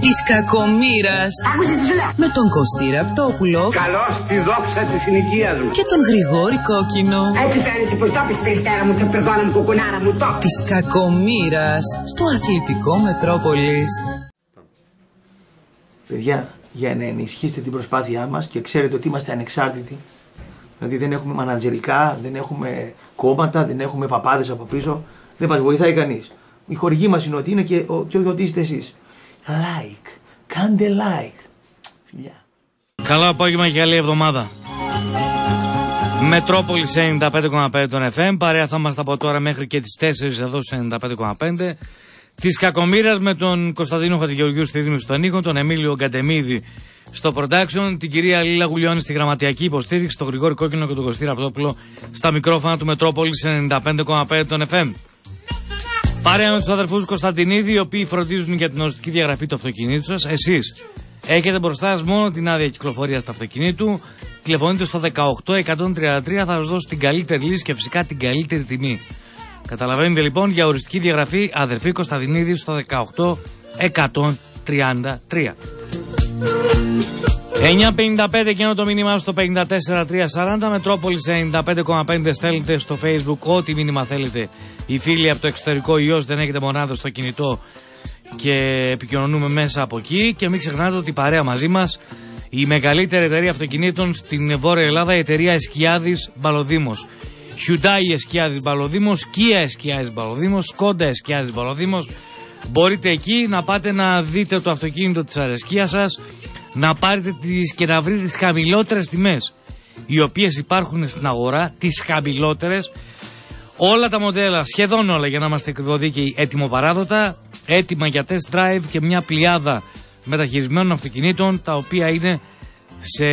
Της κακομήρας Άκουσες τι σου λέω. με τον Κωστή Ραπτόπουλο Καλώς στη δόξα της συνοικίας μου. και τον Γρηγόρη Κόκκινο. Έτσι φαίνεται πως το πεις περιστέρα μου, τσαπεργόνα μου, κουκουνάρα μου, το Της κακομήρας στο αθλητικό Μετρόπολης. Παιδιά, για να ενισχύσετε την προσπάθειά μας και ξέρετε ότι είμαστε ανεξάρτητοι. Δηλαδή δεν έχουμε μανατζερικά, δεν έχουμε κόμματα, δεν έχουμε παπάδες από πίσω. Δεν μας βοηθάει κανείς. Η χορηγή μας είναι ότι είναι και, ο- και ότι είστε εσείς. Like. Κάντε like. Φιλιά. Καλό απόγευμα και καλή εβδομάδα. Μετρόπολης σε 95,5 των FM. Παρέα θα είμαστε από τώρα μέχρι και τις 4 εδώ σε 95,5. Της Κακομήρα με τον Κωνσταντίνο Χατζηγεωργιού στη δίνωση των Νίκων, τον Εμίλιο Γκαντεμίδη στο production, την κυρία Λίλα Γουλιώνη στη γραμματιακή υποστήριξη, τον Γρηγόρη Κόκκινο και τον Κωστή Ραπτόπουλο στα μικρόφωνα του Μετρόπολης σε 95,5 των FM. Παρέα με τους αδερφούς Κωνσταντινίδη, οι οποίοι φροντίζουν για την οριστική διαγραφή του αυτοκινήτου σας. Εσείς έχετε μπροστά σας μόνο την άδεια κυκλοφορίας του αυτοκινήτου. Τηλεφωνείτε στο 18133, θα σας δώσω την καλύτερη λύση και φυσικά την καλύτερη τιμή. Καταλαβαίνετε λοιπόν για οριστική διαγραφή αδερφή Κωνσταντινίδη στο 18133. 9.55 και το μήνυμά στο 54.340 Μετρόπολης σε 95.5 στέλνετε στο facebook ό,τι μήνυμα θέλετε. Οι φίλοι από το εξωτερικό ή όσοι δεν έχετε μονάδα στο κινητό και επικοινωνούμε μέσα από εκεί. Και μην ξεχνάτε ότι η παρέα μαζί μας η μεγαλύτερη εταιρεία αυτοκινήτων στην Βόρεια Ελλάδα η εταιρεία Εσκιάδης Μπαλοδήμος. Hyundai Εσκιάδης Μπαλοδήμος Kia Εσκιάδης Μπαλοδήμος Skoda Εσκιάδης Μπαλοδήμος. Μπορείτε εκεί να πάτε να δείτε το αυτοκίνητο της αρεσκίας σας, να πάρετε τις και να βρείτε τις χαμηλότερες τιμές, οι οποίες υπάρχουν στην αγορά, τις χαμηλότερες. Όλα τα μοντέλα, σχεδόν όλα για να είμαστε ακριβοδίκαιοι, έτοιμο παράδοτα, έτοιμα για test drive και μια πλειάδα μεταχειρισμένων αυτοκινήτων, τα οποία είναι σε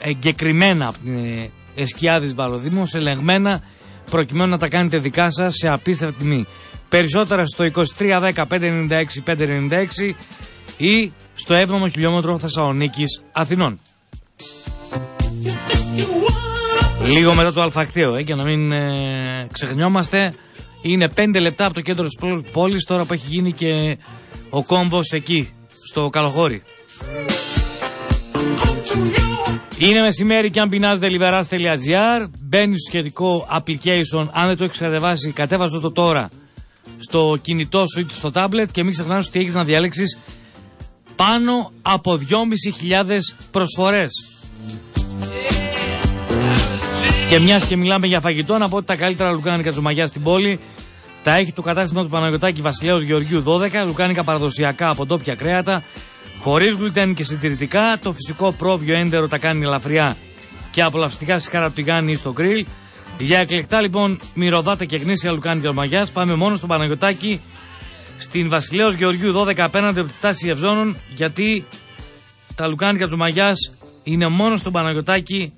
εγκεκριμένα από την ε, Εσκιάδης Βαλοδήμος, ελεγμένα προκειμένου να τα κάνετε δικά σας σε απίστευτη τιμή. Περισσότερα στο 2310 596 596 ή στο 7ο χιλιόμετρο Θεσσαλονίκης Αθηνών. Λίγο μετά το αλφακτέο, ε, για να μην ε, ξεχνιόμαστε. Είναι 5 λεπτά από το κέντρο της πόλ- πόλης, τώρα που έχει γίνει και ο κόμπος εκεί, στο Καλοχώρι. Είναι μεσημέρι και αν πεινάζετε liberas.gr Μπαίνει στο σχετικό application Αν δεν το έχεις κατεβάσει κατέβαζε το τώρα Στο κινητό σου ή στο tablet Και μην ξεχνάς ότι έχεις να διαλέξεις Πάνω από 2.500 προσφορές Και μιας και μιλάμε για φαγητό Να πω ότι τα καλύτερα λουκάνικα τζουμαγιά στην πόλη τα έχει το κατάστημα του Παναγιωτάκη Βασιλέως Γεωργίου 12, λουκάνικα παραδοσιακά από ντόπια κρέατα, χωρίς γλουτέν και συντηρητικά. Το φυσικό πρόβιο έντερο τα κάνει ελαφριά και απολαυστικά στη χάρα του τηγάνι ή στο γκριλ. Για εκλεκτά λοιπόν μυρωδάτα και γνήσια λουκάνικα μαγιάς πάμε μόνο στο Παναγιωτάκη στην Βασιλέως Γεωργίου 12 απέναντι από τη στάση Ευζώνων γιατί τα λουκάνικα τζουμαγιάς είναι μόνος στο Παναγιωτάκη.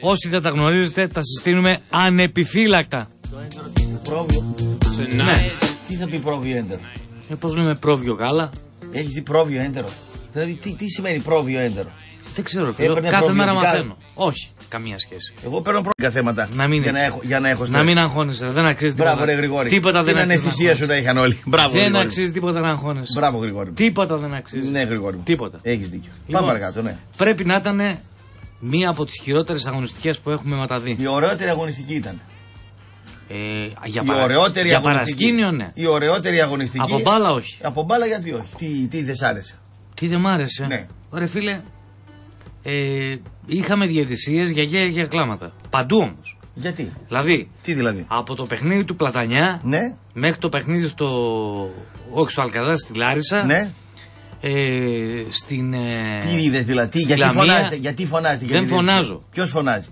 Όσοι δεν τα γνωρίζετε τα συστήνουμε ανεπιφύλακτα. Πρόβιο; Ναι. Τι θα πει πρόβιο έντερο; Ε, πώς λέμε πρόβιο γάλα; Έχεις δει πρόβιο έντερο; Δηλαδή τι, τι σημαίνει πρόβιο έντερο; Δεν ξέρω, φίλο. Έπαιρνε Κάθε μέρα προβιωτικά. μαθαίνω. Όχι, καμία σχέση. Εγώ παίρνω πρόβια θέματα. Να μην για, να έχεις. έχω, για να έχω Να στρες. μην αγχώνεσαι, δεν αξίζει τίποτα. Μπράβο, ρε Γρηγόρη. Τίποτα δεν Την αξίζει. να αναισθησία σου αγχώνεσαι. να είχαν όλοι. Μπράβο, Δεν Γρηγόρη. αξίζει τίποτα να αγχώνεσαι. Μπράβο, Γρηγόρη. μου. Τίποτα δεν αξίζει. Ναι, Γρηγόρη. μου. Τίποτα. Έχεις δίκιο. Λοιπόν, Πάμε παρακάτω, ναι. Πρέπει να ήταν μία από τις χειρότερες αγωνιστικές που έχουμε μεταδεί. Η ωραιότερη αγωνιστική ήταν. Ε, για η παρα- ωραιότερη για αγωνιστική. παρασκήνιο, ναι. Η ωραιότερη αγωνιστική. Από μπάλα όχι. Από μπάλα γιατί όχι. Τι, τι δεν σ' άρεσε. Τι δεν μ' άρεσε. Ναι. Ωραία, φίλε. Ε, είχαμε διαιτησίες για γέα για κλάματα. Παντού όμως. Γιατί; Δηλαδή, Τι δηλαδή; από το παιχνίδι του Πλατανιά Ναι, μέχρι το παιχνίδι στο. Όχι στο Αλκαζά, στη Λάρισα. ναι. Ε, στην. Ε, Τι είδες δηλαδή; Τι, στη γιατί Λαμία. φωνάζετε. Γιατί φωνάζετε. Δεν φωνάζω. Ποιος φωνάζει;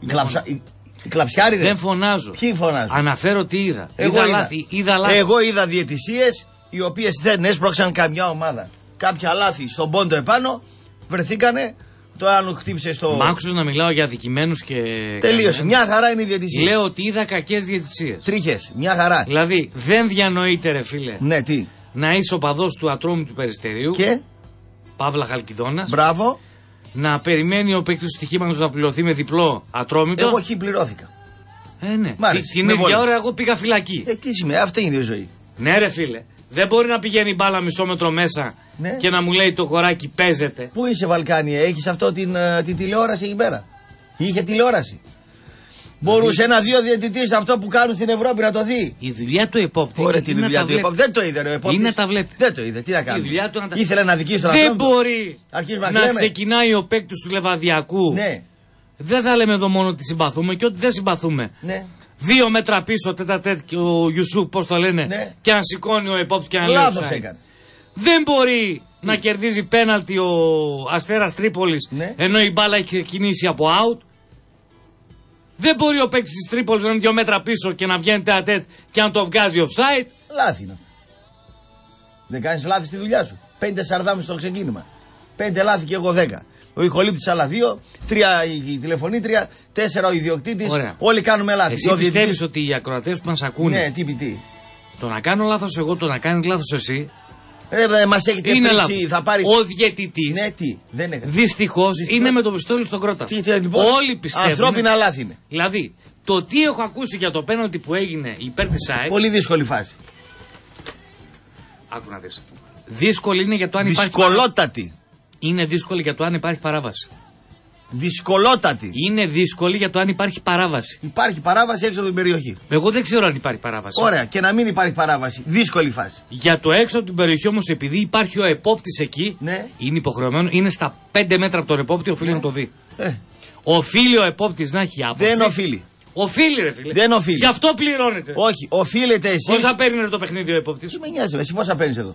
Οι, κλαψα... οι... οι κλαψιάριδες; Δεν φωνάζω. Ποιοι φωνάζουν; Αναφέρω τι είδα. Εγώ είδα, είδα. λάθη. Είδα λάθη. Εγώ είδα διαιτησίες οι οποίες δεν έσπρωξαν καμιά ομάδα. Κάποια λάθη στον πόντο επάνω βρεθήκανε. Το άλλο χτύπησε στο. Μ' άκουσες να μιλάω για αδικημένους και. Τελείωσε. κανένας. Μια χαρά είναι η διαιτησία. Λέω ότι είδα κακές διαιτησίες. Τρίχες. Μια χαρά. Δηλαδή, δεν διανοείται, ρε φίλε, Ναι, τι; να είσαι οπαδό του ατρόμου του Περιστερίου, Και; Παύλα Χαλκιδόνας, Μπράβο. να περιμένει ο παίκτης του στοιχήματο να πληρωθεί με διπλό ατρόμητο. Εγώ εκεί πληρώθηκα. Ε, ναι. Μ' άρεσε. Τη- την Με ίδια βόλεψε. ώρα εγώ πήγα φυλακή. Ε, τι σημαίνει, αυτή είναι η ζωή. Ναι, ρε φίλε. Δεν μπορεί να πηγαίνει η μπάλα μισό μέτρο μέσα Ναι. και να μου λέει το κοράκι παίζεται. Πού είσαι Βαλκάνια, έχεις αυτό την, ε, την τηλεόραση εκεί πέρα; Είχε τηλεόραση. Μπορούσε ένα-δύο διαιτητή αυτό που κάνουν στην Ευρώπη να το δει. Η δουλειά του επόπτη Ωραία, είναι την να δουλειά τα του βλέπει. επόπτη. Δεν το είδε ρε, ο επόπτης. Είναι να τα βλέπει. Δεν το είδε. Τι να κάνει. Η δουλειά του να τα- Ήθελε να δικήσει τον Δεν αθλόν του. μπορεί Αρχίζουμε να να κλαίμε. ξεκινάει ο παίκτης του Λεβαδιακού. Ναι, Δεν θα λέμε εδώ μόνο ότι συμπαθούμε και ότι δεν συμπαθούμε. ναι. Δύο μέτρα πίσω τέτα τέτ και ο Ιουσούφ, πώς το λένε, Ναι. και αν σηκώνει ο επόπτης και να λέει. Λάθος offside. έκανε. Δεν μπορεί να κερδίζει πέναλτι ο Αστέρας Τρίπολης Ναι. ενώ η μπάλα έχει ξεκινήσει από out. Δεν μπορεί ο παίκτης της Τρίπολης να είναι δύο μέτρα πίσω και να βγαίνει τέτα και να το βγάζει offside. Λάθη είναι αυτά. Δεν κάνεις λάθη στη δουλειά σου. Πέντε σαρδάμ στο ξεκίνημα. Πέντε λάθη και εγώ δέκα. Ο ηχολήπτη άλλα δύο, τρία η τηλεφωνήτρια, τέσσερα ο ιδιοκτήτης. Ωραία. Όλοι κάνουμε λάθη. Εσύ Ο πιστεύεις διαιτητής- ότι οι ακροατές που μας ακούνε, Ναι, τι πει τι. το να κάνω λάθος εγώ, το να κάνεις λάθος εσύ, Ρε, μα έχετε είναι πρίξει, λάθος. θα πάρει. Ο διαιτητή Ναι, τι. Δεν είναι. δυστυχώς είναι με το πιστόλι στον κρότα. Τι, τι, λοιπόν, Όλοι πιστεύουν. Ανθρώπινα λάθη είναι. Δηλαδή, το τι έχω ακούσει για το πέναλτι που έγινε υπέρ της ΑΕΚ. Πολύ δύσκολη φάση. Άκου να δεις. Δύσκολη είναι για το αν υπάρχει. παρά- Δυσκολότατη. Είναι δύσκολη για το αν υπάρχει παράβαση. Δυσκολότατη. Είναι δύσκολη για το αν υπάρχει παράβαση. Υπάρχει παράβαση έξω από την περιοχή. Εγώ δεν ξέρω αν υπάρχει παράβαση. Ωραία, και να μην υπάρχει παράβαση. Δύσκολη φάση. Για το έξω από την περιοχή όμως, επειδή υπάρχει ο επόπτης εκεί, Ναι. είναι υποχρεωμένο, είναι στα 5 μέτρα από τον επόπτη, οφείλει να το δει. Ε, Οφείλει ο επόπτης να έχει άποψη. δεν οφείλει. Οφείλει, ρε φίλε. Δεν οφείλει. Γι' αυτό πληρώνεται. Όχι, οφείλετε εσείς. Πόσα παίρνει ρε, το παιχνίδι ο επόπτης; Τι με νοιάζει, εσύ πόσα παίρνεις εδώ.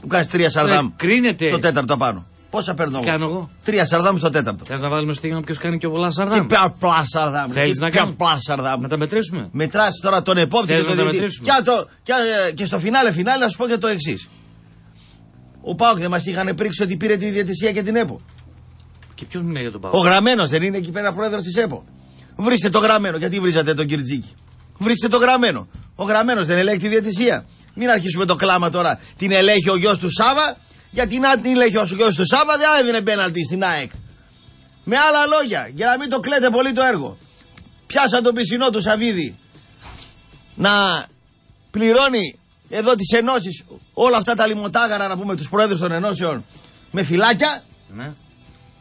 Που κάνεις τρία σαρδάμ. κρίνεται. Το τέταρτο πάνω. Πόσα παίρνω Τι εγώ; κάνω εγώ; Τρία σαρδάμ στο τέταρτο. Θες να βάλουμε στο στίγμα ποιος κάνει πιο πολλά Τι σαρδάμ. πια πλά σαρδάμ. Θέλεις Τι να πια κάνω; πλά σαρδάμ. Να τα μετρήσουμε; Μετράς τώρα τον επόπτη Θες και τον να τα διαιτητή. μετρήσουμε; Και, το, και, ε, και στο φινάλε φινάλε να σου πω και το εξής. Ο Πάοκ δεν μας είχαν πρίξει ότι πήρε τη διαιτησία και την ΕΠΟ. Και ποιος μιλάει για τον Ο Πάο. γραμμένος δεν είναι εκεί πέρα πρόεδρος της ΕΠΟ. Βρίστε το γραμμένο. Γιατί βρίζατε τον Κυρτζίκη; Βρίστε το γραμμένο. Ο γραμμένος δεν ελέγχει τη διαιτησία. Μην αρχίσουμε το κλάμα τώρα. Την ελέγχει ο γιος του Σάβα. Γιατί να την ελέγχει ο γιος του Σάβα δεν έδινε πέναλτι στην ΑΕΚ. Με άλλα λόγια, για να μην το κλαίτε πολύ το έργο. Πιάσαν τον πισινό του Σαββίδη να πληρώνει εδώ τις ενώσεις όλα αυτά τα λιμοτάγαρα να πούμε τους πρόεδρους των ενώσεων με φυλάκια Ναι.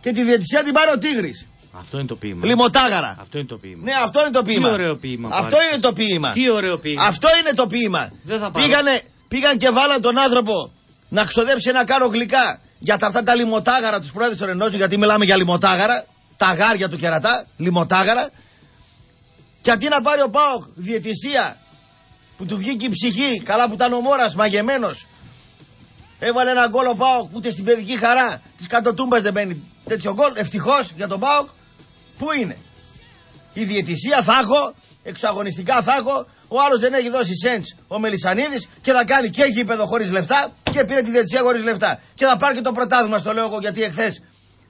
και τη διαιτησία την πάρει ο Τίγρης. Αυτό είναι το ποίημα. Λιμοτάγαρα. Αυτό είναι το ποίημα. Ναι, αυτό είναι το ποίημα. Τι ωραίο ποίημα Αυτό πάρεις. είναι το ποίημα. Τι ωραίο ποίημα. Αυτό είναι το ποίημα. Δεν θα πάρω. Πήγανε, πήγαν και βάλαν τον άνθρωπο να ξοδέψει ένα κάρο γλυκά για τα, αυτά τα λιμοτάγαρα τους πρόεδρου των ενώσεων, γιατί μιλάμε για λιμοτάγαρα, τα αγάρια του κερατά, λιμοτάγαρα. Και αντί να πάρει ο Πάοκ διαιτησία που του βγήκε η ψυχή, καλά που ήταν ο Μόρας μαγεμένος, έβαλε ένα γκολ ο Πάοκ ούτε στην παιδική χαρά της κατοτούμπας δεν μπαίνει τέτοιο γκολ. Ευτυχώς για τον Πάοκ. Πού είναι; Η διαιτησία θα έχω, εξαγωνιστικά θα έχω. Ο άλλος δεν έχει δώσει σέντ ο Μελισανίδης και θα κάνει και γήπεδο χωρίς λεφτά και πήρε τη διαιτησία χωρίς λεφτά. Και θα πάρει και το πρωτάθλημα, στο λέω εγώ γιατί εχθές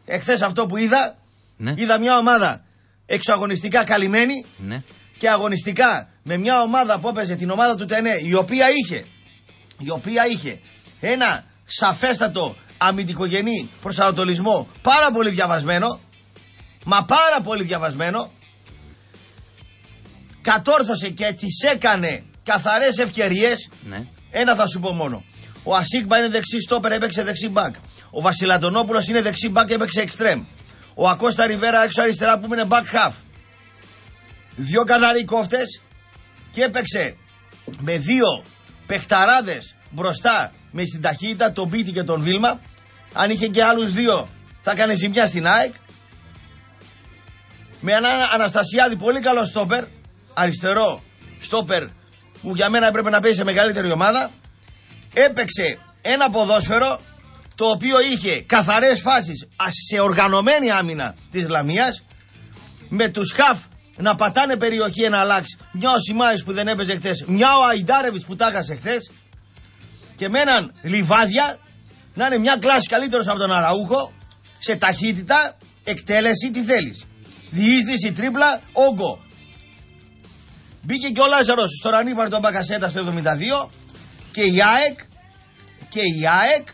εχθές αυτό που είδα, Ναι. είδα μια ομάδα εξαγωνιστικά καλυμμένη Ναι. και αγωνιστικά με μια ομάδα που έπαιζε την ομάδα του Τενέ η οποία είχε, η οποία είχε ένα σαφέστατο αμυντικογενή προσανατολισμό πάρα πολύ διαβασμένο μα πάρα πολύ διαβασμένο κατόρθωσε και τις έκανε καθαρές ευκαιρίες ναι. ένα θα σου πω μόνο. Ο Ασίγμα είναι δεξί στόπερ, έπαιξε δεξί μπακ. Ο Βασιλαντονόπουλος είναι δεξί μπακ, έπαιξε εξτρέμ. Ο Ακώστα Ριβέρα έξω αριστερά που είναι back half. Δύο καθαροί κόφτες και έπαιξε με δύο παιχταράδες μπροστά με στην ταχύτητα, τον Πίτη και τον Βίλμα. Αν είχε και άλλους δύο, θα έκανε ζημιά στην ΑΕΚ. Με έναν Αναστασιάδη πολύ καλό στόπερ, αριστερό στόπερ που για μένα έπρεπε να παίζει σε μεγαλύτερη ομάδα. Έπαιξε ένα ποδόσφαιρο το οποίο είχε καθαρές φάσεις α, σε οργανωμένη άμυνα της Λαμίας με τους χαφ να πατάνε περιοχή ένα λάξ μια ο Σιμάης που δεν έπαιζε χθες μια ο Αϊντάρεβιτς που τάχασε χθες και με έναν Λιβάδια να είναι μια κλάση καλύτερος από τον Αραούχο σε ταχύτητα, εκτέλεση, τι θέλεις. Διείσδυση, τρίπλα, όγκο. Μπήκε και ο Λάζαρος στο ρανίπαρ τον Μπακασέτα στο 72 και η ΑΕΚ και η ΑΕΚ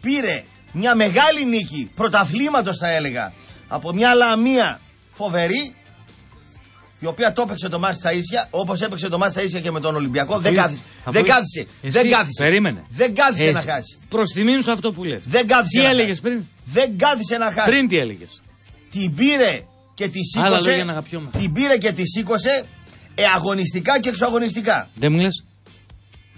πήρε μια μεγάλη νίκη πρωταθλήματος θα έλεγα από μια Λαμία φοβερή η οποία το έπαιξε το μάτι στα ίσια, όπως έπαιξε το μάτι στα ίσια και με τον Ολυμπιακό, δεν Αφού- κάθισε. αφού- Δεν κάθισε. Εσύ, Δεν κάθισε. Περίμενε. Δεν κάθισε να Έτσι. χάσει. Προς τιμήν σου αυτό που λες. Δεν κάθισε. Τι να έλεγες χάσει. πριν; Δεν κάθισε να χάσει. Πριν τι έλεγες; Την πήρε και τη Άλλα σήκωσε. λόγια να αγαπιόμαστε. Την πήρε και τη σήκωσε ε, αγωνιστικά και εξωαγωνιστικά. Δεν μου λες;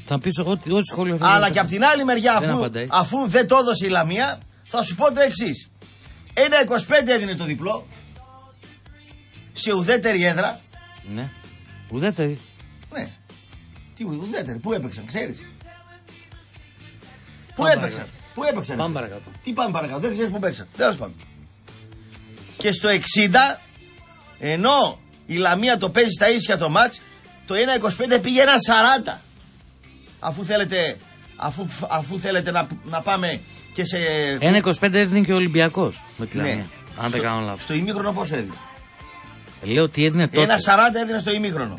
Θα πεις ό,τι, ό,τι σχόλιο θέλεις. Αλλά και από την άλλη μεριά, Δεν αφού, απαντάει. αφού δεν το έδωσε η Λαμία, θα σου πω το εξής. Ένα 25 έδινε το διπλό σε ουδέτερη έδρα. Ναι. Ουδέτερη. Ναι. Τι ουδέτερη, πού έπαιξαν, ξέρεις; Πού Πάμε έπαιξαν, παρακάτω. πού έπαιξαν. Πάμε παρακάτω. Τι πάμε παρακάτω, δεν ξέρεις πού παίξαν. Τέλος πάντων. Και στο 60, ενώ η Λαμία το παίζει στα ίσια το μάτ, το 1-25 πήγε ένα 40. Αφού θέλετε, αφού, αφού θέλετε να, να πάμε και σε. Ένα 25 έδινε και ο Ολυμπιακός με τη Ναι. Λαμία. Αν δεν Στο- κάνω λάθος. Στο ημίχρονο πώς έδινε; Λέω τι έδινε τότε. Ένα 40 έδινε στο ημίχρονο.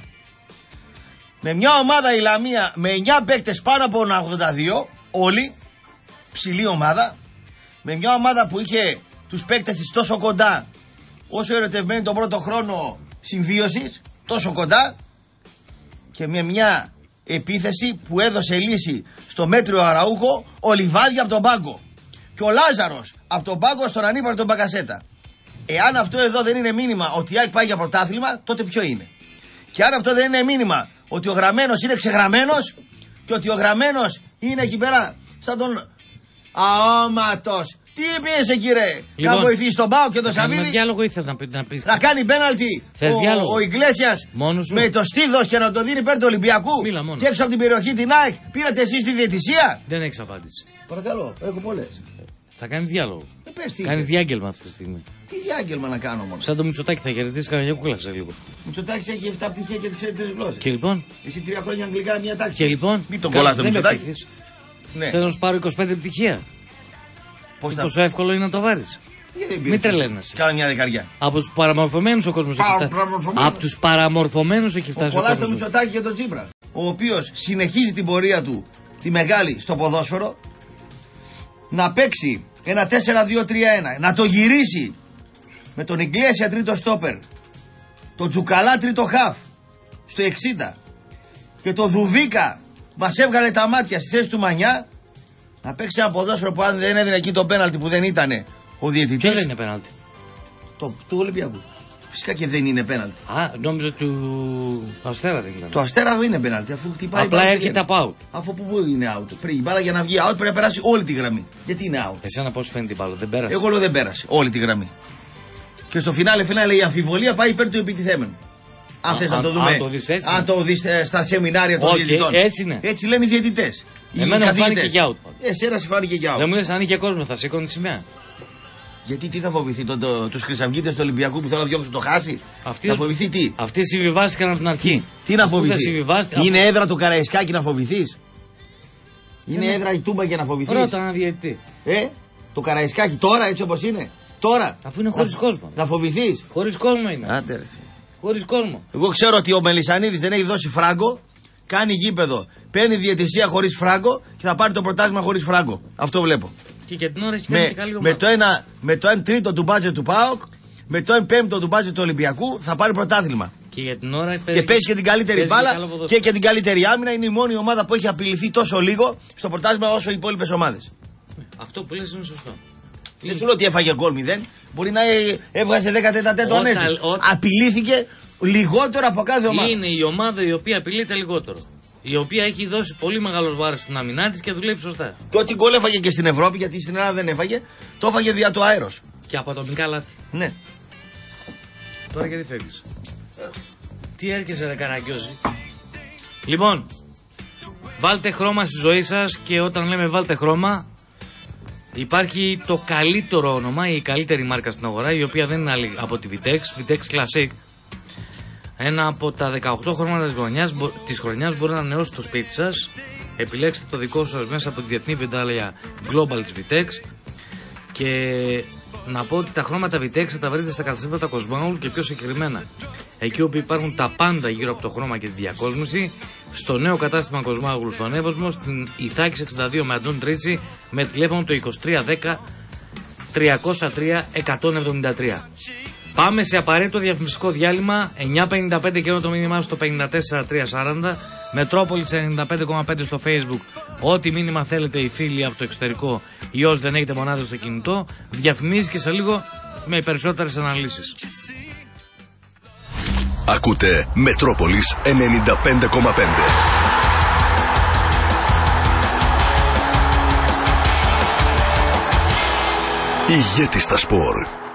Με μια ομάδα η Λαμία με 9 παίκτες πάνω από 82, όλοι, ψηλή ομάδα. Με μια ομάδα που είχε τους παίκτες τη τόσο κοντά, όσο ερωτευμένοι τον πρώτο χρόνο συμβίωσης, τόσο κοντά. Και με μια επίθεση που έδωσε λύση στο μέτριο Αραούχο, ο Λιβάδια από τον πάγκο. Και ο Λάζαρος από τον πάγκο στον ανύπαρκτο τον Μπακασέτα. Εάν αυτό εδώ δεν είναι μήνυμα ότι η ΑΕΚ πάει για πρωτάθλημα, τότε ποιο είναι; Και αν αυτό δεν είναι μήνυμα ότι ο γραμμένος είναι ξεγραμμένος και ότι ο γραμμένος είναι εκεί πέρα σαν τον αόματο. Τι πίεσε κύριε, Λοιπόν, να βοηθήσεις τον Πάο και τον Θα κάνουμε Σαββίδη διάλογο ή θες να πει. Να πεις. να κάνει πέναλτι Θες ο, διάλογο; ο Ιγκλέσιας Μόνος σου; με το στήθος και να το δίνει υπέρ του Ολυμπιακού Μίλα μόνος. και έξω από την περιοχή την ΑΕΚ. Πήρατε εσείς τη διαιτησία; Δεν έχεις απάντηση. Παρακαλώ, έχω πολλές. Θα κάνεις διάλογο. Ε, πες τι, Κάνεις διάγγελμα αυτή τη στιγμή. τι διάγγελμα να κάνω μόνο. Σαν το Μητσοτάκι θα χαιρετήσει κανένα κούκλαξε λίγο. Μητσοτάκης έχει 7 πτυχία και ξέρει τρεις γλώσσες. Και λοιπόν; Εσύ τρία χρόνια αγγλικά, μία τάξη. Και λοιπόν; Μην τον κάνε- κολλά το δεν με Μητσοτάκη. πείθεις. Ναι. Θέλω να σου πάρω 25 πτυχία. Πώς θα Πόσο εύκολο είναι να το βάλεις. Γιατί δεν Μην πήρες. τρελαίνεσαι. Κάνα μια δεκαριά. Από τους παραμορφωμένους ο κόσμος έχει φτάσει. Παραμορφωμένους. Από τους παραμορφωμένους έχει Ο φτάσει ο Κολλά το κόσμος. Μητσοτάκη και τον Τσίπρας. Ο οποίος συνεχίζει την πορεία του τη μεγάλη στο ποδόσφαιρο να παίξει ένα 4-2-3-1, να το γυρίσει με τον Ιγκλέσια τρίτο στόπερ, τον Τζουκαλά τρίτο χαφ στο 60 και το Δουβίκα μας έβγαλε τα μάτια στη θέση του Μανιά να παίξει ένα ποδόσφαιρο που αν δεν έδινε εκεί το πέναλτι που δεν ήταν ο διαιτητής Ποιος δεν είναι πέναλτι; το, του Ολυμπιακού. Φυσικά και δεν είναι πέναλτι. Α, νόμιζα του Αστέρα δεν ήταν. Το αστέρα δεν είναι πέναλτι αφού χτυπάει. Απλά μπάλα έρχεται στο από out. Αφού που πού είναι out. Πριν η μπάλα για να βγει out πρέπει να περάσει όλη τη γραμμή. Γιατί είναι out; Εσένα πώς φαίνεται η μπάλα, δεν πέρασε; Εγώ λέω δεν πέρασε όλη τη γραμμή. Και στο φινάλε φινάλε η αμφιβολία πάει υπέρ του επιτιθέμενου. Αν Α, θες να αν- το δούμε. αν το δεις έτσι. αν το δεις, ε, στα σεμινάρια των Οκ, διαιτητών. έτσι είναι. Έτσι λένε οι διαιτητές. Εμένα μου φάνηκε για out. πάντως. Εσένα σου φάνηκε για out. Δεν μου λες αν είχε κόσμο, θα σήκωνε σημαία. Γιατί τι θα φοβηθεί το, το, τους χρυσαυγίτες του Ολυμπιακού που θέλουν να διώξουν το χάσει; Αυτοί- Θα φοβηθεί τι; Αυτοί συμβιβάστηκαν από την αρχή. Τι; Να Αφού δεν φοβηθεί; συμβιβάστηκαν- Είναι έδρα του Καραϊσκάκη να φοβηθείς; Είναι έδρα η Τούμπα για να φοβηθείς; Ρώτα ένα διαιτητή. Ε, το Καραϊσκάκι τώρα έτσι όπως είναι; Τώρα; Αφού είναι χωρίς Να- κόσμο. Να φοβηθείς; Χωρίς κόσμο είναι. Άντε ρε. εσύ. Χωρίς κόσμο. Εγώ ξέρω ότι ο Μελισανίδης δεν έχει δώσει φράγκο. Κάνει γήπεδο. Παίρνει διαιτησία χωρίς φράγκο και θα πάρει το πρωτάθλημα χωρίς φράγκο. Αυτό βλέπω. Και για την ώρα έχει κάνει Με, και καλή με, ομάδα. το ένα, με το 1 τρίτο του μπάτζετ του ΠΑΟΚ, με το 1 πέμπτο του μπάτζετ του Ολυμπιακού θα πάρει πρωτάθλημα. Και για την ώρα Και παίζει και την καλύτερη παίζει μπάλα καλό ποδόσφαιρο. και, και την καλύτερη άμυνα. Είναι η μόνη ομάδα που έχει απειληθεί τόσο λίγο στο πρωτάθλημα όσο οι υπόλοιπες ομάδες. Αυτό που λες είναι σωστό. Δεν σου λέω ότι έφαγε γκολ 0. Μπορεί να ε, έβγαζε 10 τέταρτο Όταν- ανέστη. όταν- Απειλήθηκε λιγότερο από κάθε ομάδα. Είναι η ομάδα η οποία απειλείται λιγότερο. Η οποία έχει δώσει πολύ μεγάλο βάρος στην αμυνά της και δουλεύει σωστά. Και ό,τι γκολ έφαγε και στην Ευρώπη, γιατί στην Ελλάδα δεν έφαγε, το έφαγε δια του αέρο. Και από ατομικά λάθη. Ναι. Τώρα γιατί φεύγεις; Τι έρχεσαι, ρε Καραγκιόζη; Λοιπόν, βάλτε χρώμα στη ζωή σας και όταν λέμε βάλτε χρώμα, υπάρχει το καλύτερο όνομα, η καλύτερη μάρκα στην αγορά, η οποία δεν είναι άλλη από τη Vitex, Vitex Classic. Ένα από τα 18 χρώματα της χρονιάς, μπο- της χρονιάς μπορεί να ανανεώσει το σπίτι σας. Επιλέξτε το δικό σας μέσα από τη διεθνή βιντάλια Global της Vitex. Και να πω ότι τα χρώματα Vitex θα τα βρείτε στα καταστήματα Cosmol και πιο συγκεκριμένα. Εκεί όπου υπάρχουν τα πάντα γύρω από το χρώμα και τη διακόσμηση, στο νέο κατάστημα Κοσμάγουλου στον Εύωσμο, στην Ιθάκη 62 με Αντών Τρίτσι, με τηλέφωνο το 2310 303 173. Πάμε σε απαραίτητο διαφημιστικό διάλειμμα. 9.55 και το μήνυμά στο 54.340. Μετρόπολης 95,5 στο facebook. Ό,τι μήνυμα θέλετε οι φίλοι από το εξωτερικό ή όσοι δεν έχετε μονάδες στο κινητό. Διαφημίζει και σε λίγο με περισσότερες αναλύσεις. Ακούτε Μετρόπολης 95,5. Ηγέτη στα σπορ.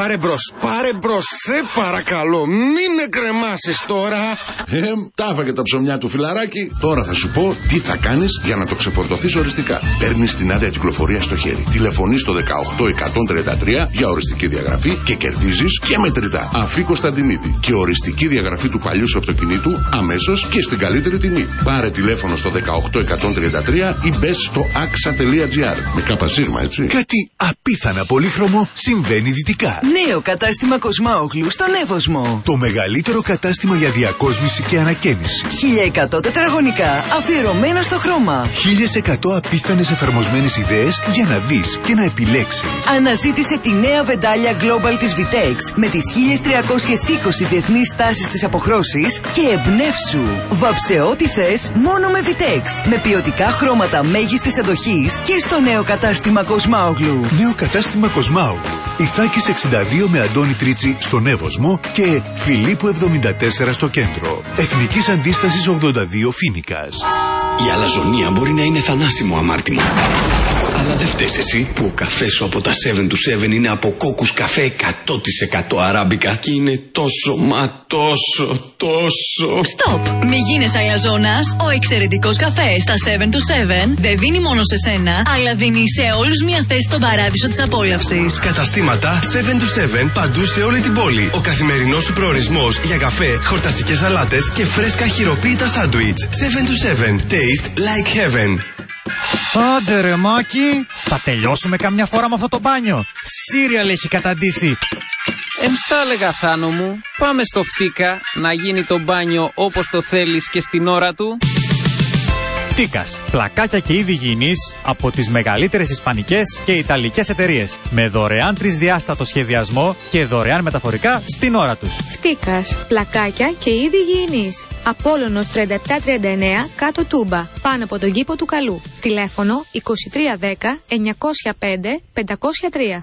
Οχ, πάρε μπρος, πάρε μπρος, σε παρακαλώ, μην εκρεμάσει τώρα. Ε, τα έφαγε τα ψωμιά του φιλαράκι. Τώρα θα σου πω τι θα κάνεις για να το ξεφορτωθείς οριστικά. Παίρνεις την άδεια κυκλοφορίας στο χέρι. Τηλεφωνείς στο 18133 για οριστική διαγραφή και κερδίζεις και μετρητά. Αφή Κωνσταντινίδη και οριστική διαγραφή του παλιού σου αυτοκινήτου αμέσως και στην καλύτερη τιμή. Πάρε τηλέφωνο στο 18133 ή μπες στο axa.gr. Με κάπα σύρμα, έτσι. Κάτι απίθανα πολύχρωμο συμβαίνει δυτικά. Νέο κατάστημα Κοσμάογλου στον Εύωσμο. Το μεγαλύτερο κατάστημα για διακόσμηση και ανακαίνιση. 1100 τετραγωνικά αφιερωμένα στο χρώμα. 1100 απίθανες εφαρμοσμένες ιδέες για να δεις και να επιλέξεις. Αναζήτησε τη νέα βεντάλια Global της Vitex με τις 1320 διεθνείς τάσεις της αποχρώσης και εμπνεύσου. Βαψε ό,τι θες μόνο με Vitex. Με ποιοτικά χρώματα μέγιστης αντοχής και στο νέο κατάστημα Κοσμάογλου. Νέο κατάστημα Κοσμάου. Ιθάκης 62 με Αντώνη Τρίτσι στον Εύωσμο και Φιλίππου 74 στο κέντρο. Εθνικής Αντίστασης 82 Φίνικας. Η αλαζονία μπορεί να είναι θανάσιμο αμάρτημα. Αλλά δεν φταίς εσύ που ο καφές σου από τα 7 to 7 είναι από κόκκους καφέ 100% αράμπικα; Και είναι τόσο μα τόσο τόσο... Στοπ! Μη γίνεσαι αλαζόνας. Ο εξαιρετικός καφές στα 7 to 7 δεν δίνει μόνο σε σένα, αλλά δίνει σε όλους μια θέση στον παράδεισο της απόλαυσης. Καταστήματα 7 to 7 παντού σε όλη την πόλη. Ο καθημερινός σου προορισμός για καφέ, χορταστικές σαλάτες και φρέσκα χειροποίητα σάντουιτς. 7 to 7 Taste like heaven. Άντε ρε Μάκη, θα τελειώσουμε καμιά φορά με αυτό το μπάνιο. Σύριαλ έχει καταντήσει. Εμς τα έλεγα Θάνο μου, πάμε στο φτύκα να γίνει το μπάνιο όπως το θέλεις και στην ώρα του. Φτύκας, πλακάκια και είδη υγιεινής από τις μεγαλύτερες ισπανικές και ιταλικές εταιρείες. Με δωρεάν τρισδιάστατο σχεδιασμό και δωρεάν μεταφορικά στην ώρα τους. Φτύκας, πλακάκια και είδη υγιεινής. Απόλλωνος 3739 κάτω Τούμπα, πάνω από τον κήπο του Καλού. Τηλέφωνο 2310 905 503.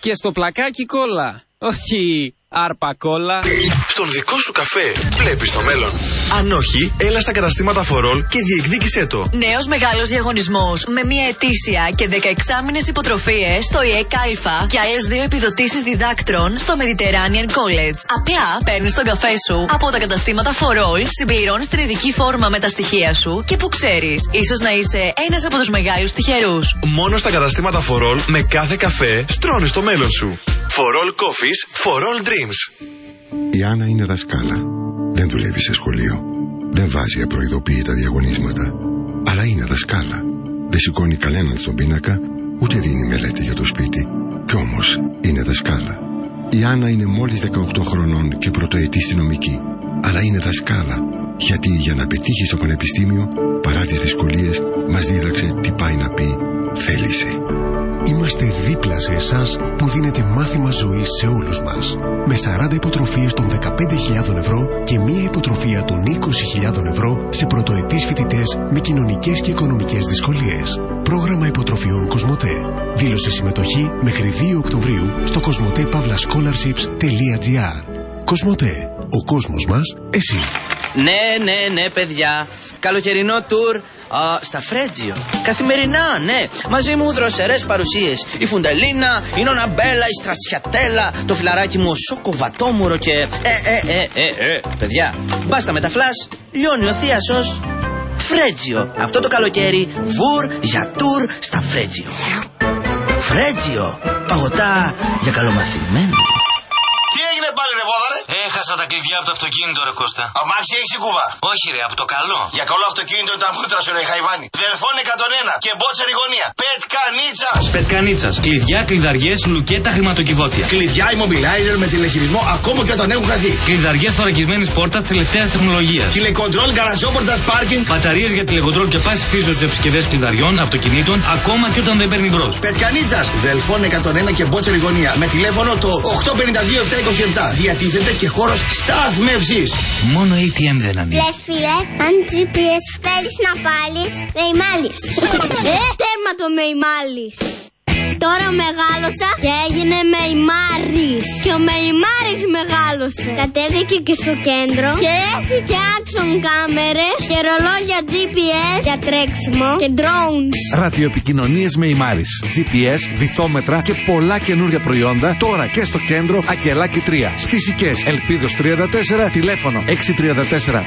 Και στο πλακάκι κόλλα. Όχι άρπα κόλλα. Στον δικό σου καφέ βλέπεις το μέλλον. Αν όχι, έλα στα καταστήματα Φορόλ και διεκδίκησέ το. Νέος μεγάλος διαγωνισμός με μία ετήσια και 16 μήνες υποτροφίες στο ΙΕΚ Α και άλλες δύο επιδοτήσεις διδάκτρων στο Mediterranean College. Απλά παίρνεις τον καφέ σου από τα καταστήματα Φορόλ, συμπληρώνεις την ειδική φόρμα με τα στοιχεία σου και που ξέρεις, ίσως να είσαι ένας από τους μεγάλους τυχερούς. Μόνο στα καταστήματα Φορόλ με κάθε καφέ στρώνεις το μέλλον σου. Φορόλ Coffees, Φορόλ Dreams. Η Άννα είναι δασκάλα. Δεν δουλεύει σε σχολείο. Δεν βάζει απροειδοποίητα διαγωνίσματα. Αλλά είναι δασκάλα. Δεν σηκώνει κανέναν στον πίνακα, ούτε δίνει μελέτη για το σπίτι. Κι όμως είναι δασκάλα. Η Άννα είναι μόλις 18 χρονών και πρωτοετής στη νομική. Αλλά είναι δασκάλα. Γιατί για να πετύχει στο πανεπιστήμιο, παρά τις δυσκολίες, μας δίδαξε τι πάει να πει θέλησε. Είμαστε δίπλα σε εσάς που δίνετε μάθημα ζωή σε όλους μας. Με 40 υποτροφίες των 15.000 ευρώ και μία υποτροφία των 20.000 ευρώ σε πρωτοετής φοιτητές με κοινωνικές και οικονομικές δυσκολίες. Πρόγραμμα υποτροφιών Κοσμοτέ. Δήλωσε συμμετοχή μέχρι 2 Οκτωβρίου στο κοσμοτέ.scholarships.gr. Κοσμοτέ. Ο κόσμος μας, εσύ. Ναι, ναι, ναι, παιδιά. Καλοκαιρινό τουρ α, στα Φρέτζιο. Καθημερινά, ναι. Μαζί μου δροσερές παρουσίες. Η Φουντελίνα, η Νοναμπέλα, η Στρατσιατέλα, το φιλαράκι μου ο Σόκο Βατόμουρο και. Ε, ε, ε, ε, ε, παιδιά. Μπάστα με τα φλα, λιώνει ο θίασος. Φρέτζιο. Αυτό το καλοκαίρι, βουρ για τουρ στα Φρέτζιο. Φρέτζιο. Παγωτά για καλομαθημένους. Τι έγινε πάλι ρε βόδαρε. Έχασα Έχασα τα κλειδιά από το αυτοκίνητο, ρε Κώστα. Αμάξι έχει κουβά. Όχι, ρε, από το καλό. Για καλό αυτοκίνητο ήταν μούτρα σου, ρε Χαϊβάνι. Δελφών 101 και μπότσερ γωνία. Πετκανίτσας. Πετκανίτσας. Κλειδιά, κλειδαριές, λουκέτα, χρηματοκιβώτια. Κλειδιά immobilizer με τηλεχειρισμό ακόμα και όταν έχουν χαθεί. Κλειδαριές θωρακισμένης πόρτας τελευταίας τεχνολογίας. Τηλεκοντρόλ, γαραζόπορτα, πάρκινγκ. Μπαταρίες για τηλεκοντρόλ και πάση φύσεως επισκευές κλειδαριών, αυτοκινήτων, ακόμα και όταν δεν παίρνει μπρος. Πετκανίτσας. Δελφών 101 και μπότσερ γωνία. Με τηλέφωνο το 852-727. Διατίθεται και χώρος στάθμευση. Μόνο ATM δεν ανοίγει. Λες φίλε, αν GPS θέλεις να βάλεις, με ημάλεις. ε, τέρμα το με ημάλεις. Τώρα μεγάλωσα και έγινε Μεϊμάρης. Και ο Μεϊμάρης μεγάλωσε. Κατέβηκε και στο κέντρο Και έχει και action κάμερες Και ρολόγια GPS για τρέξιμο Και drones. Ραδιοεπικοινωνίες με ημάρης GPS, βυθόμετρα και πολλά καινούργια προϊόντα Τώρα και στο κέντρο Ακελάκι 3 Στις Οικές Ελπίδος 34 Τηλέφωνο 634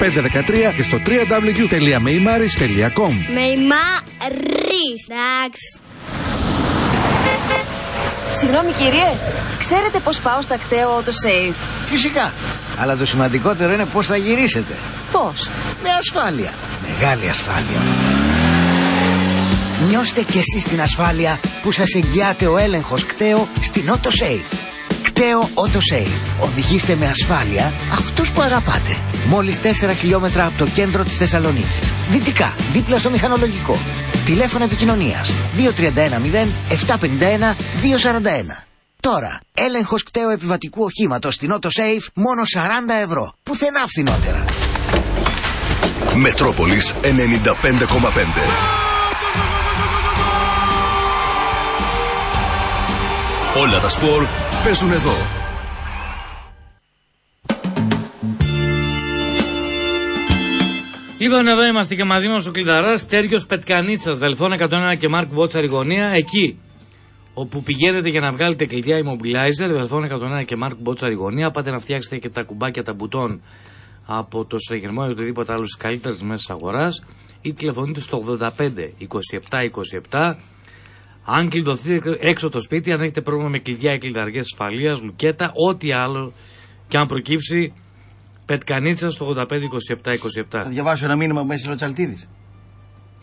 513 Και στο www.meimaris.com Μεϊμάρης. Εντάξει Συγγνώμη κύριε, ξέρετε πώς πάω στα κταίο autosave; Φυσικά. Αλλά το σημαντικότερο είναι πώς θα γυρίσετε. Πώς; Με ασφάλεια. Μεγάλη ασφάλεια. Νιώστε κι εσείς την ασφάλεια που σας εγγυάται ο έλεγχος κταίο στην autosave. Κταίο autosave. Οδηγήστε με ασφάλεια αυτούς που αγαπάτε. Μόλις 4 χιλιόμετρα από το κέντρο της Θεσσαλονίκης. Δυτικά, δίπλα στο μηχανολογικό. Τηλέφωνο επικοινωνίας 2310 751 241. Τώρα, έλεγχος κταίου επιβατικού οχήματος στην AutoSafe μόνο 40 ευρώ. Πουθενά φθηνότερα. Μετρόπολης 95,5 Όλα τα σπορ παίζουν εδώ. Λοιπόν, εδώ είμαστε και μαζί μας ο κλειδαράς Τέριος Πετκανίτσας, Δελφών 101 και Μάρκ Βότσα Ριγωνία. Εκεί όπου πηγαίνετε για να βγάλετε κλειδιά immobilizer, Δελφών 101 και Μάρκ Μπότσα Ριγωνία, πάτε να φτιάξετε και τα κουμπάκια, τα μπουτών από το στεγερμό ή οτιδήποτε άλλο στις καλύτερες μέσα αγοράς ή τηλεφωνείτε στο 85 27 27. Αν κλειδωθείτε έξω το σπίτι, αν έχετε πρόβλημα με κλειδιά ή κλειδαριές ασφαλείας, λουκέτα, ό,τι άλλο και αν προκύψει, Πετκανίτσα στο 85 27 27. Θα διαβάσω ένα μήνυμα που με έστειλε ο Τσαλτίδης.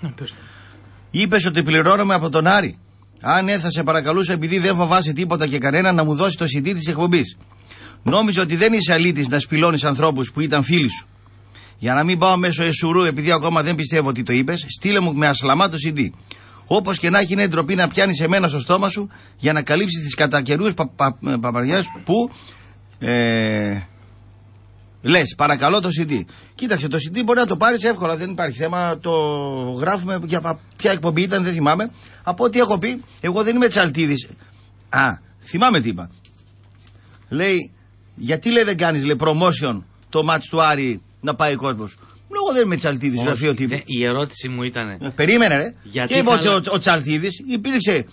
Ναι, πες το. Είπες ότι πληρώνομαι από τον Άρη. Αν ναι, θα σε παρακαλούσα επειδή δεν φοβάσαι τίποτα και κανένα να μου δώσεις το CD της εκπομπής. Νόμιζα ότι δεν είσαι αλήτης να σπηλώνεις ανθρώπους που ήταν φίλοι σου. Για να μην πάω μέσω εσουρού, επειδή ακόμα δεν πιστεύω ότι το είπες, στείλε μου με ασλαμά το CD. Όπως και να έχει είναι ντροπή να πιάνεις εμένα στο στόμα σου για να καλύψεις τις κατά καιρού πα, πα, παπαριές που. Ε, Λες, παρακαλώ το CD. Κοίταξε, το CD μπορεί να το πάρεις εύκολα, δεν υπάρχει θέμα. Το γράφουμε για ποια εκπομπή ήταν, δεν θυμάμαι. Από ό,τι έχω πει, εγώ δεν είμαι τσαλτίδης. Α, θυμάμαι τι είπα. Λέει, γιατί λέει δεν κάνεις λέει, promotion το match του Άρη να πάει ο κόσμος. Εγώ δεν είμαι τσαλτίδης, γραφείο τύπου. δε- Η ερώτηση μου ήταν. Περίμενε, ρε. Γιατί και είπε καλά- ο, ο Τσαλτίδης υπήρξε.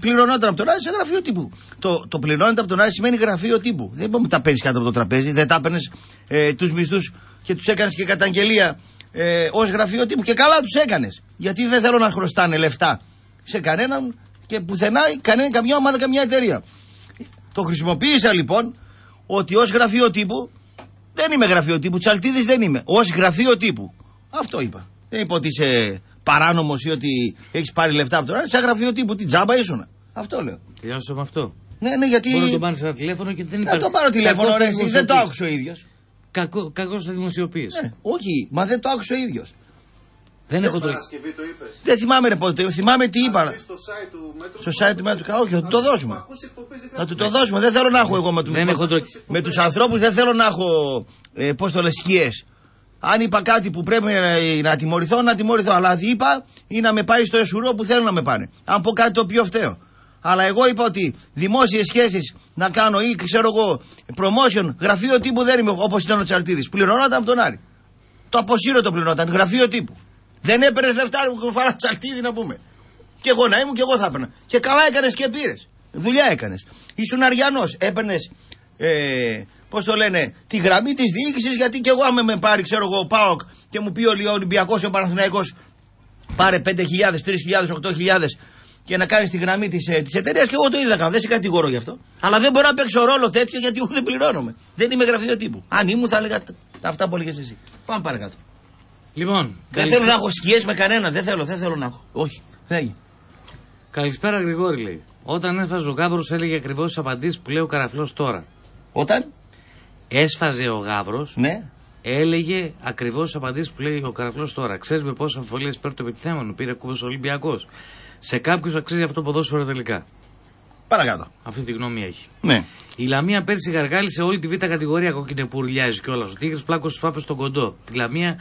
Πληρωνόταν από τον Άρη σε γραφείο τύπου. Το, το πληρώνεται από τον Άρη σημαίνει γραφείο τύπου. Δεν είπαμε τα παίρνεις κάτω από το τραπέζι, δεν τα έπαιρνες ε, τους μισθούς και τους έκανες και καταγγελία ε, ως γραφείο τύπου. Και καλά τους έκανες. Γιατί δεν θέλω να χρωστάνε λεφτά σε κανέναν και πουθενά κανένα, καμιά ομάδα, καμιά εταιρεία. Το χρησιμοποίησα λοιπόν ότι ως γραφείο τύπου δεν είμαι γραφείο τύπου. Τσαλτίδης δεν είμαι. Ω γραφείο τύπου. Αυτό είπα. Δεν είπα ότι είσαι παράνομος ή ότι έχεις πάρει λεφτά από τον Άρη. Σε γραφείο τύπου. Τι τζάμπα ήσουν. Αυτό λέω. Τελειώσω με αυτό. Ναι, ναι, γιατί. Μπορεί να τον πάρει ένα τηλέφωνο και δεν Να υπάρχει. το πάρω τηλέφωνο, Κακός ρε, θα εσύ, δεν το δημοσιοποιήσει. άκουσε ο ίδιος. Κακό, κακός θα δημοσιοποιήσει. Ναι, όχι, μα δεν το άκουσε ο ίδιος. Δεν έχω το. Δεν θυμάμαι ρε πότε, θυμάμαι τι είπα. Στο site του μέτρου. Όχι, θα του το δώσουμε. Θα του το δώσουμε. Δεν θέλω να έχω εγώ με, του, Δεν έχω το- με τους ανθρώπους, δεν θέλω να έχω. Ε, Πώς το λες, σκιές. Αν είπα κάτι που πρέπει να, να τιμωρηθώ, να τιμωρηθώ. Αλλά είπα ή να με πάει στο εσουρό που θέλω να με πάνε. Αν πω κάτι το οποίο φταίω. Αλλά εγώ είπα ότι δημόσιες σχέσεις να κάνω ή ξέρω εγώ promotion, γραφείο τύπου δεν είμαι όπως ήταν ο Τσαρτίδης. Πληρωνόταν από τον Άρη. Το αποσύρω το πληρωνόταν, γραφείο τύπου. Δεν έπαιρνες λεφτά που κουφάλα τσαλτίδι να πούμε. Και εγώ να ήμουν και εγώ θα έπαιρνα. Και καλά έκανες και πήρες. Δουλειά έκανες. Ήσουν αριανός. Έπαιρνες, ε, πώς το λένε, τη γραμμή της διοίκησης γιατί και εγώ άμα με πάρει, ξέρω εγώ, ο Πάοκ και μου πει ο Ολυμπιακός ή ο Παναθηναϊκός πάρε 5.000, 3.000, 8.000 και να κάνεις τη γραμμή της ε, της εταιρείας και εγώ το είδα κάνω. Δεν σε κατηγορώ γι' αυτό. Αλλά δεν μπορώ να παίξω ρόλο τέτοιο γιατί εγώ δεν πληρώνομαι. Δεν είμαι γραφείο τύπου. Αν ήμουν θα έλεγα τα- τα αυτά που έλεγες εσύ. Πάμε παρακάτω. Λοιπόν, Δεν καλησπέρα- θέλω να έχω σκιέ με κανένα. Δεν θέλω, δεν θέλω να έχω. Όχι. Φεύγει. Καλησπέρα Γρηγόρη λέει. Όταν έσφαζε ο Γάβρο έλεγε ακριβώς τις απαντήσεις που λέει ο Καραφλό τώρα. Όταν; Έσφαζε ο Γάβρο. Ναι. Έλεγε ακριβώς τις απαντήσεις που λέει ο Καραφλός τώρα. Ξέρεις με πόσες αμφιβολίες παίρνει το επιτιθέμενο. Πήρε κούβος Ολυμπιακός. Σε κάποιους αξίζει αυτό το ποδόσφαιρο τελικά. Παρακάτω. Αυτή τη γνώμη έχει. Ναι. Η Λαμία πέρσι γαργάλισε όλη τη β' κατηγορία κόκκινη που ουρλιάζει κιόλας. Ο Τίγρης πλάκος τους Φάπε στον κοντό. Τη Λαμία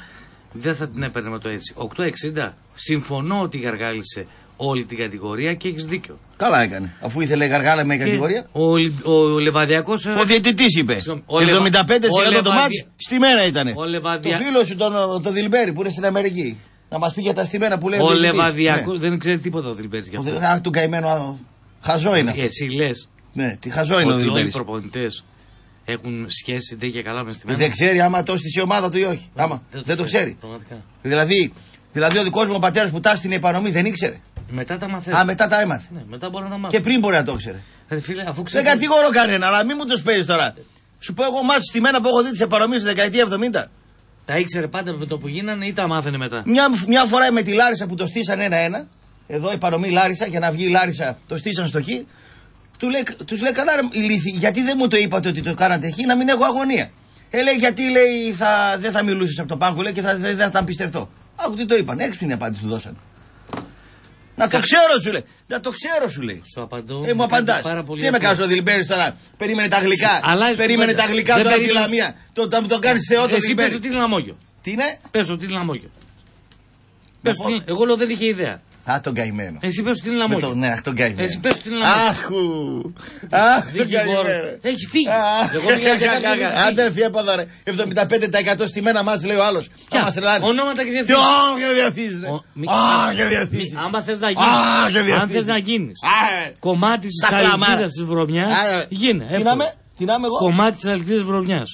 δεν θα την έπαιρνε με το έτσι. 8,60. Συμφωνώ ότι γαργάλισε όλη την κατηγορία και έχεις δίκιο. Καλά έκανε. Αφού ήθελε γαργάλα με κατηγορία. Ο, Ολυ- ο Λεβαδιακός. Ο διαιτητής είπε. Ο 75% Λεβα- ο το Λεβαδια- μάτς στη μένα ήταν. Ο Λεβαδια- Το φίλο σου τον το Δηλμπέρι που είναι στην Αμερική. Να μας πει για τα στημένα που λέει Ο διαιτητής. Λεβαδιακό Ναι. δεν ξέρει τίποτα ο Δηλπέρη γι' Ο αυτό. Δη- Αχ, του καημένο. α, Χαζό είναι. αυτό. Και εσύ λες. Ναι, τι χαζό είναι ο Ότι όλοι οι Δηλπέρι. προπονητές έχουν σχέση δεν και καλά με στη μέρα. Δεν ξέρει άμα το στήσει η ομάδα του ή όχι. Άμα. Δεν το ξέρει. Πραγματικά. Δηλαδή, δηλαδή ο δικός μου ο πατέρας που τάστην επανομή δεν ήξερε. Μετά τα μαθαίνει. Α, μετά τα έμαθε. Ναι, μετά μπορεί να τα μάθει. Και πριν μπορεί να το ήξερε. Ρε φίλε, αφού Δεν ξέρει. κατηγορώ κανένα, αλλά μην μου το παίζεις τώρα. Σου πω εγώ μάτς στη μένα που έχω δει τις επανομή στη δεκαετία 70. Τα ήξερε πάντα με το που γίνανε ή τα μάθαινε μετά; Μια, μια φορά με τη Λάρισα που το στήσαν ένα-ένα, εδώ η παρομή Λάρισα, για να βγει η Λάρισα, το στήσαν στο χ. Του λέει, τους λέει καλά, ρε, ηλίθιοι, γιατί δεν μου το είπατε ότι το κάνατε χ, να μην έχω αγωνία. Ε, λέει, γιατί λέει, θα, δεν θα μιλούσες από το πάγκο, λέει, και θα, δεν, δεν θα ήταν πιστευτό. Άκου τι το είπαν, έξυπνη απάντηση του δώσαν. Να το ξέρω, σου λέει. Να το ξέρω, σου λέει. Σου απαντώ. Ε, μου απαντάς. Πάρα πολύ Τι με απλά. κάνεις ο Δηλμπέρι τώρα; Περίμενε τα γλυκά. Αλλά Περίμενε τα γλυκά τώρα τη λαμία. Το, το, το κάνεις θεό το Εσύ πες Δηλμπέρι. ότι είναι λαμόγιο. Τι είναι; Πες ότι είναι λαμόγιο. Πες ότι είναι- Εγώ λέω δεν είχε ιδέα. Α, τον καημένο. Εσύ πες ότι είναι Με λαμόγιο. το, ναι, αχ, τον καημένο. Εσύ πες ότι είναι λαμόγιο. Άχου. Αχ, τον Δικηγόρο. καημένο. Έχει φύγει. Αχ, Εγώ μιλάω για κάποιον που έχει φύγει. Άντε, φύγε από εδώ, ρε. 75% στη μένα μας λέει ο άλλος. Θα Ποια; μας τρελάνει. Ονόματα και Τι διευθύνσεις. ω, και διευθύνσεις, ρε. Ο- μη- Α, και διευθύνσεις. μη- Άμα θες να Α, γίνεις, και αν διευθύνσεις. θες να γίνεις Α, ε. κομμάτι της Στα χλαμάρα. αλυσίδας της βρωμιάς, Α, ε. γίνε. Τι εύκολο. να είμαι, τι να είμαι εγώ; Κομμάτι της αλυσίδας της βρωμιάς.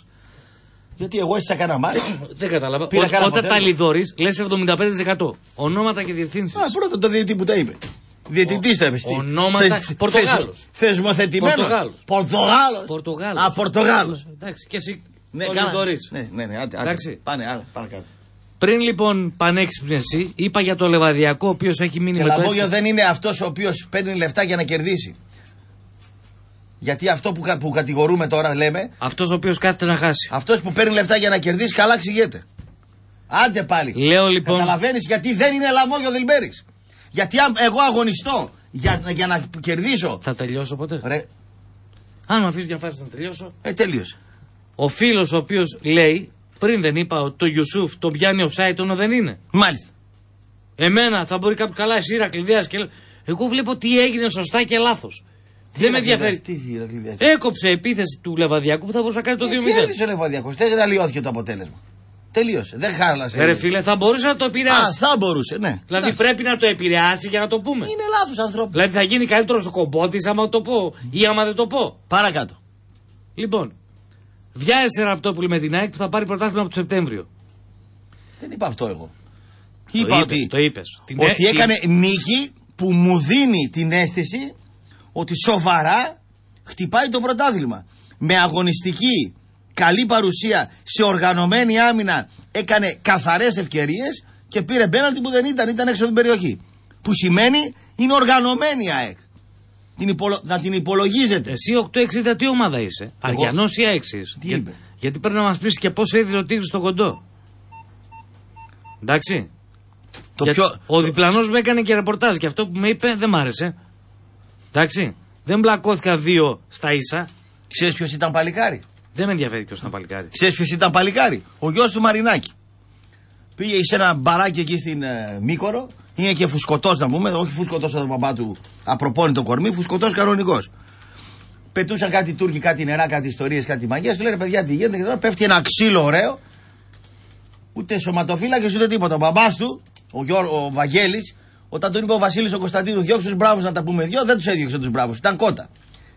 Γιατί εγώ εσύ θα κάνα μάτς. Δεν κατάλαβα. Πήρα Ό- κανένα Όταν τα αποτέλεσμα. λιδωρείς, λες 75%. Ονόματα και διευθύνσεις. Α, πρώτα το διαιτητή που τα είπε. Διαιτητής το είπε. τι. Ονόματα- Θεσ- Πορτογάλος. θεσ- Θεσμοθετημένος. Πορτογάλος. Πορτογάλος. Πορτογάλος. Α, Πορτογάλος. Εντάξει, και εσύ Ναι, το κάνα. λιδωρείς. Ναι, ναι, ναι, άντε, άντε. Εντάξει. Πάνε, άλλα, παρακάτω. Πριν λοιπόν πανέξυπνε εσύ, είπα για το λεβαδιακό, ο οποίος έχει μείνει Και με το λαμπόγιο αίσθημα. δεν είναι αυτός ο οποίος παίρνει λεφτά για να κερδίσει. Γιατί αυτό που, κα- που κατηγορούμε τώρα λέμε, Αυτός ο οποίος κάθεται να χάσει. αυτός που παίρνει λεφτά για να κερδίσει, καλά ξηγέται. Άντε πάλι. Λέω λοιπόν. Καταλαβαίνεις γιατί δεν είναι λαμόγιο Δηλμπέρη. Γιατί αν εγώ αγωνιστώ για, για να κερδίσω. Θα τελειώσω ποτέ; Ρε, Αν με αφήσεις μια φάση να τελειώσω. ε, τελείωσε. Ο φίλος ο οποίος λέει, πριν δεν είπα ότι το Ιουσούφ τον πιάνει offside ενώ δεν είναι. Μάλιστα. Εμένα θα μπορεί κάποιο καλά, εσύ Ηρακλειδέα και. λέ- Εγώ βλέπω τι έγινε σωστά και λάθος. Δεν με ενδιαφέρει. Τι Ηρακλειδέας. Έκοψε επίθεση του Λεβαδιακού που θα μπορούσε να κάνει το 2-0. Κέρδισε ο Λεβαδιακός. Δεν αλλοιώθηκε το αποτέλεσμα. Τελείωσε. Δεν χάλασε. Ε, Ρε φίλε, θα μπορούσε να το Α, επηρεάσει. θα μπορούσε, ναι. Δηλαδή πρέπει να το επηρεάσει για να το πούμε. Είναι λάθος ανθρώπου. Δηλαδή θα γίνει καλύτερος ο κομπότης άμα το πω ή άμα δεν το πω. Παρακάτω. Λοιπόν, βιάζεσαι Ραπτόπουλη με την ΑΕΚ που θα πάρει πρωτάθλημα από το Σεπτέμβριο. Δεν είπα αυτό εγώ. Το Είπα είπε- ότι, Το είπες. ότι έκανε νίκη που μου δίνει την αίσθηση ότι σοβαρά χτυπάει το πρωτάθλημα. Με αγωνιστική καλή παρουσία σε οργανωμένη άμυνα έκανε καθαρές ευκαιρίες και πήρε πέναλτι που δεν ήταν, ήταν έξω από την περιοχή. Που σημαίνει είναι οργανωμένη η ΑΕΚ. Την υπολο- Να την υπολογίζετε. Εσύ 8-60 τι ομάδα είσαι; Αριανό ή έξι. Τι Για- είπε; γιατί πρέπει να μας πεις και πόσο έδινε ο Τίγρης στον κοντό. Εντάξει. Το Γιατί πιο- Ο διπλανός μου έκανε και ρεπορτάζ και αυτό που με είπε δεν μ' άρεσε. Εντάξει. Δεν μπλακώθηκα δύο στα ίσα. Ξέρεις ποιος ήταν παλικάρι; Δεν με ενδιαφέρει ποιος ήταν παλικάρι. Ξέρεις ποιος ήταν παλικάρι; Ο γιος του Μαρινάκη. Πήγε σε ένα μπαράκι εκεί στην ε, Μύκορο. Είναι και φουσκωτός να πούμε. Όχι φουσκωτός σαν τον παπά του απροπώνητο κορμί. Φουσκωτός κανονικός. Πετούσαν κάτι Τούρκοι, κάτι νερά, κάτι ιστορίες, κάτι μαγεία. Του λένε παιδιά τι γίνεται. Και τώρα πέφτει ένα ξύλο ωραίο. Ούτε σωματοφύλακες ούτε τίποτα. Ο μπαμπά του, ο, Γιώργος, ο Βαγγέλης, όταν τον είπε ο Βασίλης ο Κωνσταντίνου, διώξε τους μπράβους να τα πούμε δυο, δεν τους έδιωξε τους μπράβους. Ήταν κότα.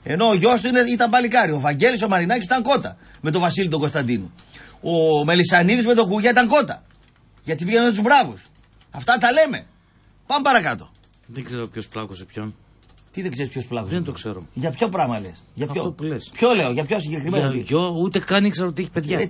Ενώ ο γιος του είναι, ήταν παλικάρι. Ο Βαγγέλης ο Μαρινάκης ήταν κότα με τον Βασίλη τον Κωνσταντίνου. Ο Μελισανίδη με τον Κουγιά ήταν κότα. Γιατί πήγαν τους μπράβους. Αυτά τα λέμε. Πάμε παρακάτω. Δεν ξέρω ποιος πλάκωσε ποιον. Τι δεν ξέρεις ποιος πλάκωσε. Δεν το ξέρω. Για ποιο πράγμα λες; Για ποιο; Αυτό που λες. Ποιο λέω, για ποιο συγκεκριμένο. Για γιο, ούτε καν ήξερα ότι έχει παιδιά. Ε.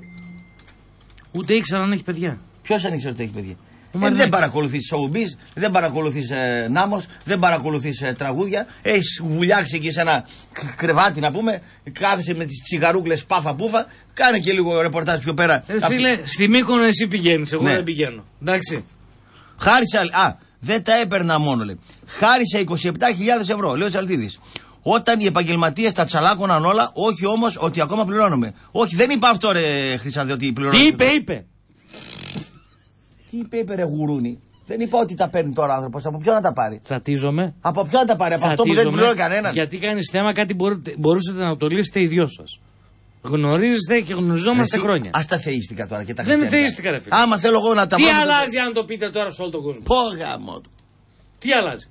Ούτε ήξερα αν έχει παιδιά. Ποιος αν ήξερε ότι έχει παιδιά; Ο Ε, Μαρινάκης. δεν παρακολουθείς showbiz, δεν παρακολουθείς ε, νάμος, δεν παρακολουθείς ε, τραγούδια. Έχεις βουλιάξει εκεί σε ένα κ- κρεβάτι να πούμε, κάθεσαι με τις τσιγαρούκλε πάφα πούφα, κάνε και λίγο ρεπορτάζ πιο πέρα. Ε, Απ' φίλε, στη Μύκονο εσύ πηγαίνεις. Εγώ Ναι. δεν πηγαίνω. Εντάξει. Χάρισα. Α, δεν τα έπαιρνα μόνο λέει. Χάρισα 27.000 ευρώ, λέει ο Τσαλτίδη. Όταν οι επαγγελματίες τα τσαλάκωναν όλα, όχι όμως ότι ακόμα πληρώνουμε. Όχι, δεν είπα αυτό ρε Χρυσάνδε ότι πληρώνουμε. Είπε, είπε. Τι είπε, είπε ρε γουρούνι. Δεν είπα ότι τα παίρνει τώρα ο άνθρωπος. Από ποιον να τα πάρει; Τσατίζομαι. Από ποιον να τα πάρει; Από αυτό που δεν Τσατίζομαι, πληρώνει κανέναν. Γιατί κάνεις θέμα κάτι μπορείτε, μπορούσατε να το λύσετε οι δυο σας. Γνωρίζετε και γνωριζόμαστε Εσύ, χρόνια. Ας τα θείστηκα τώρα και τα Δεν είναι χριστιανικά. θείστηκα, ρε φίλε. Άμα θέλω εγώ να τα Τι βάλω- αλλάζει αν το πείτε τώρα σε όλο τον κόσμο; Πω γάμο. του. Τι αλλάζει;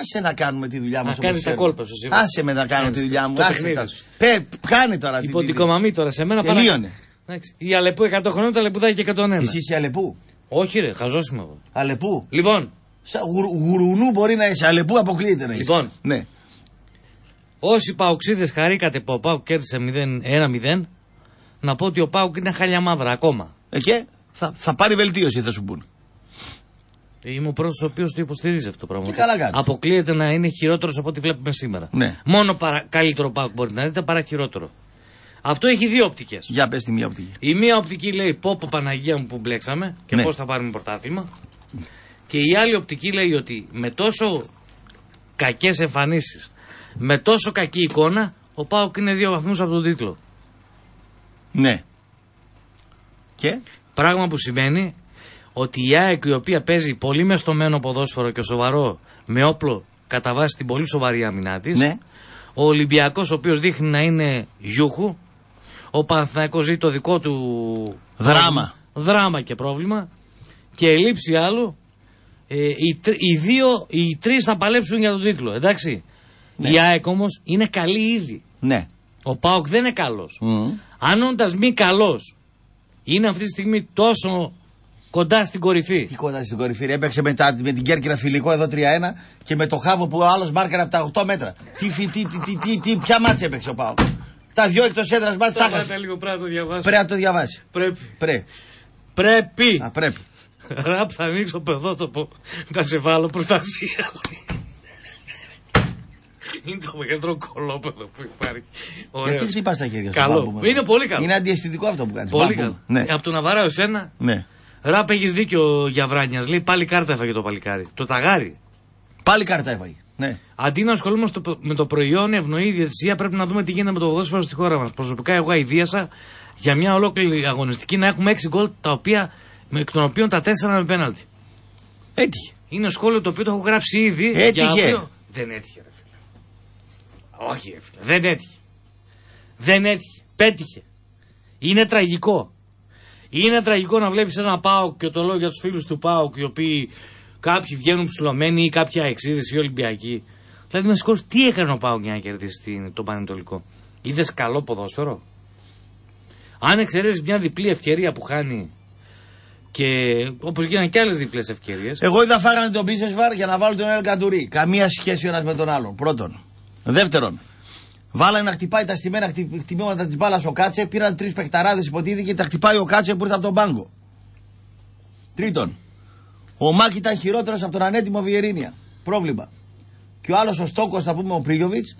Άσε να κάνουμε τη δουλειά μας. Να κάνεις τα κόλπα σου, σίγουρα. Άσε με να κάνω Κάνεις τη δουλειά μου. το Άσε παιχνίδι τα. σου. Πε, κάνει τώρα τη Υποτικομαμή τώρα σε μένα Τελείωνε. Εντάξει. Η Αλεπού 100 χρόνων, τα Αλεπούδα και 101. Εσύ είσαι Αλεπού; Όχι, ρε, χαζόσιμο εγώ. Αλεπού. Λοιπόν, Σαν γουρ- γουρουνού μπορεί να είσαι. Αλεπού αποκλείεται να είσαι. Λοιπόν. Ναι. όσοι παουξίδες χαρήκατε που ο Πάουκ κέρδισε 0 1-0, να πω ότι ο Πάουκ είναι χάλια μαύρα ακόμα. Ε, και θα, θα πάρει βελτίωση θα σου πούνε. Είμαι ο πρώτος ο οποίος το υποστηρίζει αυτό το πράγμα. Και καλά κάνεις. Αποκλείεται να είναι χειρότερος από ό,τι βλέπουμε σήμερα. Ναι. Μόνο παρα... καλύτερο Πάουκ μπορεί να δείτε παρά χειρότερο. Αυτό έχει δύο οπτικές. Για πες τη μία οπτική. Η μία οπτική λέει πω πω Παναγία μου που μπλέξαμε και Ναι. πώς θα πάρουμε πρωτάθλημα. Και η άλλη οπτική λέει ότι με τόσο κακές εμφανίσεις, με τόσο κακή εικόνα, ο Πάοκ είναι δύο βαθμούς από τον τίτλο. Ναι. Και; Πράγμα που σημαίνει ότι η ΑΕΚ η οποία παίζει πολύ μεστομένο ποδόσφαιρο και σοβαρό με όπλο κατά βάση την πολύ σοβαρή άμυνά της, Ναι. ο Ολυμπιακός ο οποίος δείχνει να είναι γιούχου, ο Παναθηναϊκός ζει το δικό του Δράμα. δράμα και πρόβλημα και λήψη άλλου ε, οι, τρ- οι δύο, οι τρεις θα παλέψουν για τον τίτλο, εντάξει. Η ΑΕΚ όμως είναι καλή ήδη. Ναι. Ο ΠΑΟΚ δεν είναι καλός. Μμ. Αν όντας μη καλός είναι αυτή τη στιγμή τόσο κοντά στην κορυφή. Τι κοντά στην κορυφή. ρε, Έπαιξε με, τα, με την Κέρκυρα φιλικό εδώ 3-1 και με το χάβο που ο άλλος μάρκαρε από τα 8 μέτρα. Τι, φι- τι, τι, τι, τι, τι, ποια μάτσα έπαιξε ο Πάο. Τα δυο εκτός έδρας μάτσα τα χάσε. λίγο πρέπει να το διαβάσω. Πρέπει να το διαβάσει. Πρέπει. Πρέπει. Πρέπει. Α, πρέπει. Ραπ θα ανοίξω παιδότοπο να σε βάλω προστασία. Είναι το μεγαλύτερο κολόπεδο που υπάρχει. Ωραίος. Γιατί χτυπάς τα χέρια σου. Καλό. μπαμπού μου. Είναι πολύ καλό. Είναι αντιαισθητικό αυτό που κάνεις. Πολύ καλό. Ναι. Από το να βαράω εσένα, ναι. ραπ έχεις δίκιο για βράνια. Λέει πάλι κάρτα έφαγε το παλικάρι. Το ταγάρι. Πάλι κάρτα έφαγε. Ναι. Αντί να ασχολούμαστε το- με το προϊόν, ευνοεί η διαιτησία, πρέπει να δούμε τι γίνεται με το ποδόσφαιρο στη χώρα μας. Προσωπικά, εγώ αηδίασα για μια ολόκληρη αγωνιστική να έχουμε 6 γκολ, τα οποία, με εκ των οποίων τα 4 με πέναλτι. Έτυχε. Είναι σχόλιο το οποίο το έχω γράψει ήδη. Έτυχε. για αύριο. Δεν έτυχε, ρε φίλε. Όχι, ρε φίλε. Δεν έτυχε. Δεν έτυχε. Πέτυχε. Είναι τραγικό. Είναι τραγικό να βλέπεις ένα Πάοκ και το λέω για τους φίλους του Πάοκ οι οποίοι κάποιοι βγαίνουν ψηλωμένοι ή κάποιοι αεξίδε ή Ολυμπιακοί. Δηλαδή, με συγχωρεί, τι έκανε ο Πάοκ για να κερδίσει την- τον Πανετολικό; Είδες καλό ποδόσφαιρο; Αν εξαιρέσεις μια διπλή ευκαιρία που χάνει και όπως γίνανε και άλλες διπλές ευκαιρίε. Εγώ είδα φάγανε τον Μπίσεσβαρ για να βάλουν τον Ελ Καντουρί. Καμία σχέση ο ένας με τον άλλον. Πρώτον. Δεύτερον. Βάλανε να χτυπάει τα στημένα χτυ- χτυπήματα της μπάλας ο Κάτσε. Πήραν τρεις παιχταράδες υποτίθεται και τα χτυπάει ο Κάτσε που ήρθε από τον πάγκο. Τρίτον. Ο Μάκη ήταν χειρότερος από τον ανέτοιμο Βιερίνια. Πρόβλημα. Και ο άλλος ο Στόκος, θα πούμε ο Πρίγιοβιτς,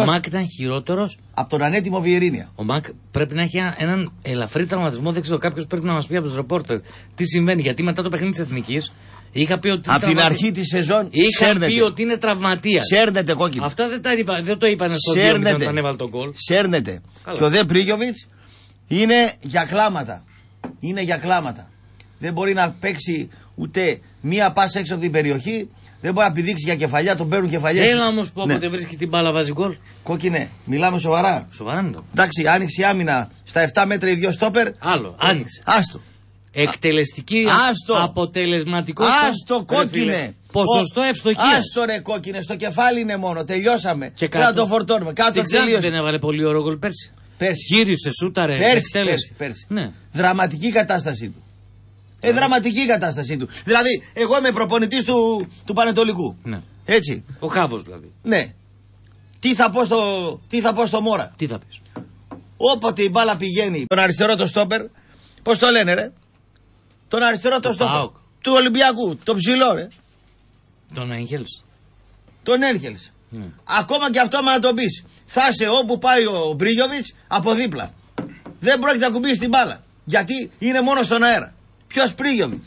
Ο Μάκ ήταν χειρότερος; από τον ανέτοιμο Βιερίνια. Ο Μακ πρέπει να έχει ένα- έναν ελαφρύ τραυματισμό. Δεν ξέρω, κάποιος πρέπει να μας πει από τους ρεπόρτερ τι συμβαίνει. Γιατί μετά το παιχνίδι της Εθνικής είχα πει ότι. Από την τραυματι- αρχή της σεζόν Είχα σέρνεται. πει ότι είναι τραυματίας. Σέρνεται κόκκινο. Αυτά δεν, τα είπα, δεν το είπαν στο 2 Σέρνεται. όταν έβαλε τον γκολ. Σέρνεται. Καλά. Και ο Δε Πρίγιοβιτς είναι για κλάματα. Είναι για κλάματα. Δεν μπορεί να παίξει ούτε μία πάσα έξω από την περιοχή. Δεν μπορεί να πηδήξει για κεφαλιά, τον παίρνουν κεφαλιά. Έλα όμως που Ναι. όποτε βρίσκει την μπάλα βάζει γκολ. Κόκκινε, μιλάμε σοβαρά. Σοβαρά είναι το. Εντάξει, άνοιξε η άμυνα στα 7 μέτρα οι δύο στόπερ. Άλλο, άνοιξε. Άστο. Εκτελεστική Άστο. αποτελεσματικότητα. Άστο Ρε φίλες, κόκκινε. Ποσοστό Ο- ευστοχίας. Άστο ρε κόκκινε, στο κεφάλι είναι μόνο. Τελειώσαμε. Και Πρέπει να κάτω. το φορτώνουμε. Κάτω Την Ξάνθη τελείωσε. δεν έβαλε πολύ ωραίο γκολ πέρσι. Πέρσι. Γύρισε, σούταρε, Πέρσι, εκτέλεσε. πέρσι, πέρσι. Ναι. Δραματική κατάστασή του. Ε, δραματική κατάστασή του. Δηλαδή, εγώ είμαι προπονητής του, του Πανετολικού. Ναι. Έτσι. Ο Κάβο δηλαδή. Ναι. Τι θα πω στο, τι θα πω στο Μόρα; Τι θα πεις; Όποτε η μπάλα πηγαίνει τον αριστερό το στόπερ, πώς το λένε, ρε; Τον αριστερό το, Το στόπερ. ΠΑΟΚ. Του Ολυμπιακού. Το ψηλό, ρε. Τον Έγγελς. Τον Έρχελ. Ακόμα και αυτό, μα να το πεις. Θα είσαι όπου πάει ο Μπρίγιοβιτς από δίπλα. Δεν πρόκειται να κουμπίσεις την μπάλα. Γιατί είναι μόνο στον αέρα. Ποιος Πρίγιοβιτ.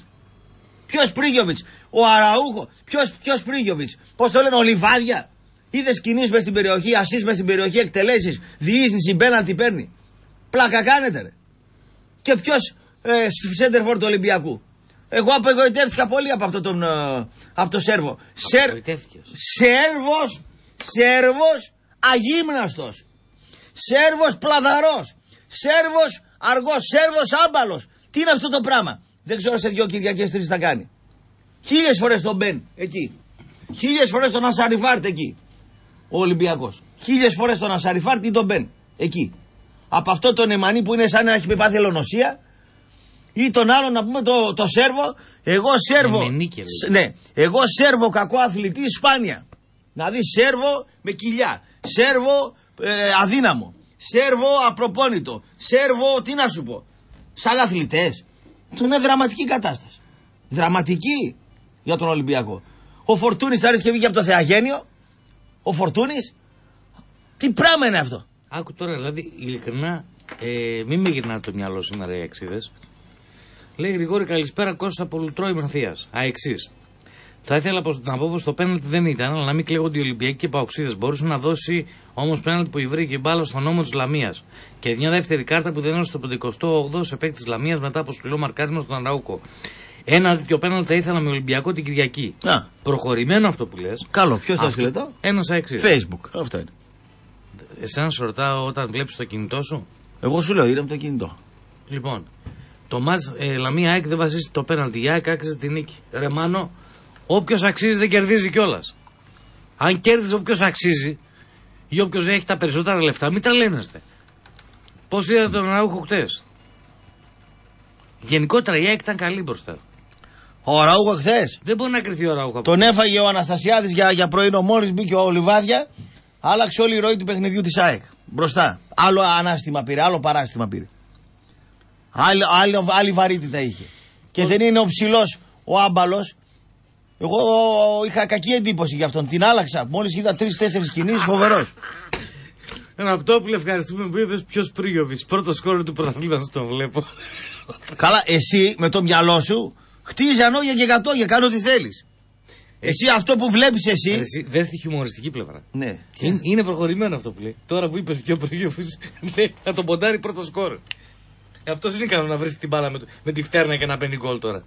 Ποιος Πρίγιοβιτ. Ο Αραούχο. Ποιος ποιος Πρίγιοβιτ. Πώς το λένε, ο Λιβάδια. Είδες κινήσεις μες στην περιοχή, ασείς μες στην περιοχή, εκτελέσεις, διείσδυση, μπέναντι παίρνει. Πλάκα κάνετε, ρε. Και ποιος ε, σέντερφορ του Ολυμπιακού; Εγώ απογοητεύτηκα πολύ από αυτό τον, ε, από το Σέρβο. Σερ, Σέρβος, Σέρβος αγύμναστος. Σέρβος πλαδαρός. Σέρβος αργός. Σέρβος άμπαλος. Τι είναι αυτό το πράγμα; Δεν ξέρω σε δυο Κυριακές τρεις θα κάνει. Χίλιες φορές τον Μπεν εκεί. Χίλιες φορές τον Ασαριφάρτ εκεί. Ο Ολυμπιακός. Χίλιες φορές τον Ασαριφάρτ ή τον Μπεν εκεί. Από αυτό τον Εμανί που είναι σαν να έχει πάθει ελονοσία ή τον άλλο να πούμε το, το Σέρβο. Εγώ Σέρβο. Εμενίκε, Σ- ναι, εγώ Σέρβο κακό αθλητή σπάνια. Να δεις Σέρβο με κοιλιά. Σέρβο ε, αδύναμο. Σέρβο απροπόνητο. Σέρβο, τι να σου πω. Σαν αθλητές. Είναι δραματική κατάσταση. Δραματική για τον Ολυμπιακό. Ο Φορτούνης θα και βγήκε από το Θεαγένιο. Ο Φορτούνης. Τι πράγμα είναι αυτό; Άκου τώρα, δηλαδή, ειλικρινά, ε, μην με γυρνάτε το μυαλό σήμερα οι αξίδες. Λέει Γρηγόρη, καλησπέρα Κώστας από Λουτρόι Μαθίας. Αεξή. Θα ήθελα πως- να πω πως το πέναλτι δεν ήταν, αλλά να μην κλαίγονται οι Ολυμπιακοί και οι Παοξίδες. Μπορούσε να δώσει όμως πέναλτι που βρήκε μπάλα στον νόμο της Λαμίας. Και μια δεύτερη κάρτα που δεν έδωσε το 58ο σε παίκτη της Λαμίας μετά από σκληρό μαρκάρισμα στον Αραούκο. Ένα τέτοιο πέναλτι θα ήθελα με Ολυμπιακό την Κυριακή. Α. Προχωρημένο αυτό που λες. Καλό, ποιος το έστειλε το; Ένα αεξή. Facebook. Αυτό είναι. Εσένα σε ρωτάω όταν βλέπεις το κινητό σου; Εγώ σου λέω, είδα με το κινητό. Λοιπόν, το μάτς ε, Λαμία ΑΕΚ δεν βασίζει το πέναλτι. Η ΑΕΚ άξιζε την νίκη. Ρε Μάνο, όποιος αξίζει δεν κερδίζει κιόλας. Αν κέρδιζε όποιος αξίζει ή όποιος έχει τα περισσότερα λεφτά, μην τρελαίνεστε. Πώς είδατε τον Αραούχο χτες; Γενικότερα η ΑΕΚ ήταν καλή μπροστά. Ο Ραούχο χθες. Δεν μπορεί να κρυθεί ο Αραούχο. Τον έφαγε ο Αναστασιάδης για, για πρωινό. Μόλις μπήκε ο Λιβάδια, άλλαξε όλη η ροή του παιχνιδιού της ΑΕΚ. Μπροστά. Άλλο ανάστημα πήρε, άλλο παράστημα πήρε. Άλλη, άλλη, άλλη βαρύτητα είχε. Και δεν είναι ο ψηλός ο άμπαλος. Εγώ είχα κακή εντύπωση για αυτόν. Την άλλαξα. Μόλις είδα τρει-τέσσερι κινήσεις, φοβερός. Ραπτόπουλε, ευχαριστούμε που είπε ποιος Πρίγιοβιτ. Πρώτο σκόρ του πρωταθλήματος το βλέπω. Καλά, εσύ με το μυαλό σου χτίζει ανώγια και κατόγια, κάνω ό,τι θέλεις. Εσύ αυτό που βλέπεις εσύ. Εσύ, δες τη χιουμοριστική πλευρά. Ναι. Είναι, είναι προχωρημένο αυτό που λέει. Τώρα που είπες πιο Πρίγιοβιτ, λέει θα τον ποντάρει πρώτο σκόρ. Ε, Αυτός είναι ικανός να βρεις την μπάλα με, το- με τη φτέρνα και να μπαίνει γκολ τώρα.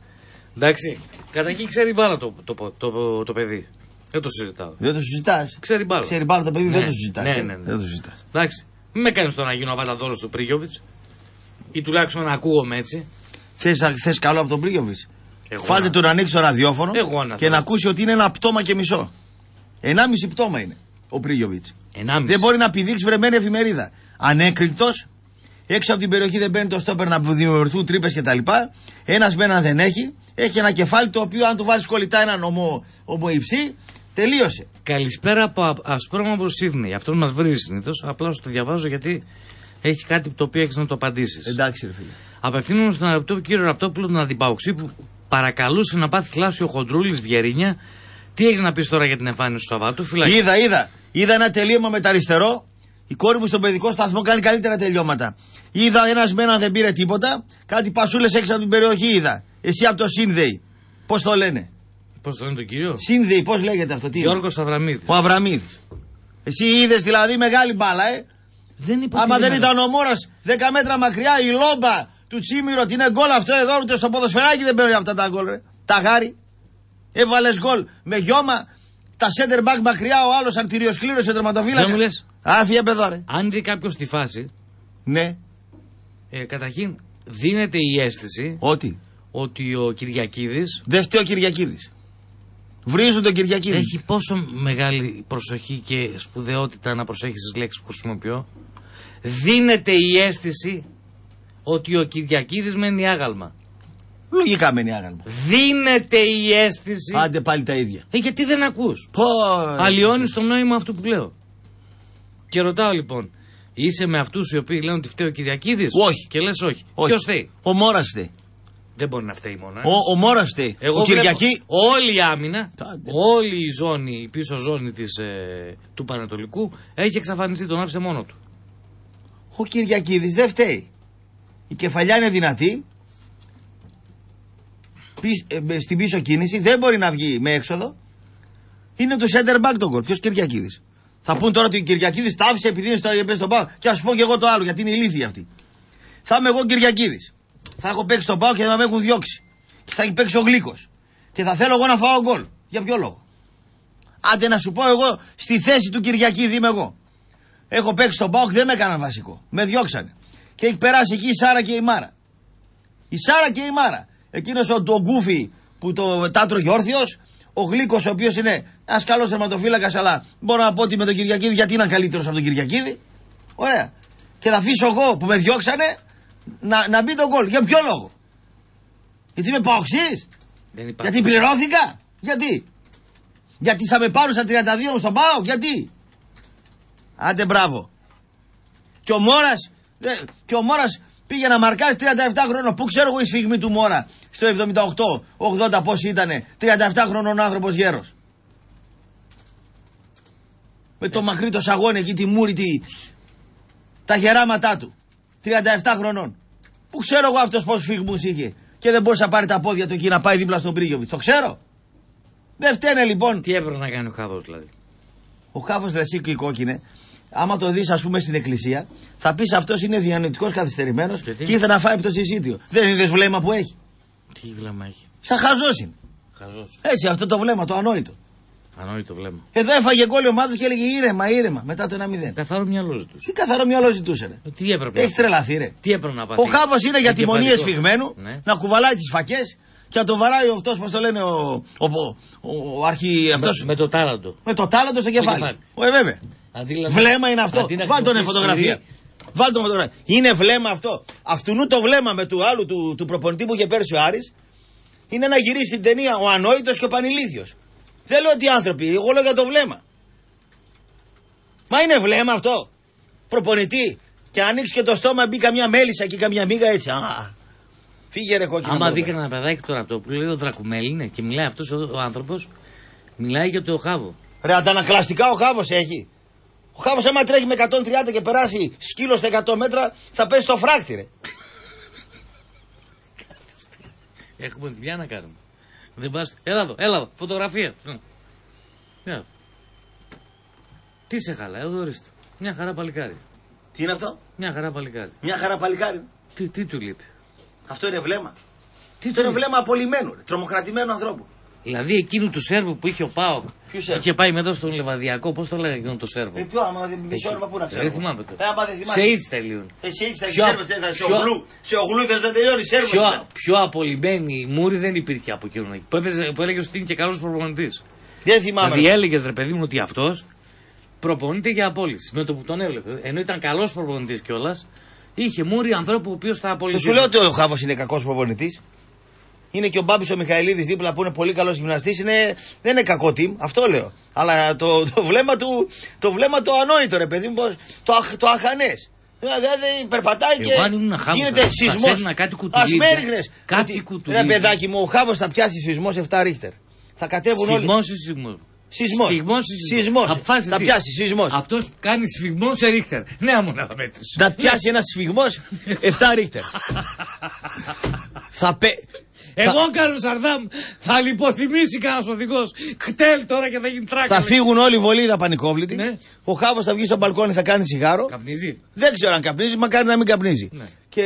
Εντάξει. Καταρχήν ξέρει μπάλα το, το, το, το, το παιδί. Δεν το συζητάω. Δεν το συζητάς. Ξέρει μπάλα. Ξέρει μπάλα το παιδί, Ναι, δεν το συζητάς. Ναι, ναι, ναι. Δεν το συζητάς. Εντάξει. Μην με κάνεις το να γίνω απανταδόρο του Πρίγιοβιτς. Ή τουλάχιστον να ακούγομαι έτσι. Θες θες καλό από τον Πρίγιοβιτς; Εγώ Φάλτε να- του να ανοίξει το ραδιόφωνο Εγώ να και θέλω. να ακούσει ότι είναι ένα πτώμα και μισό. Ενάμιση πτώμα είναι ο Πρίγιοβιτς. Δεν μπορεί να πηδήξει βρεμένη εφημερίδα. Ανέκριτο, έξω από την περιοχή δεν μπαίνει το στόπερ να δημιουργηθούν τρύπες κτλ. Ένας με έναν δεν έχει. Έχει ένα κεφάλι το οποίο αν του βάλεις κολλητά έναν ομο, ομοϊψή, τελείωσε. Καλησπέρα από Ασπρόμα από Σίδνεϊ. Αυτό μας βρει συνήθως. Απλά σου το διαβάζω γιατί έχει κάτι το οποίο έχεις να το απαντήσεις. Εντάξει, ρε φίλε. Απευθύνομαι στον αγαπητό κύριο Ραπτόπουλο, τον αντιπαουξή που παρακαλούσε να πάθει θλάσσιο χοντρούλης Βιερίνια. Τι έχεις να πεις τώρα για την εμφάνιση του Σαββάτου, φυλακή; Είδα, είδα. Είδα ένα τελείωμα με τα αριστερό. Η κόρη μου στον παιδικό σταθμό κάνει καλύτερα τελειώματα. Είδα ένας με έναν δεν πήρε τίποτα. Κάτι πασούλες έξω από την περιοχή είδα. Εσύ από το Σύνδεϊ. Πώς το λένε; Πώς το λένε τον κύριο; Σύνδεϊ, πώς λέγεται αυτό. Τι είναι; Γιώργος Αβραμίδης. Ο Αβραμίδης. Εσύ είδες δηλαδή μεγάλη μπάλα, ε; Δεν είπα Άμα ότι δεν δεν ήταν ο Μόρας 10 μέτρα μακριά, η λόμπα του Τσίμηρο, τι είναι γκολ αυτό εδώ, ούτε στο ποδοσφαιράκι δεν παίρνει αυτά τα γκολ, ρε. Τα γάρι. Έβαλες γκολ με γιώμα, τα center back μακριά, ο άλλος αρτηριοσκλήρωσε τερματοφύλακα. Δεν μου λες. Άφιε παιδό, ρε. Αν δει κάποιος τη φάση. Ναι. Ε, καταρχήν δίνεται η αίσθηση Ότι. Ότι ο Κυριακίδη Δεν φταίει ο Κυριακίδης. Βρίζουν τον Κυριακίδη. έχει πόσο μεγάλη προσοχή και σπουδαιότητα να προσέχει τις λέξεις που χρησιμοποιώ. Δίνεται η αίσθηση ότι ο Κυριακίδης μένει άγαλμα. Λογικά μένει άγαλμα. Δίνεται η αίσθηση. Άντε πάλι τα ίδια. Ε, γιατί δεν ακούς; Πω. Αλλοιώνεις το νόημα αυτού που λέω. Και ρωτάω λοιπόν, είσαι με αυτούς οι οποίοι λένε ότι φταίει ο Κυριακίδης; Όχι. Και λες όχι. Όχι. Ποιος φταίει; Ο Μόρα φταίει. Δεν μπορεί να φταίει μόνος. ε. Ο, ο Μόρα φταίει. Εγώ ο βλέπω Κυριακή; Όλη η άμυνα, όλη η ζώνη, η πίσω ζώνη της, ε, του Πανατολικού έχει εξαφανιστεί. Τον άφησε μόνο του. Ο Κυριακίδης δεν φταίει. Η κεφαλιά είναι δυνατή. Πι- ε, στην πίσω κίνηση δεν μπορεί να βγει με έξοδο. Είναι το center back τον γκολ. Ποιος Κυριακίδης; Θα πούν τώρα ότι ο Κυριακίδης τα άφησε επειδή είναι στο έπαιζε στον πάο. Και ας πω και εγώ το άλλο γιατί είναι ηλίθιοι αυτοί. Θα είμαι εγώ Κυριακίδης. Θα έχω παίξει τον πάο και θα με έχουν διώξει. Και θα έχει παίξει ο γλύκο. Και θα θέλω εγώ να φάω γκολ. Για ποιο λόγο; Άντε να σου πω εγώ στη θέση του Κυριακίδη είμαι εγώ. Έχω παίξει τον Πάοκ, δεν με έκαναν βασικό. Με διώξανε. Και έχει περάσει εκεί η Σάρα και η Μάρα. Η Σάρα και η Μάρα. Εκείνος ο, το γκούφι που το τάτρωγε όρθιος, ο Γλίκος ο οποίος είναι ένας καλός θερματοφύλακα, αλλά μπορώ να πω ότι με τον Κυριακίδη γιατί είναι καλύτερος από τον Κυριακίδη. Ωραία. Και θα αφήσω εγώ που με διώξανε να, να μπει τον γκολ. Για ποιο λόγο; Γιατί είμαι παοξή. Δεν υπάρχει. Γιατί πληρώθηκα; Γιατί; Γιατί θα με πάρουν στα 32 μου στον Πάο; Γιατί; Άντε μπράβο. Και ο Μόρας, δε- και ο Μόρας πήγε να μαρκάρει 37 χρόνων. Πού ξέρω εγώ η σφιγμή του Μόρα στο 78, 80 πόσοι ήτανε. 37 χρονών άνθρωπος γέρος. Με το μακρύ το σαγόνι εκεί τη μούρη τη, τα γεράματά του. 37 χρονών. Πού ξέρω εγώ αυτός πόσους φυγμούς είχε. Και δεν μπορούσε να πάρει τα πόδια του εκεί να πάει δίπλα στον Πρίγιοβιτς. Το ξέρω. Δεν φταίνε λοιπόν. Τι έπρεπε να κάνει ο Χάβος δηλαδή. Ο χάφο Δρασίκου η κόκκινε, άμα το δεις, ας πούμε, στην εκκλησία, θα πεις αυτός είναι διανοητικός καθυστερημένος Γιατί; και ήρθε να φάει από το συσίτιο. Δεν είδε βλέμμα που έχει. Τι βλέμμα έχει. Σαν χαζός είναι. Χαζός. Έτσι, αυτό το βλέμμα, το ανόητο. Ανόητο βλέμμα. Εδώ έφαγε γκολ η ομάδα του και έλεγε ήρεμα, ήρεμα μετά το 1-0. Καθαρό μυαλό ζητούσε. Τι καθαρό μυαλό ζητούσε, ρε. Ε, Τι έπρεπε Έχεις να τρελαθεί, ρε. Τι έπρεπε να πάθει. Ο χάβο είναι για τη μονή Εγκεφαλικό. εσφιγμένου Ναι. να κουβαλάει τις φακές και να το βαράει αυτός, πώς το λένε, ο, ο, ο, ο αρχι. αυτός, Με, με το τάλαντο. με το τάλαντο στο κεφάλι. κεφάλι. Ο, ε, βέβαια. Αντί να- Βλέμμα είναι αυτό. αντί να Βάλ τον χρησιμοποιήσει φωτογραφία. σφυρί, Βάλ τον φωτογραφία. Είναι βλέμμα αυτό. Αυτού το βλέμμα με του άλλου του, του προπονητή που είχε πέρσι ο Άρης είναι να γυρίσει την ταινία ο ανόητος και ο πανηλήθιος. Δεν λέω ότι οι άνθρωποι, εγώ λέω για το βλέμμα. Μα είναι βλέμμα αυτό. Προπονητή. Και να ανοίξεις και το στόμα μπει καμιά μέλισσα και καμιά μίγα έτσι. Α, φύγε ρε κόκκινο. Άμα από δει εδώ κανένα παιδάκι τώρα από το που λέει ο Δρακουμέλη είναι και μιλάει αυτός ο, ο άνθρωπος, μιλάει για το Χάβο. Ρε αντανακλαστικά ο Χάβος έχει. Ο Χάβος άμα τρέχει με 130 και περάσει σκύλος στα 100 μέτρα θα πέσει στο φράκτη ρε. Έχουμε δουλειά να κάνουμε. Δεν πας... Έλα εδώ, έλα εδώ, φωτογραφία. Έλα. Τι σε χαλά, εδώ ορίστε. Μια χαρά παλικάρι. Τι είναι αυτό; Μια χαρά παλικάρι. Μια χαρά παλικάρι. Τι, τι του λείπει; Αυτό είναι βλέμμα. Τι Αυτό είναι του λείπει; βλέμμα απολυμμένου, ρε, τρομοκρατημένου ανθρώπου. Δηλαδή εκείνου του Σέρβου που είχε ο Πάοκ Ποιο και Σέρβο; είχε πάει μετά στον Λεβαδιακό, πώς το λέγανε εκείνο το Σέρβο; Ε, ποιο άμα δεν μισό όνομα που να ξέρω. Δεν θυμάμαι το. Ε, άμα δεν θυμάσαι. Σε ήτς τελείων. Εσύ έτσι θα Ποιο- ξέρεις, δεν θα σε ποιο- ογλού. Σε ογλού θες να τελειώνει, σέρβος. Πιο, πιο απολυμμένη μούρη δεν υπήρχε από εκείνον. Που, έπαιζε, που έλεγε ότι είναι και καλός προπονητής. Δεν θυμάμαι. Δηλαδή έλεγες ρε παιδί μου ότι αυτός προπονείται για απόλυση. Με το που τον έβλεπες. Ενώ ήταν καλός προπονητής κιόλας, είχε μούρη ανθρώπου ο οποίος θα Δεν απολυθεί. σου λέω ότι ο Χάβο είναι κακός προπονητής. Είναι και ο Μπάμπης ο Μιχαηλίδης δίπλα που είναι πολύ καλός γυμναστής. Είναι, δεν είναι κακό team, αυτό λέω. Αλλά το, το, βλέμμα του, το βλέμμα το ανόητο ρε παιδί μου, πώς- το, αχ- το αχανές. Δηλαδή περπατάει και Εγώ αν ήμουν Χάβος, γίνεται θα- θα σεισμός. σέρνα κάτι κουτουλίδια. Α με έριχνες. Κάτι Ότι, Ρε κουτουλίδια. παιδάκι μου, ο Χάβο θα πιάσει σεισμός 7 ρίχτερ. Θα κατέβουν όλοι. Σφιγμό ή σεισμός; Σεισμός. Σφιγμός ή Σεισμός. Αποφάσισε Θα τι; πιάσει σεισμός. Αυτός κάνει σφιγμός σε ρίχτερ. Ναι, μου να θα μέτρησε. Θα πιάσει ένα σφιγμός 7 ρίχτερ. θα πε... Εγώ κάνω Σαρδάμ, θα λιποθυμήσει κανένας οδηγός. Κτέλ τώρα και θα γίνει τράκα. Θα λέει. φύγουν όλοι οι βολίδα πανικόβλητοι. Ναι. Ο Χάβος θα βγει στο μπαλκόνι, θα κάνει τσιγάρο. Καπνίζει. Δεν ξέρω αν καπνίζει, μακάρι να μην καπνίζει. Ναι. Και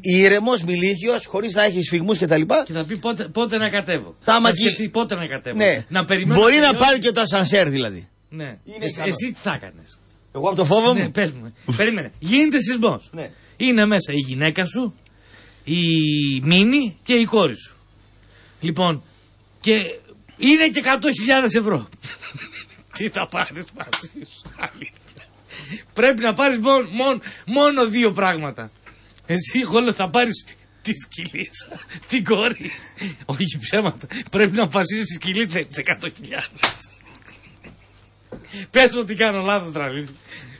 ήρεμο, μιλίχιο, χωρίς να έχει σφιγμούς κτλ. Και θα πει πότε, πότε να κατέβω. Θα Θα άμα σκεφτεί και- πότε να κατέβω. Ναι. Να περιμένω. Μπορεί να τελειώσει. πάρει και το ασανσέρ δηλαδή. Ναι. Είναι Εσύ, καλό. εσύ τι θα έκανες; Εγώ από το φόβο Ναι, μου. πες μου. Περίμενε. Γίνεται σεισμός. Ναι. Είναι μέσα η γυναίκα σου, η Μίνη και η κόρη σου. Λοιπόν, και είναι και 100.000 ευρώ. Τι θα πάρεις μαζί σου, αλήθεια. Πρέπει να πάρεις μόνο, μόνο, μόνο δύο πράγματα. Εσύ, εγώ λέω, θα πάρεις Τη σκυλίτσα. Την κόρη. Όχι ψέματα. Πρέπει να αποφασίσεις τη σκυλίτσα τις 100.000. Πες ότι κάνω λάθος τραγούδι.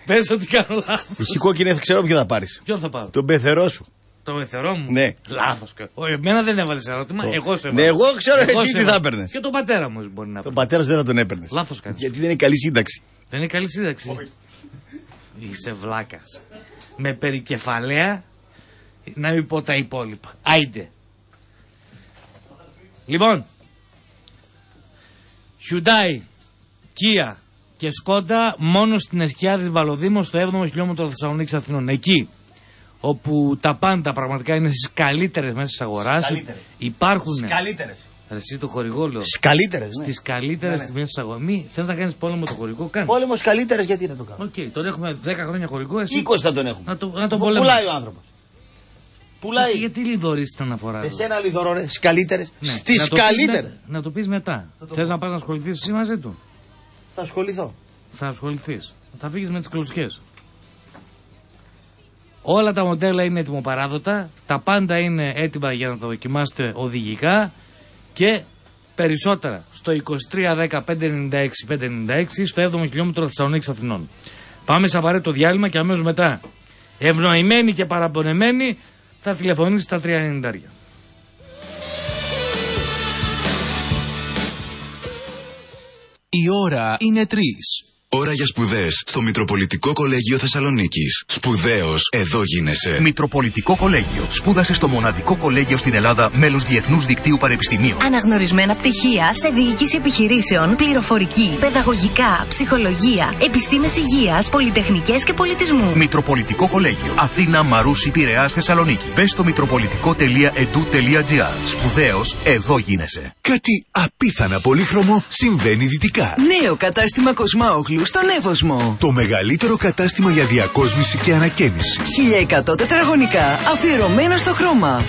Πες ότι κάνω λάθος. Εσύ κόκκινη θα ξέρω ποιο θα πάρεις. Ποιο θα πάρω; Τον πεθερό σου. Το πεθερό μου. Ναι. Λάθος. Εμένα δεν έβαλες ερώτημα. Το- Εγώ σε Ναι, εγώ ξέρω εσύ τι θα έπαιρνες. Και τον πατέρα μου μπορεί να Τον πάρει. πατέρα δεν θα τον έπαιρνες. Λάθος κάνεις. Γιατί δεν είναι καλή σύνταξη. Δεν είναι καλή σύνταξη. Είσαι βλάκας. Με περικεφαλαία να μην πω τα υπόλοιπα. Άιντε. Λοιπόν. Hyundai, Kia και Skoda μόνο στην Εσκιάδης Βαλοδήμος στο 7ο χιλιόμετρο Θεσσαλονίκης Αθηνών. Εκεί όπου τα πάντα πραγματικά είναι στις καλύτερες μέσα της αγοράς. Καλύτερες. Υπάρχουν. Καλύτερες. Ρε, Εσύ το χορηγό λέω. Καλύτερες. Ναι. Στις καλύτερες Ναι, ναι. τιμές της αγοράς. Μη θες να κάνεις πόλεμο το χορηγό, κάνε. Πόλεμο καλύτερες γιατί να το κάνω; Οκ, τον έχουμε 10 χρόνια χορηγό. Εσύ 20 θα τον έχουμε. να το, να το Αφού πολεμήσουμε. Πουλάει ο άνθρωπος. Πουλάει. Γιατί, γιατί λιδωρείς την αναφορά. εδώ. Εσένα λιδωρώ ρε, στις καλύτερες. Ναι. Στις Να το πεις καλύτερες. με- Να το πεις μετά. Θες να πας να ασχοληθείς εσύ μαζί του; Θα ασχοληθώ. Θα ασχοληθείς. Θα φύγεις με τις κλωσιές. Όλα τα μοντέλα είναι έτοιμοπαράδοτα. Τα πάντα είναι έτοιμα για να τα δοκιμάσετε οδηγικά. Και περισσότερα στο 2310 596 596 στο 7ο χιλιόμετρο Θεσσαλονίκης Αθηνών. Πάμε σε απαραίτητο διάλειμμα και αμέσως μετά, ευνοημένοι και παραπονεμένοι, θα τηλεφωνήσει στα 390. Η ώρα είναι 3. Ώρα για σπουδές στο Μητροπολιτικό Κολέγιο Θεσσαλονίκης. Σπουδαίος, εδώ γίνεσαι. Μητροπολιτικό Κολέγιο. Σπούδασε στο μοναδικό κολέγιο στην Ελλάδα μέλος Διεθνούς Δικτύου Πανεπιστημίου. Αναγνωρισμένα πτυχία σε διοίκηση επιχειρήσεων, πληροφορική, παιδαγωγικά, ψυχολογία, επιστήμες υγείας, πολυτεχνικές και πολιτισμού. Μητροπολιτικό Κολέγιο. Αθήνα, Μαρούσι, Πειραιά, Θεσσαλονίκη. Μπες στο μητροπολιτικό.edu.gr. Σπουδαίος, εδώ γίνεσαι. Κάτι απίθανα πολύχρωμο συμβαίνει δυτικά. Νέο κατάστημα Κοσμάογλου στον Εύωσμο. Το μεγαλύτερο κατάστημα για διακόσμηση και ανακαίνιση. 1100 τετραγωνικά αφιερωμένα στο χρώμα.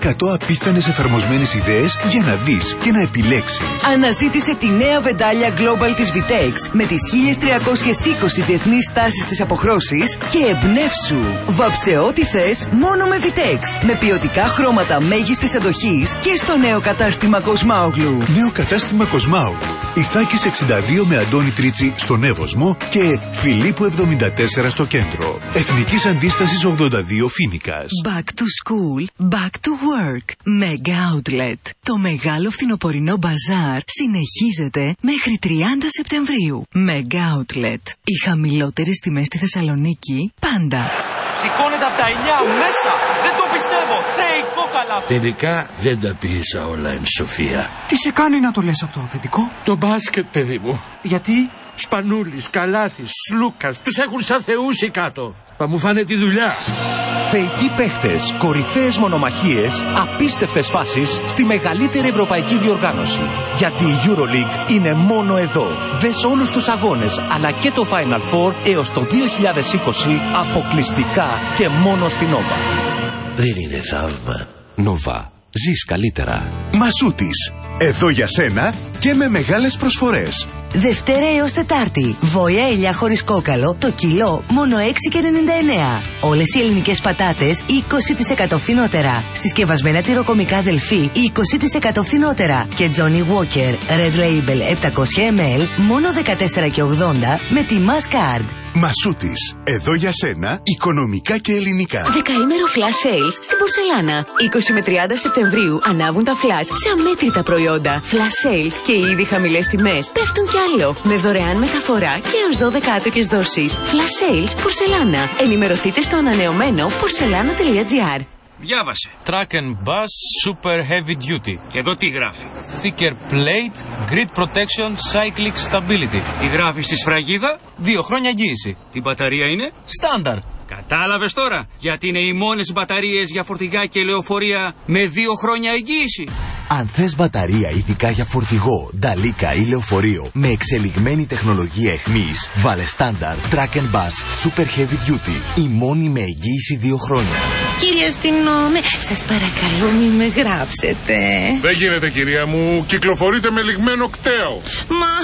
1100 απίθανες εφαρμοσμένες ιδέες για να δεις και να επιλέξεις. Αναζήτησε τη νέα βεντάλια Global της Vitex με τις 1320 διεθνείς τάσεις της αποχρώσης και εμπνεύσου. Βάψε ό,τι θες μόνο με Vitex. Με ποιοτικά χρώματα μέγιστης αντοχής και στο νέο κατάστημα Κοσμάογλου. Νέο κατάστημα Κοσμάου. Ιθάκης 62 με Αντώνη Τρίτσι στον Εύωσμο και Φιλίππου 74 στο κέντρο. Εθνικής Αντίστασης 82 Φίνικας. Back to school, back to work. Mega Outlet. Το μεγάλο φθινοπορεινό μπαζάρ συνεχίζεται μέχρι 30 Σεπτεμβρίου. Mega Outlet. Οι χαμηλότερες τιμές στη Θεσσαλονίκη πάντα. Σηκώνεται από τα 9 μέσα. Δεν το πιστεύω. Θεϊκό καλά. Τελικά δεν τα πείσα όλα εν σοφία. Τι σε κάνει να το λες αυτό, αφεντικό; Το μπάσκετ, παιδί μου. Γιατί; Σπανούλης, Καλάθης, Σλούκας, τους έχουν σαν θεούς οι κάτω. Θα μου φάνε τη δουλειά. Θεϊκοί παίχτες, κορυφαίες μονομαχίες, απίστευτες φάσεις στη μεγαλύτερη ευρωπαϊκή διοργάνωση. Γιατί η Euroleague είναι μόνο εδώ. Δες όλους τους αγώνες αλλά και το Final Four έως το 2020 αποκλειστικά και μόνο στην Nova. Δεν είναι θαύμα. Νοβά. Ζεις καλύτερα. Μασούτης. Εδώ για σένα και με μεγάλες προσφορές. Δευτέρα έως Τετάρτη. Βόια ελιά χωρίς κόκαλο, το κιλό μόνο 6,99. Όλες οι ελληνικές πατάτες 20% φθηνότερα. Συσκευασμένα τυροκομικά δελφή 20% φθηνότερα. Και Johnny Walker Red Label 700ml μόνο 14,80 με τη Mask Card. Μασούτης. Εδώ για σένα, οικονομικά και ελληνικά. Δεκαήμερο flash sales στην Πορσελάνα. 20 με 30 Σεπτεμβρίου ανάβουν τα flash σε αμέτρητα προϊόντα. Flash sales και οι ήδη χαμηλές τιμές πέφτουν κι άλλο. Με δωρεάν μεταφορά και έως 12 άτοκες δόσεις. Flash sales Πορσελάνα. Ενημερωθείτε στο ανανεωμένο porcelana.gr. Διάβασε. Track and Bus Super Heavy Duty. Και εδώ τι γράφει. Thicker Plate Grid Protection Cyclic Stability. Τι γράφεις στη σφραγίδα; Δύο χρόνια εγγύηση. Την μπαταρία είναι; Στάνταρ. Κατάλαβες τώρα; Γιατί είναι οι μόνες μπαταρίες για φορτηγά και λεωφορεία με δύο χρόνια εγγύηση. Αν θες μπαταρία ειδικά για φορτηγό, νταλίκα ή λεωφορείο με εξελιγμένη τεχνολογία εχμής, βάλε στάνταρ Track and Bus Super Heavy Duty. Η μόνη με εγγύηση δύο χρόνια. Κύριε αστυνόμε, σας παρακαλώ μη με γράψετε. Δεν γίνεται κυρία μου, κυκλοφορείτε με λιγμένο κταίο. Μα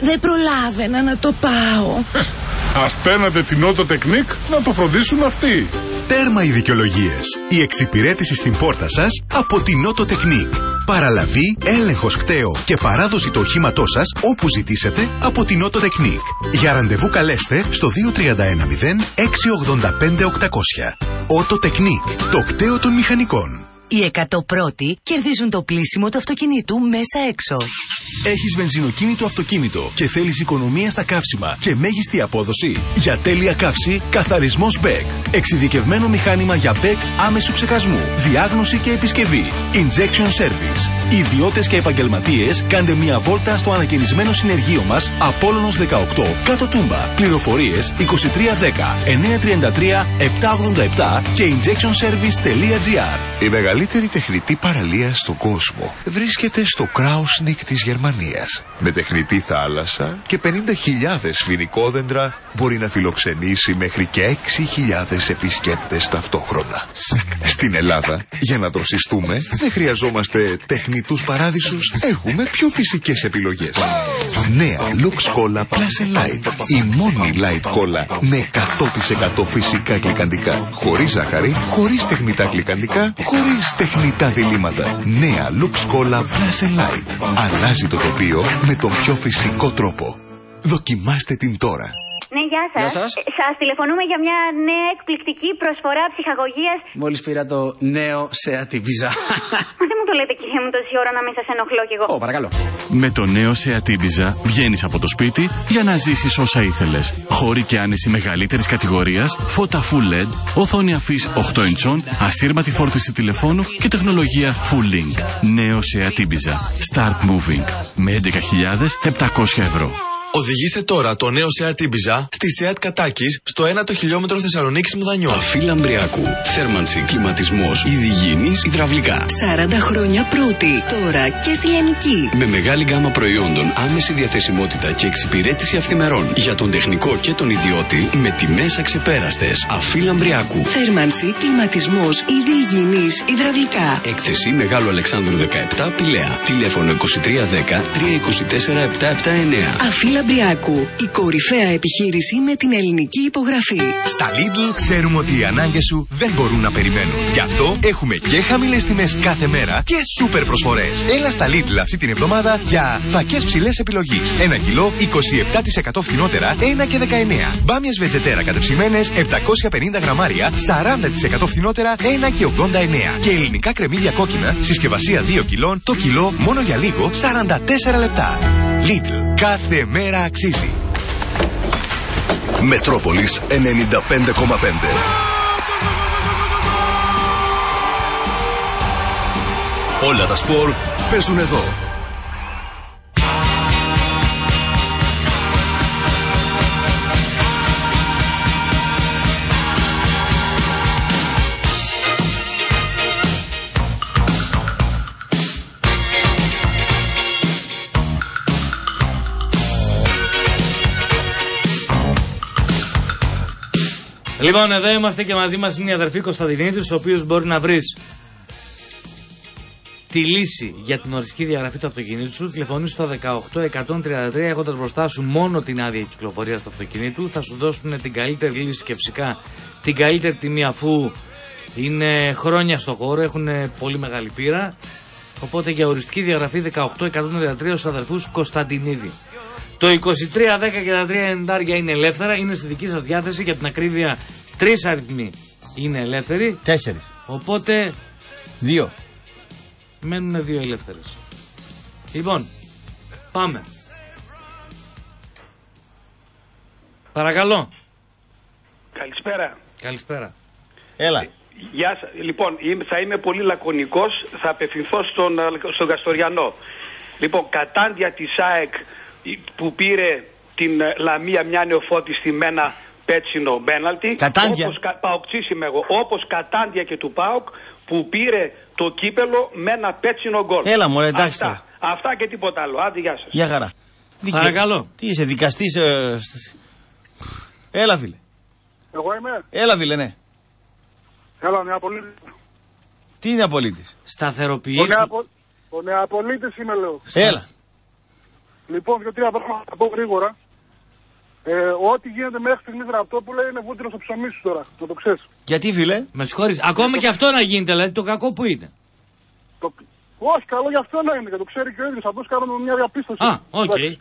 δεν προλάβαινα να το πάω. Ας παίρνατε την Auto Technique να το φροντίσουν αυτοί. Τέρμα οι δικαιολογίες. Η εξυπηρέτηση στην πόρτα σας από την Auto Technique. Παραλαβή, έλεγχος κταίο και παράδοση του οχήματό σας όπου ζητήσετε από την Auto Technique. Για ραντεβού καλέστε στο 2310 685 800. Auto Technique. Το κταίο των μηχανικών. Οι 101 πρώτοι κερδίζουν το πλήσιμο του αυτοκινήτου μέσα έξω. Έχεις βενζινοκίνητο αυτοκίνητο και θέλεις οικονομία στα καύσιμα και μέγιστη απόδοση. Για τέλεια καύση, καθαρισμός BEC. Εξειδικευμένο μηχάνημα για BEC άμεσου ψεκασμού, διάγνωση και επισκευή. Injection Service. Ιδιώτες και επαγγελματίες, κάντε μια βόλτα στο ανακαινισμένο συνεργείο μας Απόλλωνος 18, κάτω Τούμπα. Πληροφορίες 2310 933 787 και injectionservice.gr. Η μεγαλύτερη τεχνητή παραλία στον κόσμο βρίσκεται στο Κράουσνικ της Γερμανίας. Με τεχνητή θάλασσα και 50.000 φοινικόδεντρα μπορεί να φιλοξενήσει μέχρι και 6.000 επισκέπτες ταυτόχρονα. Στην Ελλάδα, για να δροσιστούμε, δεν χρειαζόμαστε τεχνητούς παράδεισους, έχουμε πιο φυσικές επιλογές. Νέα Lux Cola Plus and Light. Η μόνη light cola με 100% φυσικά γλυκαντικά. Χωρίς ζάχαρη, χωρίς τεχνητά γλυκαντικά, χωρίς τεχνητά διλήμματα. Νέα Lux Cola Plus and Light. Αλλάζει το τοπίο με τον πιο φυσικό τρόπο. Δοκιμάστε την τώρα. Ναι, γεια σας. Γεια σας. Σας τηλεφωνούμε για μια νέα εκπληκτική προσφορά ψυχαγωγίας. Μόλις πήρα το νέο σε ατύπιζα. Μα δεν μου το λέτε, κύριε μου, τόση ώρα να μην σας ενοχλώ κι εγώ. Ω, παρακαλώ. Με το νέο σε ατύπιζα βγαίνεις από το σπίτι για να ζήσεις όσα ήθελες. Χώροι και άνεση μεγαλύτερης κατηγορίας, φώτα full LED, οθόνη αφής 8 inchών, ασύρματη φόρτιση τηλεφώνου και τεχνολογία full link. Νέο σε ατύπιζα. Start moving. Με 11.700 ευρώ. Οδηγήστε τώρα το νέο Seat Ibiza στη Seat Κατάκης στο 1 το χιλιόμετρο Θεσσαλονίκης Μουδανιό. Αφή λαμπριακού. Θέρμανση, κλιματισμός, ειδηγίνη, υδραυλικά. 40 χρόνια πρώτη. Τώρα και στη Λιανική. Με μεγάλη γκάμα προϊόντων, άμεση διαθεσιμότητα και εξυπηρέτηση αυθημερών. Για τον τεχνικό και τον ιδιώτη με τιμές αξεπέραστες. Αφή λαμπριακού. Θέρμανση, κλιματισμός, είδη υγιεινής, υδραυλικά. Έκθεση Μεγάλου Αλεξάνδρου 17 Πηλαία. Τηλέφωνο 2310 324 779. Αφή Λαμπριακού. Η κορυφαία επιχείρηση με την ελληνική υπογραφή. Στα Lidl ξέρουμε ότι οι ανάγκες σου δεν μπορούν να περιμένουν. Γι' αυτό έχουμε και χαμηλές τιμές κάθε μέρα και σούπερ προσφορές. Έλα στα Lidl αυτή την εβδομάδα για φακές ψηλές επιλογής. Ένα κιλό 27% φθηνότερα 1 και 19. Μπάμιες βετζετέρα κατεψημένες 750 γραμμάρια 40% φθηνότερα 1 και 89. Και ελληνικά κρεμμύδια κόκκινα συσκευασία 2 κιλών το κιλό μόνο για λίγο 44 λεπτά. Lidl. Κάθε μέρα αξίζει. Μετρόπολης 95,5. Όλα τα σπορ παίζουν εδώ. Λοιπόν, εδώ είμαστε και μαζί μας είναι η αδερφή Κωνσταντινίδης, ο οποίος μπορεί να βρεις τη λύση για την οριστική διαγραφή του αυτοκινήτου σου. Τηλεφωνεί στο 18133 έχοντας μπροστά σου μόνο την άδεια κυκλοφορίας του αυτοκινήτου. Θα σου δώσουν την καλύτερη λύση και φυσικά την καλύτερη τιμή αφού είναι χρόνια στο χώρο, έχουν πολύ μεγάλη πείρα. Οπότε για οριστική διαγραφή 18133 στους αδερφούς Κωνσταντινίδη. Το 2310 και τα 390 είναι ελεύθερα, είναι στη δική σας διάθεση για την ακρίβεια. Τρεις αριθμοί είναι ελεύθεροι. Τέσσερις. Οπότε. Δύο. Μένουν δύο ελεύθερες. Λοιπόν, πάμε. Παρακαλώ. Καλησπέρα. Καλησπέρα. Έλα. Γεια σας. Λοιπόν, είμαι- θα είμαι πολύ λακωνικός. Θα απευθυνθώ στον, α, στον Καστοριανό. Λοιπόν, κατάντια της ΑΕΚ η- που πήρε την ε, Λαμία μια νεοφώτιστη με ένα πέτσινο μπέναλτι. Κατάντια. Όπως, κα- Παοκτσής είμαι εγώ. Όπως κατάντια και του ΠΑΟΚ που πήρε το κύπελο με ένα πέτσινο γκολ. Έλα, μωρέ, εντάξει Αυτά, τώρα. αυτά και τίποτα άλλο. Άντε, γεια σας. Γεια χαρά. Παρακαλώ. Τι είσαι, δικαστής. Ε, σ- Έλα, φίλε. Εγώ είμαι. Έλα, φίλε, ναι. Έλα, Νεαπολίτης. Τι είναι απολύτη. Ο, Σταθεροποιήσου. Νεαπο... ο Νεαπολίτης είμαι, λέω. Έλα. Λοιπόν, δύο-τρία πράγματα θα πω γρήγορα. Ε, ό,τι γίνεται μέχρι στιγμής Ραπτόπουλε είναι βούτυρο στο ψωμί σου τώρα. Να το ξέρεις. Γιατί φίλε; Με συγχωρείς. Ακόμα και αυτό να γίνεται, δηλαδή το κακό που είναι. Το... Όχι, καλό για αυτό να είναι και το ξέρει και ο ίδιος. Απλώς κάνουμε μια διαπίστωση. Α, οκ. Εντάξει.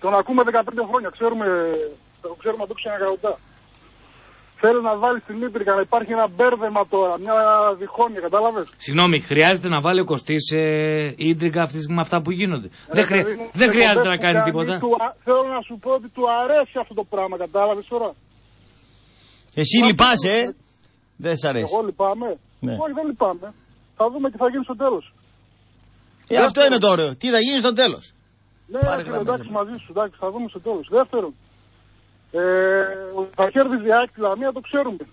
Τον ακούμε 15 χρόνια. Ξέρουμε, το ξέρουμε από το ξανακαρωτά. Θέλει να βάλει στην ίντριγκα να υπάρχει ένα μπέρδεμα τώρα, μια διχόνοια, κατάλαβες; Συγγνώμη, χρειάζεται να βάλει ο Κωστής ε, ίντριγκα αυτή τη στιγμή με αυτά που γίνονται. δεν, χρει- παιδί μου, δεν σε χρειάζεται να εκπομπές κάνει που τίποτα. του α- Θέλω να σου πω ότι του αρέσει αυτό το πράγμα, κατάλαβες τώρα; Εσύ λυπάσαι, ε; Δεν σ' αρέσει. Εγώ λυπάμαι. Ναι. Όχι, δεν λυπάμαι. Θα δούμε τι θα γίνει στο τέλος. Ε, αυτό είναι το ωραίο. Τι θα γίνει στο τέλος. Ναι, Πάρε φίλε, γραμμές, εντάξει, μαζί σου, εντάξει, θα δούμε στο τέλος. Δεύτερον, ε, ότι θα κέρδιζε η ΑΕΚ τη Λαμία, το ξέρουμε.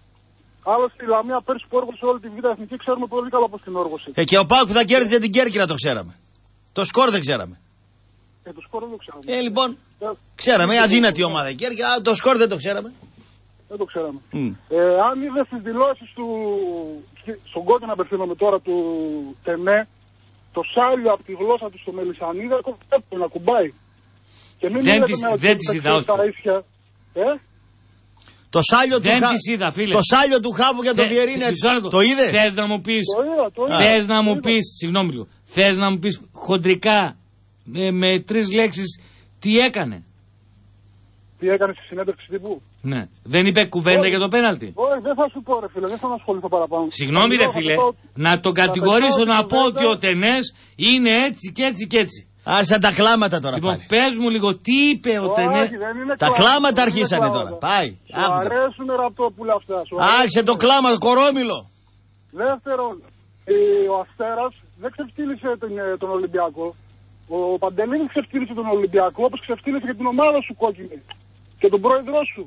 Άλλωστε η Λαμία πέρσι που όργωσε όλη τη Β' Εθνική, ξέρουμε πολύ καλά πώς την όργωσε. Ε, και ο Πάουκ που θα κέρδιζε την Κέρκυρα το ξέραμε. Το σκορ δεν ξέραμε. Ε, το σκορ δεν το ξέραμε. Ε, λοιπόν, ξέραμε, αδύνατη ομάδα η Κέρκυρα, αλλά το σκορ δεν το ξέραμε. Δεν το ξέραμε. Μμ. Ε, αν είδε τις δηλώσεις του. στον κόκκινο απευθύνομαι τώρα του Τενέ, το σάλιο από τη γλώσσα του στο Μελισανίδα, κόβει να κουμπάει. Και μην Δεν λέτε τις- με ότι δεν τις παίξτε είδα, όχι. Τα ίσια. Ε, Το σάλιο του Δεν Χα- τις είδα, φίλε. Το σάλιο του Χάβου για τον Θε- Βιερίνια. μισό λεπτό. Το είδες; Θες να μου πεις, το είδα, το είδα. θες να Το μου είδα. πεις, συγγνώμη λίγο, θες να μου πεις χοντρικά με, με τρεις λέξεις τι έκανε; Τι έκανε στη συνέντευξη τύπου; Ναι. Δεν είπε κουβέντα Όχι. για το πέναλτι; Όχι, δεν θα σου πω ρε φίλε, δεν θα ασχοληθώ παραπάνω. Συγγνώμη ρε Θα φίλε, πω- να τον θα κατηγορήσω πετάω να την πω ότι κουβέντα. ο Τενές είναι έτσι και έτσι και έτσι. Άρχισαν τα κλάματα τώρα Λοιπόν, πάλι. πες μου λίγο τι είπε ο Όχι, Τενές. δεν είναι Τα κλάματα, κλάματα δεν είναι αρχίσανε κλάματα. τώρα. Πάει. Σου Άκου το. αρέσουν ραπτόπουλα αυτά. σου Άρχισε το αρέσουνε. κλάμα, το κορόμιλο. Δεύτερον, ε, ο Αστέρας δεν ξεφτύλισε τον, ε, τον Ολυμπιακό. Ο Παντελήνης ξεφτύλισε τον Ολυμπιακό όπως ξεφτύλισε και την ομάδα σου κόκκινη. Και τον πρόεδρό σου.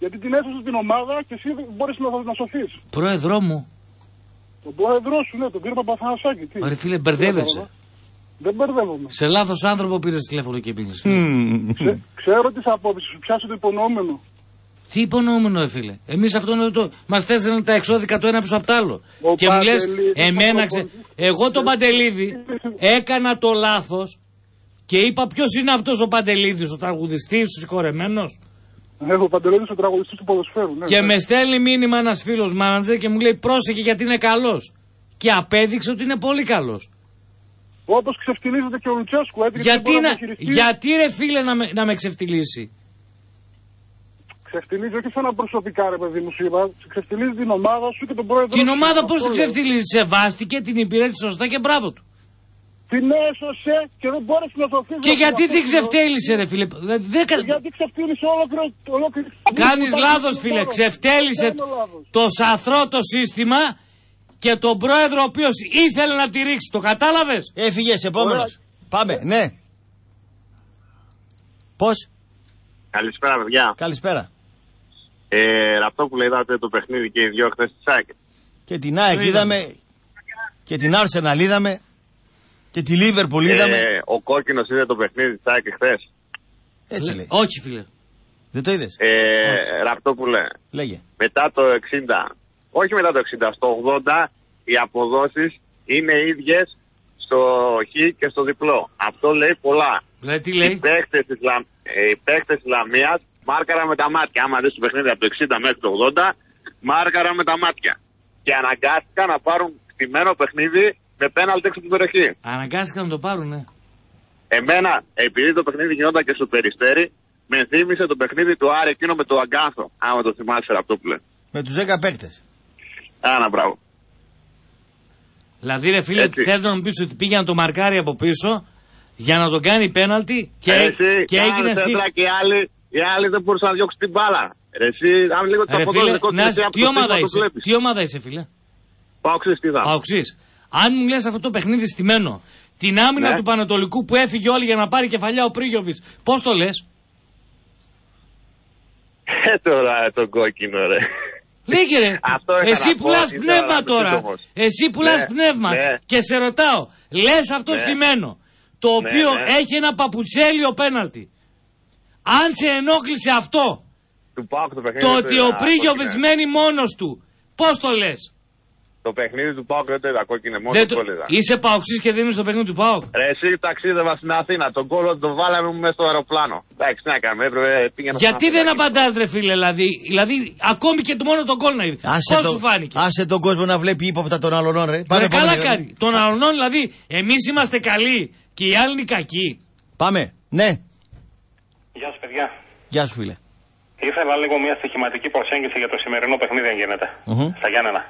Γιατί την έσωσε την ομάδα και εσύ δεν μπορείς να, να σωθείς. Πρόεδρό μου, Τον πρόεδρό σου, ναι, τον κύριο Παπαθανασάκη. Τι. ρε φίλε μπερδεύεσαι. Δεν μπερδεύομαι. Σε λάθος άνθρωπο πήρες τηλέφωνο και πήγες. Ξε- ξέρω τις απόψεις σου, πιάσω το υπονοούμενο. Τι υπονοούμενο, ρε φίλε. Εμείς αυτό είναι το. Μας θέσανε τα εξώδικα το ένα πίσω από το άλλο. Ο και μου λες, Παντελίδης, εμένα ο ξε... προπονητής- Εγώ τον Παντελίδη έκανα το λάθος και είπα ποιος είναι αυτός ο Παντελίδη, ο τραγουδιστής, ο συγχωρεμένος. Έχω ο Παντελήνης ο τραγουδιστής του ποδοσφαίρου. Ναι, Και ναι. με στέλνει μήνυμα ένας φίλος μάνατζερ και μου λέει πρόσεχε γιατί είναι καλός. Και απέδειξε ότι είναι πολύ καλός. Όπως ξεφτυλίζεται και ο Λουτσέσκου, έτσι. Γιατί, δεν μπορεί να... διαχειριστεί. γιατί ρε φίλε να με, να με ξεφτυλίσει; Ξεφτυλίζει όχι σαν προσωπικά, ρε παιδί μου, σου είπα. Ξεφτυλίζει την ομάδα σου και τον πρόεδρο. Την σου. ομάδα πώς Αυτό την λέω. ξεφτυλίζει, σεβάστηκε, την υπηρέτησε σωστά και μπράβο του. Την έσωσε και δεν μπόρεσε να σωθεί. Και γιατί την ξεφτέλησε, ρε φίλε; Δηλαδή, δεν κα- Γιατί ξεφτύλισε ολόκληρο. ολόκληρο... Κάνεις λάθος φίλε, ξεφτέλησε Κάνω λάθος. το σαθρό το σύστημα και τον πρόεδρο ο οποίος ήθελε να τη ρίξει. Το κατάλαβες; Έφυγες, επόμενος. Πάμε, ναι. Πώς, Καλησπέρα, παιδιά. καλησπέρα. Ε, αυτό που είδατε το παιχνίδι και οι δυο χθες της ΑΕΚ. Και την ΑΕΚ είδαμε. Και την Arsenal είδαμε. Και τη Liverpool είδαμε. Ε, ο κόκκινος είδε το παιχνίδι της ΑΕΚ χθες. Έτσι λέει. Όχι φίλε. Δεν το είδες; Ε, Ραπτόπουλε, Λέγε. μετά το 60, όχι μετά το 60, στο 80 οι αποδόσεις είναι ίδιες στο χ και στο διπλό. Αυτό λέει πολλά. Δηλαδή τι Οι λέει; παίχτες της, Λα... ε, οι παίχτες της Λαμίας μάρκαρα με τα μάτια. Άμα δεις το παιχνίδι από το 60 μέχρι το 80, μάρκαρα με τα μάτια. Και αναγκάστηκαν να πάρουν στημένο παιχνίδι με πέναλτι έξω από την περιοχή. Αναγκάστηκαν να το πάρουν, ναι. Εμένα, επειδή το παιχνίδι γινόταν και στο περιστέρι, με θύμισε το παιχνίδι του Άρη εκείνο με το Αγκάθο. Άμα το θυμάσαι αυτό που λέει. Με τους 10 παίκτες. Άνα, μπράβο. Δηλαδή ρε φίλε Έτσι. θέλω να μου πεις ότι πήγε να το μαρκάρει από πίσω για να τον κάνει πέναλτι και, εσύ, και έγινε εσύ. σέντρα και οι άλλοι, οι άλλοι δεν μπορούσαν να διώξουν την μπάλα. Ρε, Εσύ, αν λίγο το Ρε αποδόσεις φίλε, δικό να- από τι το ομάδα στίγμα το είσαι, βλέπεις. τι ομάδα είσαι φίλε; Πάω ξέρεις τι θα. Παοξής. Αν μου λες αυτό το παιχνίδι στημένο, την άμυνα Ναι. του Πανατολικού που έφυγε όλοι για να πάρει κεφαλιά ο Πρίγιοβης, πώς το λες; Ε, τώρα τον κόκκινο, ρε. Λέγε ρε, Αυτό είχα εσύ να πω, πουλάς ήθελα πνεύμα να είμαι τώρα. σύντομος. Εσύ πουλάς Ναι, πνεύμα. ναι. Και σε ρωτάω, λες αυτό Ναι. στημένο, το Ναι, οποίο ναι. έχει ένα παπουτσέλιο πέναλτι. Αν σε ενόχλησε αυτό, Του πάω το παιχνίδι. το του, ότι α, ο Πρίγιοβιτς κόκκινα. μένει μόνος του, πώς το λες; Το παιχνίδι του Πάουκ δεν το είδα κόκκινε, μόνο Δεν το το... είδα. Είσαι παοξής και δίνεις το παιχνίδι του Πάοκ. Ρε, εσύ ταξίδευα στην Αθήνα. Τον κόλλο τον βάλαμε μέσα στο αεροπλάνο. Εντάξει, τι να κάνουμε, έπρεπε πήγαινα Γιατί στον δεν Αθηνάκι. απαντάς ρε φίλε, δηλαδή, δηλαδή ακόμη και το μόνο τον κόλ να είδες. Άσε, Πώς το- σου φάνηκε; άσε τον κόσμο να βλέπει ύποπτα των άλλων, ρε. Ρε, καλά επόμενη, ρε. κάνει. Των αλλωνών δηλαδή, εμείς είμαστε καλοί και οι άλλοι είναι κακοί. Πάμε. Ναι. Γεια σα, παιδιά. Γεια σου, φίλε. Ήθελα λίγο μια στοιχηματική προσέγγιση για το σημερινό παιχνίδι, αν γίνεται. Μμμ. Στα Γιάννενα.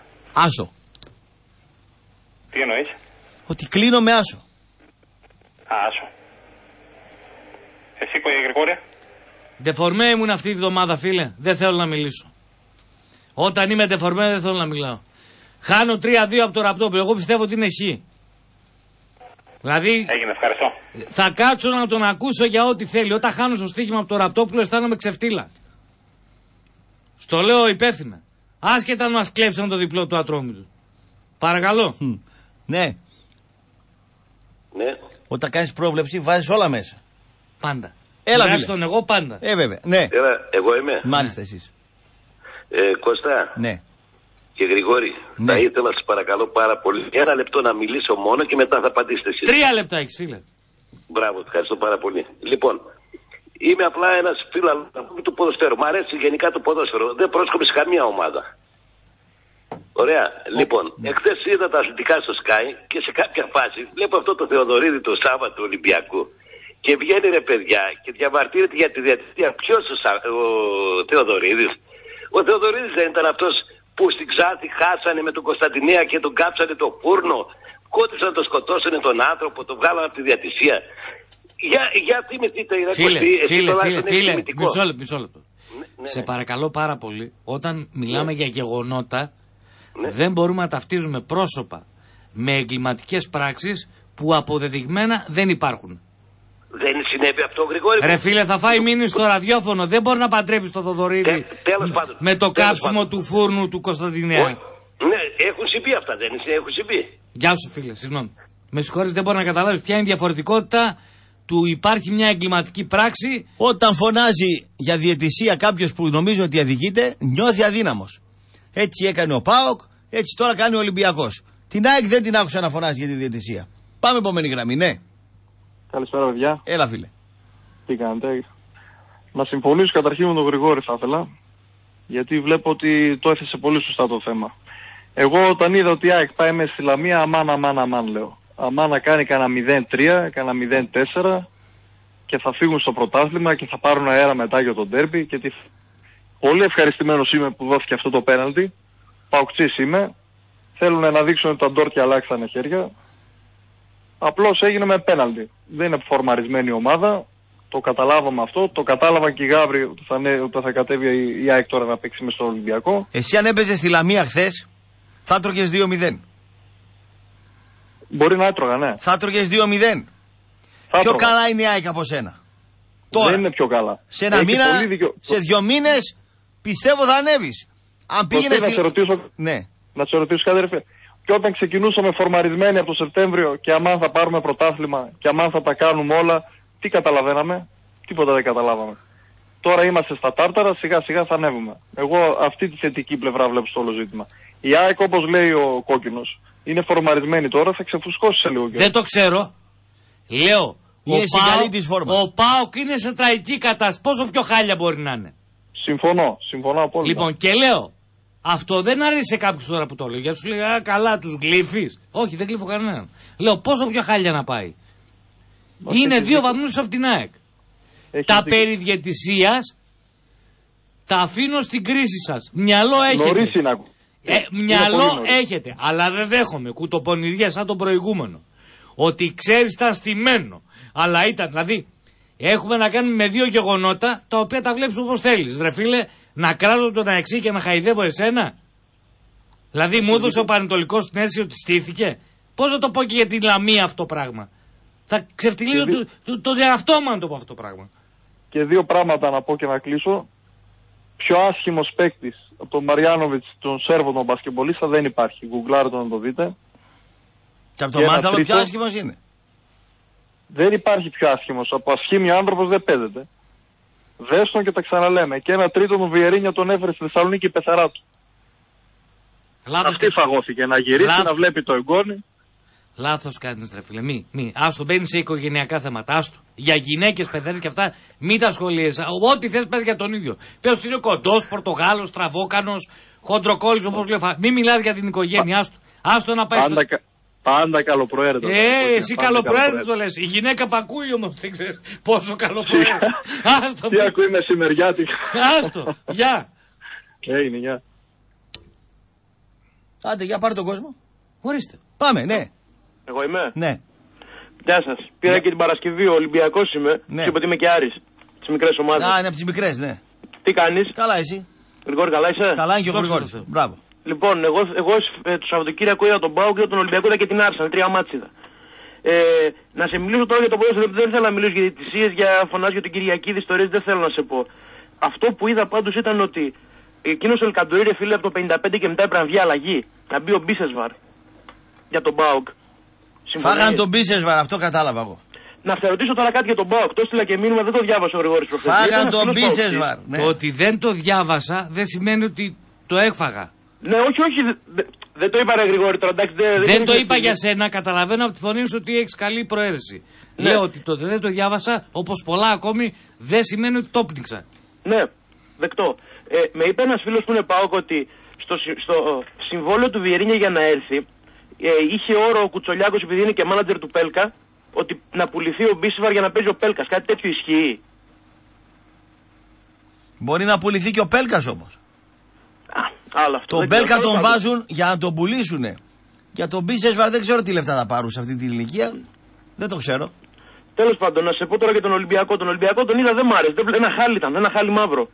Άσο. Τι εννοείς, Ότι κλείνω με άσο. Α, άσο. Εσύ, Κολλή Γρηγόρη. Δεφορμέ ήμουν αυτή τη βδομάδα, φίλε. Δεν θέλω να μιλήσω. Όταν είμαι δεφορμέ δεν θέλω να μιλάω. Χάνω 3-2 από το ραπτόπουλο. Εγώ πιστεύω ότι είναι χ. Δηλαδή Έγινε, ευχαριστώ. θα κάτσω να τον ακούσω για ό,τι θέλει. Όταν χάνω στο στοίχημα από το ραπτόπουλο αισθάνομαι ξεφτύλα. Στο λέω υπεύθυνα. Άσχετα αν μας κλέψαν το διπλό του ατρόμητου. Παρακαλώ. Ναι. Ναι. Όταν κάνεις πρόβλεψη, βάζεις όλα μέσα. Πάντα. Έλα, Τουλάχιστον εγώ πάντα. Ε, βέβαια. Ναι. Έλα, εγώ είμαι. Μάλιστα εσείς. Ε, Κώστα Ναι. και Γρηγόρη, θα ήθελα σας παρακαλώ πάρα πολύ ένα λεπτό να μιλήσω μόνο και μετά θα απαντήσετε εσείς. Τρία λεπτά έχεις, φίλε. Μπράβο, ευχαριστώ πάρα πολύ. Λοιπόν, είμαι απλά ένας φίλο του ποδοσφαίρου. Μ' αρέσει γενικά το ποδόσφαιρο. Δεν πρόσκομαι σε καμία ομάδα. Ωραία. Λοιπόν, εχθές είδα τα αθλητικά στο Sky και σε κάποια φάση βλέπω αυτό το Θεοδωρίδη το Σάββατο του Ολυμπιακού. Και βγαίνει ρε παιδιά και διαμαρτύρεται για τη διατησία. Ποιος ο, Σα- ο Θεοδωρίδης; Ο Θεοδωρίδης δεν ήταν αυτός που στην Ξάθη χάσανε με τον Κωνσταντινέα και τον κάψανε το φούρνο. Κόντισαν να τον σκοτώσανε τον άνθρωπο, τον βγάλανε από τη διατησία. Για, για θυμηθείτε, ρε Φίλε, Κωστή, εσύ φίλε, τουλάχιστον φίλε, έχεις φίλε, θυμητικό. μισό λεπτό, μισό λεπτό. Σε παρακαλώ πάρα πολύ, όταν μιλάμε για γεγονότα, δεν μπορούμε να ταυτίζουμε πρόσωπα με εγκληματικές πράξεις που αποδεδειγμένα δεν υπάρχουν. Δεν συνέβη αυτό, Γρηγόρη. μου. Ρε φίλε, θα φάει μήνυ στο ραδιόφωνο. Δεν μπορεί να παντρεύεις το Θοδωρίδη τέλος πάντων, με το τέλος κάψιμο πάντων. του φούρνου του Κωνσταντινέα. Ναι, έχουν συμβεί αυτά, δεν είναι, έχουν συμβεί. Γεια σου, φίλε, συγγνώμη. Με συγχωρείς, δεν μπορεί να καταλάβεις ποια είναι η διαφορετικότητα του υπάρχει μια εγκληματική πράξη. Όταν φωνάζει για διαιτησία κάποιος που νομίζει ότι αδικείται, νιώθει αδύναμος. Έτσι έκανε ο Πάοκ, έτσι τώρα κάνει ο Ολυμπιακός. Την ΑΕΚ δεν την άκουσα να φωνάζει για τη διαιτησία. Πάμε επόμενη γραμμή, ναι. Καλησπέρα, παιδιά. Έλα, φίλε. Τι κάνετε; Να συμφωνήσω καταρχήν με τον Γρηγόρη, θα ήθελα. Γιατί βλέπω ότι το έθεσε πολύ σωστά το θέμα. Εγώ όταν είδα ότι η ΑΕΚ πάει μέσα στη Λαμία, αμάν, αμάν, αμάν λέω. Αμάν να κάνει κανένα 0-3, κανένα 0-4 και θα φύγουν στο πρωτάθλημα και θα πάρουν αέρα μετά για τον τέρμπι. Και τι... Πολύ ευχαριστημένος είμαι που δόθηκε αυτό το πέναλτι. Παουξής είμαι. Θέλουν να δείξουν ότι τα ντόρτια αλλάξανε χέρια. Απλώς έγινε με πέναλτι. Δεν είναι φορμαρισμένη η ομάδα. Το καταλάβαμε αυτό. Το κατάλαβαν και οι Γάβροι ότι θα, ναι, ότι θα κατέβει η- η ΑΕΚ τώρα να παίξει μες στον Ολυμπιακό. Εσύ αν έπαιζε στη Λαμία χθες, θα τρώγε 2-0. Μπορεί να έτρωγα, ναι. Θα τρώγε 2-0. Θα Πιο έτρωγα. καλά είναι η ΑΕΚ από σένα. Τώρα. Δεν είναι πιο καλά. Σε ένα Έχει μήνα, πολύ δίκιο. σε δύο μήνες, πιστεύω θα ανέβεις. Αν πήγαινες Κωστή, να σε ρωτήσω, Ναι. να σε ρωτήσω κάτι, ρε φίλε. Και όταν ξεκινούσαμε φορμαρισμένοι από το Σεπτέμβριο και αμάν θα πάρουμε πρωτάθλημα και αμάν θα τα κάνουμε όλα, τι καταλαβαίναμε; Τίποτα δεν καταλάβαμε. Τώρα είμαστε στα τάρταρα, σιγά σιγά θα ανέβουμε. Εγώ αυτή τη θετική πλευρά βλέπω στο όλο ζήτημα. Η ΑΕΚ, όπως λέει ο κόκκινος, είναι φορμαρισμένη τώρα, θα ξεφουσκώσει σε λίγο καιρό. Δεν το ξέρω. Λέω. Είναι ο στην Πάοκ- καλή της φόρμας. Ο Πάοκ είναι σε τραγική κατάσταση. Πόσο πιο χάλια μπορεί να είναι; Συμφωνώ, συμφωνώ απόλυτα. Λοιπόν, και λέω, αυτό δεν αρέσει κάποιους τώρα που το λέω. Γιατί σου λέει, Α, καλά, τους γλύφεις. Όχι, δεν γλύφω κανέναν. Λέω, πόσο πιο χάλια να πάει. είναι έχεις δύο δίκιο. βαθμούς από την ΑΕΚ. Έχεις τα δίκιο. περί διαιτησίας τα αφήνω στην κρίση σας. Μυαλό έχετε. Νωρίς είναι ακού- Ε, Είναι μυαλό πολύ νωρίς. έχετε. Αλλά δεν δέχομαι κουτοπονηρία σαν το προηγούμενο. Ότι ξέρεις ήταν στημένο. Αλλά ήταν, δηλαδή, έχουμε να κάνουμε με δύο γεγονότα τα οποία τα βλέπεις όπως θέλεις. Ρε φίλε, να κράζω τον αεξή και να χαϊδεύω εσένα. Δηλαδή, μου έδωσε ο Πανετολικός την αίσθηση ότι στήθηκε. Πώς να το πω και για την Λαμία αυτό το πράγμα. Θα ξεφτυλίσω Και δι- το, το, τον εαυτό μου αν το πω αυτό το πράγμα. Και δύο πράγματα να πω και να κλείσω. Πιο άσχημος παίκτης από τον Μαριάνοβιτς, τον Σέρβο, τον μπασκεμπολίστα δεν υπάρχει. Γκουγκλάρετε να το δείτε. Και από το Και ένα Μάνταλο τρίτο. πιο άσχημος είναι. Δεν υπάρχει πιο άσχημος. Από ασχήμιο άνθρωπος δεν παίζεται. Δέστον και τα ξαναλέμε. Και ένα τρίτο τον Βιερίνια τον έφερε στη Θεσσαλονίκη η πεθαρά του. Λάθος Αυτή και- φαγώθηκε. Να γυρίσει, Λάθος. να βλέπει το εγγόνι. Λάθος κάνεις, ρε φίλε. Μη, μη. Άστο, μπαίνει σε οικογενειακά θέματα. Άστο. Για γυναίκες, πεθαίνεις και αυτά, μην τα σχολιάζει. Ό,τι θες, πες για τον ίδιο. Πες ότι είναι κοντός, Πορτογάλος, τραβόκανος, χοντροκόλλης, όπως λέω. Μην μιλάς για την οικογένεια. Άστο. Άστο να πάει. Πάντα, κα- πάντα καλοπροαίρετος. Ε, εσύ Πάντα καλοπροαίρετος το λες. Η γυναίκα που ακούει όμως δεν ξέρεις πόσο καλοπροαίρετος. Άστο. Τι ακούει μεσημεριάτικα. Άστο. Γεια. Έγινε, γεια. Άντε, για πάρε τον κόσμο. Ορίστε. Πάμε, ναι. Εγώ είμαι; Ναι. Γεια σας. Πήρα και την Παρασκευή, ο Ολυμπιακός είμαι. Ναι. Και είπα ότι είμαι και Άρης. Τις μικρές ομάδες. Α, είναι από τις μικρές, ναι. Τι κάνεις; Καλά, εσύ. Γρηγόρη, καλά είσαι; Καλά είναι και ο Δόξα Γρηγόρης. τω Θεώ. Μπράβο. Λοιπόν, εγώ, εγώ ε, το Σαββατοκύριακο είδα τον Πάο και τον Ολυμπιακό είδα και την Άρσεν. Τρία μάτσιδα. Ε, να σε μιλήσω τώρα για το ποδόσφαιρο, δεν θέλω να μιλήσω για διαιτησίες, για φωνάζει για την Κυριακή, ιστορίες, δεν θέλω να σε πω. Αυτό που είδα πάντως ήταν ότι εκείνος ο Ελκαντοήρε φίλε από το 55 και μετά έπρεπε να βγει αλλαγή. Να μπει ο Μπίσεσβαρ για τον Μπάουκ. Φάγαν τον Μπίσεσβαρ, αυτό κατάλαβα εγώ. Να σε ρωτήσω τώρα κάτι για τον Μπάουκ. Το έστειλα και μήνυμα, δεν το διάβασε ο Γρηγόρης προχθές. Φάγαν Ήταν ένας τον φίλος Πάουκ. Μπίσεσβαρ. Ναι. Το ότι δεν το διάβασα δεν σημαίνει ότι το έφαγα. Ναι, όχι, όχι. δε- δε- Δεν το είπα, ρε Γρηγόρη, τώρα εντάξει. Δεν, Δεν το είναι είπα ευθύνη. για σένα, καταλαβαίνω από τη φωνή σου ότι έχεις καλή προαίρεση. Ναι. Λέω ότι το δεν το διάβασα, όπως πολλά ακόμη, δεν σημαίνει ότι το πνίξα. Ναι, δεκτό. Ε, με είπε ένας φίλος που είναι Πάοκ ότι στο, συ- στο ε, συμβόλαιο του Βιερίνια για να έρθει ε, είχε όρο ο Κουτσολιάκος επειδή είναι και μάνατζερ του Πέλκα ότι να πουληθεί ο Μπίσιβαρ για να παίζει ο Πέλκας. Κάτι τέτοιο ισχύει. Μπορεί να πουληθεί και ο Πέλκας όμως. Άλλο αυτό. Τον δεν ξέρω, Πέλκα τέλος τον πάντων. βάζουν για να τον πουλήσουν. Για τον Μπίσεσβαρ δεν ξέρω τι λεφτά θα πάρουν σε αυτή την ηλικία. Δεν το ξέρω. Τέλος πάντων, να σε πω τώρα για τον Ολυμπιακό. Τον Ολυμπιακό τον είδα, δεν μ' άρεσε. Δεν βλέ- Ένα χάλι ήταν, ένα χάλι μαύρο.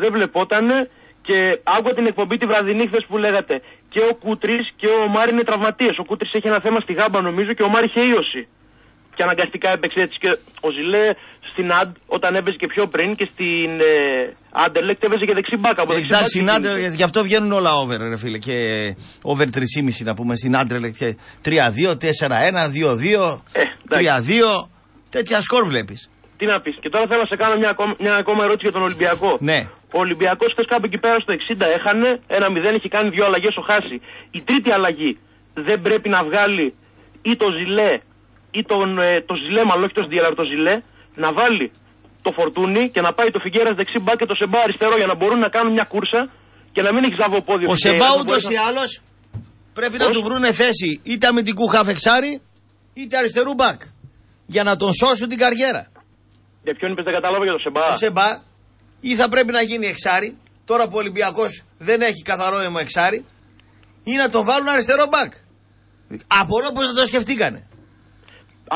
Δεν βλεπότανε και άκουγα την εκπομπή τη βραδινή χθες που λέγατε. Και ο Κούτρης και ο Μάρι είναι τραυματίες. Ο Κούτρης έχει ένα θέμα στη γάμπα νομίζω και ο Μάρι είχε ίωση. Και αναγκαστικά έπαιξε έτσι. Και ο Ζηλέ στην Αντ όταν έπαιζε και πιο πριν και στην ε, Άντερλεκτ έπαιζε και δεξί μπάκα. Από δεξί Εντάξει, μπακ στην ξεκίνησε. Άντρελ, γι' αυτό βγαίνουν όλα over, ρε φίλε. Και over 3,5 να πούμε στην Άντρελ. Και 3-2, 4-1, 2-2, 3-2. Τέτοια σκορ βλέπεις. Τι να πεις. Και τώρα θέλω να σε κάνω μια ακόμα, μια ακόμα ερώτηση για τον Ολυμπιακό. Ναι. Ο Ολυμπιακός χθες κάπου εκεί πέρα στο 60 έχανε, ένα 0 είχε κάνει δύο αλλαγές ο Χάση. Η τρίτη αλλαγή δεν πρέπει να βγάλει ή το Ζιλέ ή τον, ε, το Ζιλέ, μάλλον όχι το Σντιέλα, αλλά το Ζιλέ, να βάλει το φορτούνι και να πάει το Φιγκέρας δεξί μπακ και το Σεμπά αριστερό για να μπορούν να κάνουν μια κούρσα και να μην έχεις ζαβοπόδιο. Ο Φιγκέρας, Σεμπά να ούτως μπορείς ή να- άλλως πρέπει να του βρούνε θέση είτε αμυντικού χαφεξάρι είτε αριστερού μπακ. Για να τον σώσουν την καριέρα. Για ποιον είπες, δεν κατάλαβα για το Σεμπά; Ο Σεμπά ή θα πρέπει να γίνει εξάρι, τώρα που ο Ολυμπιακός δεν έχει καθαρό αιμο εξάρι, ή να τον βάλουν αριστερό μπακ. Απορώ πώς δεν το σκεφτήκανε.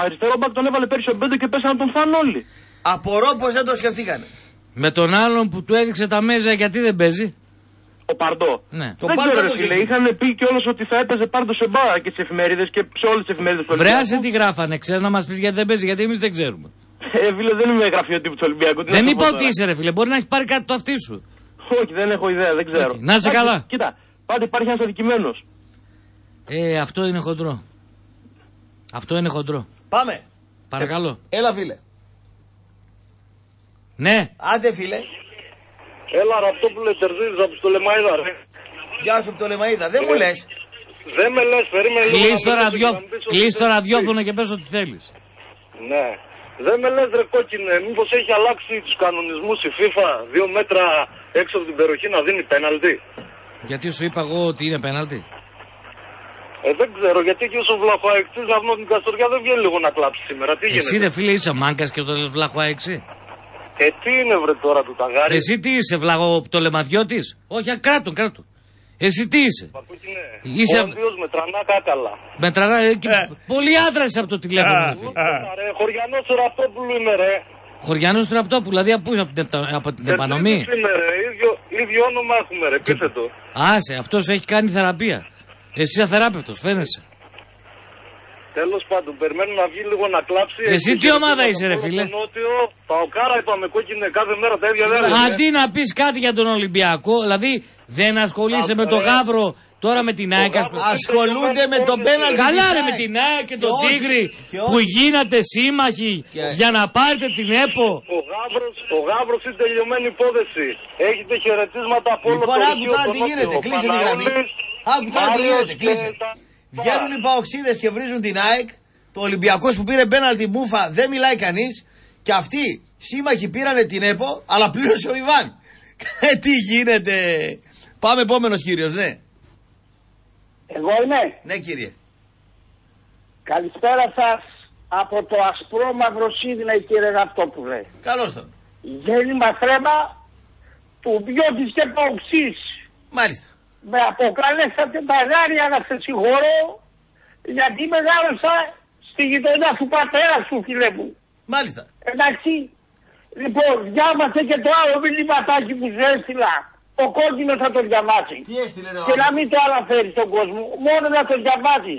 Αριστερό μπακ τον έβαλε πέρυσι ο Μπέντο και πέσανε να τον φάνε όλοι. Απορώ πώ δεν το σκεφτήκανε. Με τον άλλον που του έδειξε τα μέζα γιατί δεν παίζει; Ο Παρντό. Ναι. Το δεν ξέρω, ρε φίλε. Είχαν πει κιόλας ότι θα έπαιζε πάντω σε μπάρα και στι εφημερίδες και σε όλες τις εφημερίδες του Βρέασε Ολυμπιακού. τι γράφανε, ξέρεις να μας πεις γιατί δεν παίζει, γιατί εμείς δεν ξέρουμε. Ε, φίλε, δεν είμαι γραφειοτύπου του Ολυμπιακού. τι να δεν σου είπα πω ότι τώρα. είσαι, ρε φίλε, μπορεί να έχεις πάρει κάτι το αυτί σου. Όχι, δεν έχω ιδέα, δεν ξέρω. Να είσαι Εντάξει, καλά. Κοίτα, πάντα υπάρχει ένας αδικημένος. Ε, αυτό είναι χοντρό. Αυτό είναι χοντρό. Πάμε. Παρακαλώ. Έλα, φίλε. Ναι. Άντε, φίλε. Έλα, ραυτό που λέει Τερζίδης από το Λεμαϊδα, ρε. Γεια σου, το Λεμαίδα. Δεν μου λες. Δεν με λες, περίμενε λίγο. Κλείς να το, μιλήσω ραδιό... και να μου πεις ότι κλείς το δεν ραδιόφωνο και πες ό,τι θέλεις. Ναι. Δεν με λες ρε κόκκινε, μήπως έχει αλλάξει τους κανονισμούς η FIFA δύο μέτρα έξω από την περιοχή να δίνει πέναλτι; Γιατί σου είπα εγώ ότι είναι πέναλτι; Ε, δεν ξέρω, γιατί και ο Βλαχοαεξής να βγουν την Καστοριά δεν βγαίνει λίγο να κλάψει σήμερα. Τι Εσύ γίνεται; ρε φίλε είσαι μάγκας και το λες βλάχο έξι. Ε, τι είναι βρε τώρα του ταγάρι. Εσύ τι είσαι, βλαγο το λεμαδιώτης; Όχι, α, κράτον, κράτον. Εσύ τι είσαι; Είσαι- Όρθιος με τρανά κάκαλα. Με τραρά, ε, και πολύ άντρα είσαι από το τηλέφωνο. ρε φίλε. Ρε, χωριανός του Ραπτόπουλου είμαι ρε. Χωριανός του Ραπτόπουλου, δηλαδή από, πού, από, την, από την επανομή; Τερζίδης είμαι ρε, ίδιο, ίδιο όνομα έχουμε ρε, πείτε το. Άσε, αυτός έχει κάνει θεραπεία. Εσύ είσαι αθεράπευτος, φαίνεσαι. Τέλος πάντων, περιμένω να βγει λίγο να κλάψει. Εσύ Έχει τι και ομάδα το είσαι, ρε, Νότιο, φίλε; το Νότιο, Παοκάρα είπαμε κόκκινε κάθε μέρα τα ίδια δεν είναι. Αντί να πεις κάτι για τον Ολυμπιακό, δηλαδή δεν ασχολείσαι με τον Γάβρο τώρα με την ΑΕΚ. ας πούμε. Ασχολούνται με τον πέναλτι. Καλά της ρε με ΑΕΚ. την ΑΕΚ και Και τον όχι, Τίγρη και που όχι. γίνατε σύμμαχοι για να πάρετε την ΕΠΟ. Ο Γάβρος, ο Γάβρος είναι τελειωμένη υπόθεση. Έχετε χαιρετίσματα από όλο Λοιπόν, το άκου Ρηχείο, τώρα το τι Νότιο. γίνεται. Ο Κλείσε τη γραμμή. Παναόλης, Άκου τώρα τι Μάριος γίνεται, και κλείσε. τα- Βγαίνουν οι παοξίδες και βρίζουν την ΑΕΚ. Το Ολυμπιακός που πήρε πέναλτι μπούφα δεν μιλάει κανείς. Και αυτοί σύμμαχοι πήρανε την ΕΠΟ, αλλά πλήρωσε ο Ιβάν. Ε, τι γίνεται. Πάμε επόμενος κύριος, ναι. Εγώ είμαι. Ναι, κύριε. Καλησπέρα σας από το ασπρόμαυρο Σίδνεϊ, κύριε Γαυτόπουλε. Καλώς τον. Γέννημα χρέμα του Μπιώτη και Παουξή. Μάλιστα. Με αποκαλέσατε μπαζάρια να σε συγχωρώ γιατί μεγάλωσα στη γειτονιά του πατέρα σου, φίλε μου. Μάλιστα. Εντάξει. Λοιπόν, διάβασε και το άλλο μηνυματάκι που σου έστειλα. Ο κόκκινο θα το διαβάσει. Τι έστειλε, ρε, Και να μην το αναφέρεις στον κόσμο. Μόνο να το διαβάσει.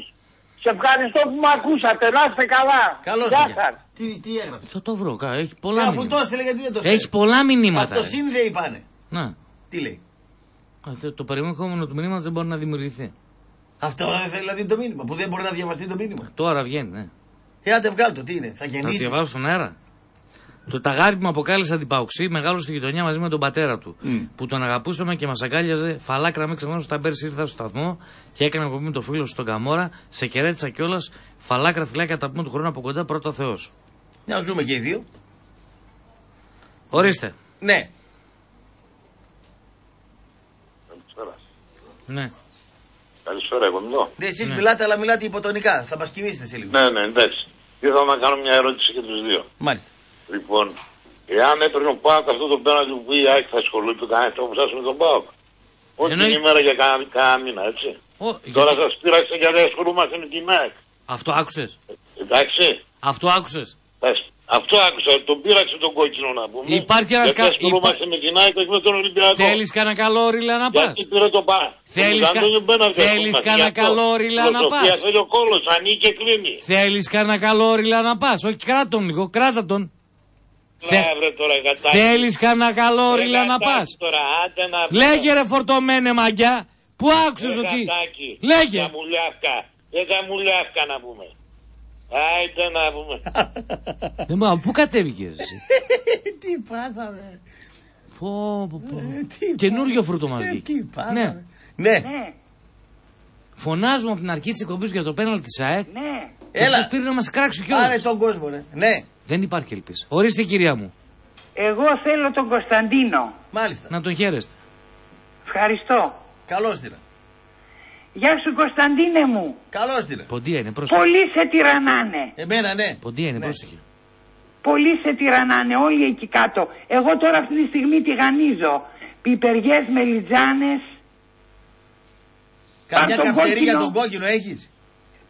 Σε ευχαριστώ που με ακούσατε. Να είστε καλά. Καλώς, Γεια παιδιά. σας. Τι, τι έγραψε; Θα το βρω. κα- Έχει Ε, πολλά αφού το μηνύματα. έστειλε, γιατί δεν το στέλνει. Έχει πολλά μηνύματα. Από το ρε. σύνδεϊ πάνε. Να. Τι λέει; Α, θε- Το περιεχόμενο του μηνύματος δεν μπορεί να δημιουργηθεί. Αυτό δεν θέλει δηλαδή το μήνυμα. Που δεν μπορεί να διαβαστεί το μήνυμα. Τώρα βγαίνει, ναι. Ε, άντε βγάλ' το, τι είναι. Θα Να το γεννήσει. διαβάσω στον αέρα. Το ταγάρι που με αποκάλεσε αντιπαοξή, μεγάλο στη γειτονιά μαζί με τον πατέρα του. Που τον αγαπούσαμε και μας αγκάλιαζε. Φαλάκρα με ξεχνάω στα πέρσι ήρθα στο σταθμό και έκανε από με το φίλο σου στον Καμόρα. Σε κερέτησα κιόλας. Φαλάκρα φυλάκια τα πούμε του χρόνου από κοντά πρώτα Θεός. Να ζούμε και οι δύο. Ορίστε. Ναι. Καλησπέρα. Ναι. Καλησπέρα, εγώ μιλώ. Ναι, εσείς μιλάτε, αλλά μιλάτε υποτονικά. Θα μας κοιμήσετε σε λίγο. Ναι, ναι, εντάξει. Ήθελα να κάνω μια ερώτηση για τους δύο. Μάλιστα. Λοιπόν, εάν έπαιρνε ο Πάοκ αυτό το πέναλτι που πει η ΑΕΚ θα ασχολείται κανένας όπω σα με τον Πάοκ. Όχι την Εννοεί- ημέρα για κανένα κανένα μήνα, έτσι. Ω, Τώρα γιατί- σας πείραξε γιατί ασχολούμαστε με την ΑΕΚ. Αυτό άκουσες; Εντάξει. Αυτό άκουσες; Εντάξει. Αυτό άκουσα, τον πείραξε τον κόκκινο να πούμε. Υπάρχει ένας γιατί κα- ασχολούμαστε με την ΑΕΚ και όχι με τον Ολυμπιακό. Θέλεις κανένα καλό ρίλα να πας; Γιατί πήρε το πά. Θέλεις κα- θέλεις κανένα καλό ρίλα να πας; Θέλει ο κόλλος, ανοίγει και κλείνει. Θέλεις κανένα καλό ρίλα να πας; Όχι, κράτα τον λίγο, κράτα τον. Θε... Ναι, βρε τώρα, γατάκι. Θέλεις κανένα καλό Ρε ρίλα να πας; γατάκι Τώρα, άντε να Λέγε ρε φορτωμένε μαγιά. Πού άκουσες Ρε ότι. γατάκι, Λέγε. Τα μουλιάφκα. Δεν τα μουλιάφκα να πούμε. Άιτε να πούμε. Δεν μα, πού κατέβηκες; Εσύ. τι πάθαμε. Πω, πω, πω. Καινούριο φρούτο μα βγήκε. Τι πάθαμε. Ναι. Ναι. Φωνάζουμε από την αρχή της εκπομπής για το πέναλ της ΑΕΚ. Ναι. Και Έλα. αυτός πήρε να μας κράξει κιόλας. Άρε τον κόσμο, ναι. Ναι. Δεν υπάρχει ελπίση. Ορίστε, κυρία μου. Εγώ θέλω τον Κωνσταντίνο. Μάλιστα. Να τον χαίρεστε. Ευχαριστώ. Καλώς την. Γεια σου Κωνσταντίνε μου. Καλώς την. Ποντία είναι, πρόσεχε. Πολλοί σε τυραννάνε. Εμένα, ναι. Ποντία είναι, πρόσεχε. Πολλοί σε τυραννάνε, όλοι εκεί κάτω. Εγώ τώρα αυτή τη στιγμή τηγανίζω. Πιπεριές, μελιτζάνες. Καμιά τον καυτερή κόκκινο. για τον κόκκινο έχεις;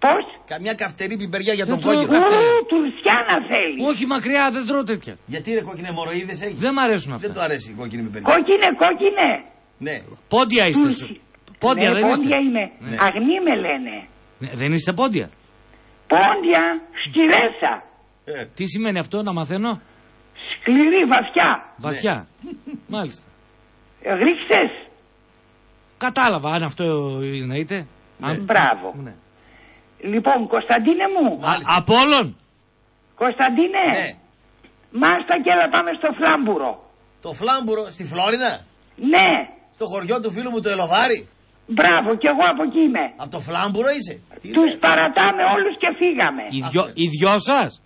Πώς; Καμιά καυτερή πιπεριά για Δεν τον τρώω κόκκινο. καυτερή. Ου, τουρσιά να θέλεις. Όχι μακριά, δεν τρώω τέτοια. Γιατί ρε κόκκινε μοροίδες έχει; Δεν μ' αρέσουν αυτά. Δεν του αρέσει η κόκκινη πιπεριά. Κόκκινε, κόκκινε. Ναι. Πόντια είστε. Τουρσι- σου. Πόντια ναι, δεν είστε. πόντια είμαι. Ναι. Αγνή με λένε. Ναι, Δεν είστε πόντια. Πόντια, σκυρέσα. Ε, Τι σημαίνει αυτό να μαθαίνω; Σκληρή, βαθιά. Βαθιά. Μάλιστα. Ρίξες. Κατάλαβα αν αυτό είναι είτε. Αν- Μπράβο. Ναι. Λοιπόν, Κωνσταντίνε μου. Από όλων. Κωνσταντίνε. Ναι. Μάστα και έλα πάμε στο φλάμπουρο. Το φλάμπουρο στη Φλόρινα; Ναι. Στο χωριό του φίλου μου το Ελοβάρι; Μπράβο, κι εγώ από εκεί είμαι. Από το φλάμπουρο είσαι; Τι Τους λες. παρατάμε όλους και φύγαμε. Οι δυο, οι δυο σας;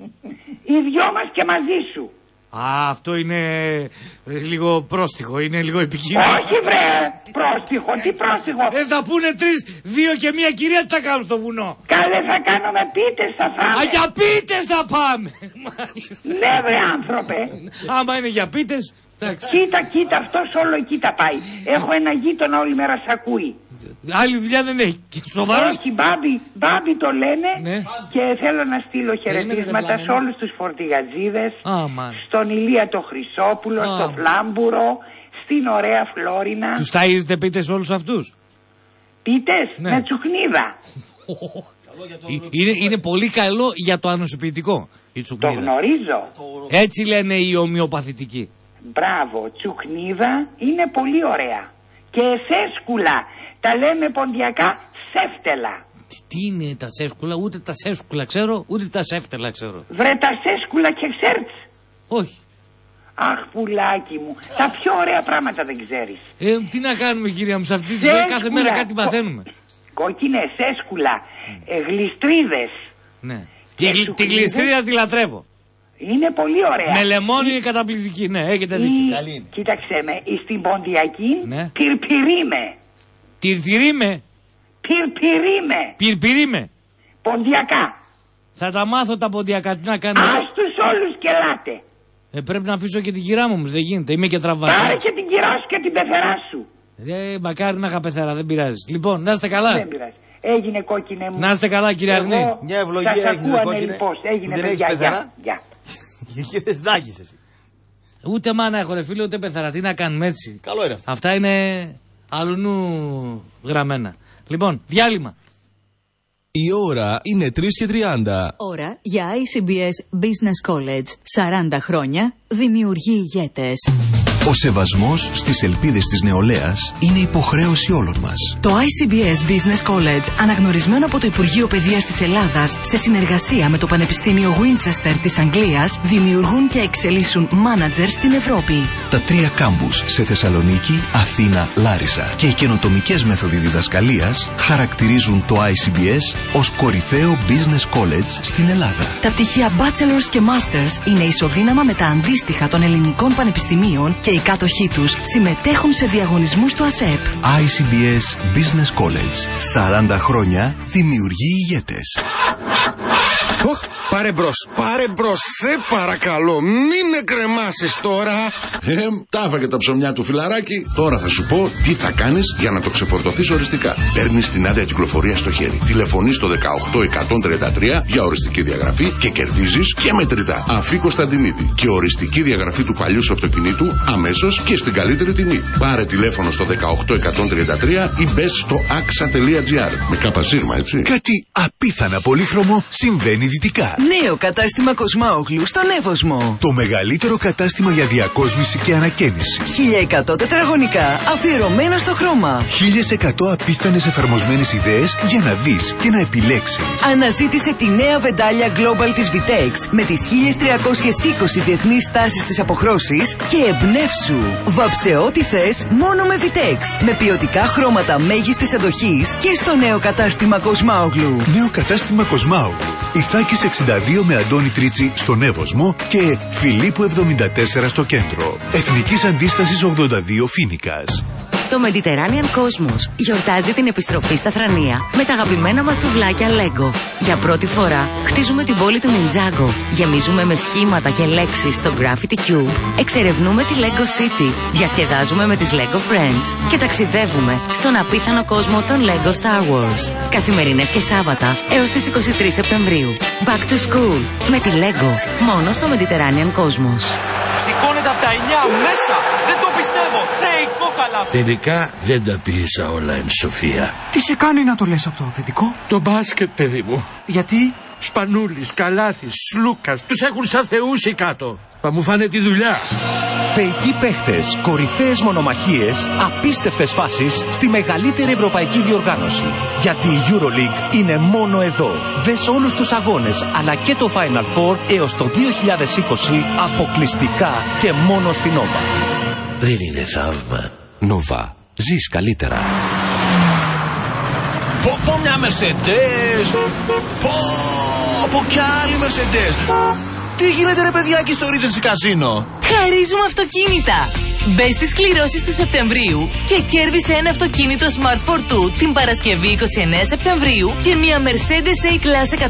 Οι δυο μας και μαζί σου. Α, αυτό είναι ε, λίγο πρόστιχο, είναι λίγο επικίνδυνο. Όχι βρε, πρόστιχο, τι πρόστιχο. Ε, θα πούνε τρεις, δύο και μία κυρία τι θα κάνουν στο βουνό; Καλέ θα κάνουμε πίτες, θα φάμε. Α, για πίτες θα πάμε. Ναι βρε άνθρωπε. Άμα είναι για πίτες, εντάξει. Κοίτα, κοίτα, αυτός όλο εκεί τα πάει. Έχω ένα γείτονα όλη μέρα σ' ακούει. Άλλη δουλειά δεν έχει. Σοβαρός. Όχι, μπάμπι, μπάμπι το λένε Ναι. και θέλω να στείλω χαιρετίσματα δεν σε πλάνο. όλους τους φορτηγατζίδες, Α, μαν. στον Ηλία το Χρυσόπουλο, Α. στο Φλάμπουρο, στην ωραία Φλόρινα. Τους ταΐζετε πίτες όλους αυτούς; Πίτες Ναι. με τσουχνίδα. Ε, Είναι, είναι πολύ καλό για το ανοσοποιητικό η Το τσουκνίδα. γνωρίζω. Έτσι λένε οι ομοιοπαθητικοί. Μπράβο, τσουχνίδα είναι πολύ ωραία. Και σέσκουλα, τα λέμε ποντιακά σέφτελα. Τι, τι είναι τα σέσκουλα, ούτε τα σέσκουλα ξέρω, ούτε τα σέφτελα ξέρω. Βρε τα σέσκουλα και ξέρεις. Όχι. Αχ πουλάκι μου, τα πιο ωραία πράγματα δεν ξέρεις. Ε, τι να κάνουμε κυρία μου, σε αυτή τη ζωή κάθε Σέσκουλα. μέρα κάτι μαθαίνουμε. κόκκινες, έσκουλα, ε, γλιστρίδες. Ναι. Και Τη, σου τη κλείδες. γλιστρίδα τη λατρεύω. Είναι πολύ ωραία. Με λεμόνι είναι καταπληκτική. Ναι, έχετε Ή- δίκιο. Κοίταξε με, ή στην Ποντιακή Ναι. πυρπυρίμε. Τυρτυρίμε. Πυρπυρίμε. Πυρπυρίμε. Ποντιακά. Θα τα μάθω τα ποντιακά. Τι να κάνω. Ας τους όλους και ελάτε. Ε, πρέπει να αφήσω και την κυρά μου όμως, δεν γίνεται. Είμαι και Πάρε τραβασμένος. και την κυρά σου και την πεθερά σου. Ε, μακάρι να είχα πεθέρα, δεν πειράζει. Λοιπόν, να είστε καλά. Δεν πειράζει. Έγινε κόκκινε μου. Να είστε καλά, κύριε Εγώ Αγνή. Μια ευλογία σας έχεις, ακούω ρε κόκκινε, ανελιπώς. Έγινε που δεν έχεις παιδιά. πεθερά. Γεια. Γεια. Και δεν συντάγεις εσύ. Ούτε μάνα έχω, ρε φίλε, ούτε πεθέρα. Τι να κάνουμε έτσι; Καλό είναι αυτό. Αυτά είναι αλλού γραμμένα. Λοιπόν, διάλειμμα. Η ώρα είναι 3 και 30. Ώρα για ICBS Business College. 40 χρόνια δημιουργεί ηγέτες. Ο σεβασμός στις ελπίδες της νεολαίας είναι υποχρέωση όλων μας. Το ICBS Business College, αναγνωρισμένο από το Υπουργείο Παιδείας της Ελλάδας, σε συνεργασία με το Πανεπιστήμιο Winchester της Αγγλίας, δημιουργούν και εξελίσσουν μάνατζερ στην Ευρώπη. Τα τρία κάμπους σε Θεσσαλονίκη, Αθήνα, Λάρισα και οι καινοτομικές μέθοδοι διδασκαλίας χαρακτηρίζουν το ICBS ως κορυφαίο business college στην Ελλάδα. Τα πτυχία Bachelors και Masters είναι ισοδύναμα με τα αντίστοιχα των ελληνικών πανεπιστημίων και οι κάτοχοί τους συμμετέχουν σε διαγωνισμούς του ΑΣΕΠ. ICBS Business College. 40 χρόνια δημιουργεί ηγέτες. Οχ, πάρε μπρος, πάρε μπρος, σε παρακαλώ, μην εκρεμάσει τώρα. Ε, τα έφαγε τα ψωμιά του φιλαράκι. Τώρα θα σου πω τι θα κάνεις για να το ξεφορτωθείς οριστικά. Παίρνεις την άδεια κυκλοφορία στο χέρι. Τηλεφωνείς στο 18133 για οριστική διαγραφή και κερδίζεις και μετρητά. Αφή Κωνσταντινίδη και οριστική διαγραφή του παλιού σου αυτοκινήτου αμέσως και στην καλύτερη τιμή. Πάρε τηλέφωνο στο 18133 ή μπες στο axa.gr. Με κάπα σύρμα, έτσι. Κάτι απίθανα πολύχρωμο συμβαίνει δυτικά. Νέο κατάστημα Κοσμάογλου στον Εύωσμο. Το μεγαλύτερο κατάστημα για διακόσμηση και ανακαίνιση. 1100 τετραγωνικά, αφιερωμένο στο χρώμα. 1100 απίθανες εφαρμοσμένες ιδέες για να δεις και να επιλέξεις. Αναζήτησε τη νέα βεντάλια Global της Vitex με τις 1320 διεθνείς στάσεις της αποχρώσης και εμπνεύσου. Βάψε ό,τι θες μόνο με Vitex. Με ποιοτικά χρώματα μέγιστης αντοχής και στο νέο κατάστημα Κοσμάογλου. Νέο κατάστημα Κοσμάου. Ιθάκης 62 με Αντώνη Τρίτσι στον Εύωσμο και Φιλίππου 74 στο κέντρο. Εθνικής Αντίστασης 82 Φίνικας. Το Mediterranean Cosmos γιορτάζει την επιστροφή στα Θρανία με τα αγαπημένα μας τουβλάκια Lego. Για πρώτη φορά χτίζουμε την πόλη του Ninjago. Γεμίζουμε με σχήματα και λέξεις το Graffiti Cube. Εξερευνούμε τη Lego City. Διασκεδάζουμε με τις Lego Friends. Και ταξιδεύουμε στον απίθανο κόσμο των Lego Star Wars. Καθημερινές και Σάββατα έως τις 23 Σεπτεμβρίου. Back to school με τη Lego. Μόνο στο Mediterranean Cosmos. Σηκώνεται από τα 9 μέσα. Δεν το πιστεύω. Θεϊκό καλάθι. Τελικά δεν τα πίεσα όλα εν σοφία. Τι σε κάνει να το λες αυτό, αφεντικό; Το μπάσκετ, παιδί μου. Γιατί; Σπανούλης, Καλάθης, Σλούκας, τους έχουν σαν θεούς οι κάτω. Θα μου φάνε τη δουλειά. Θεϊκοί παίχτες, κορυφαίες μονομαχίες, απίστευτες φάσεις στη μεγαλύτερη ευρωπαϊκή διοργάνωση. Γιατί η EuroLeague είναι μόνο εδώ. Δες όλους τους αγώνες, αλλά και το Final Four έως το 2020 αποκλειστικά και μόνο στην Nova. Δεν είναι θαύμα. Nova. Ζεις καλύτερα. Πω πω μια Mercedes. Πω πω κι άλλη Mercedes. Τι γίνεται ρε παιδιά εκεί στο Regency Casino; Χαρίζουμε αυτοκίνητα! Μπες στις κληρώσεις του Σεπτεμβρίου και κέρδισε ένα αυτοκίνητο Smart Fortwo την Παρασκευή 29 Σεπτεμβρίου και μια Mercedes A-Class 180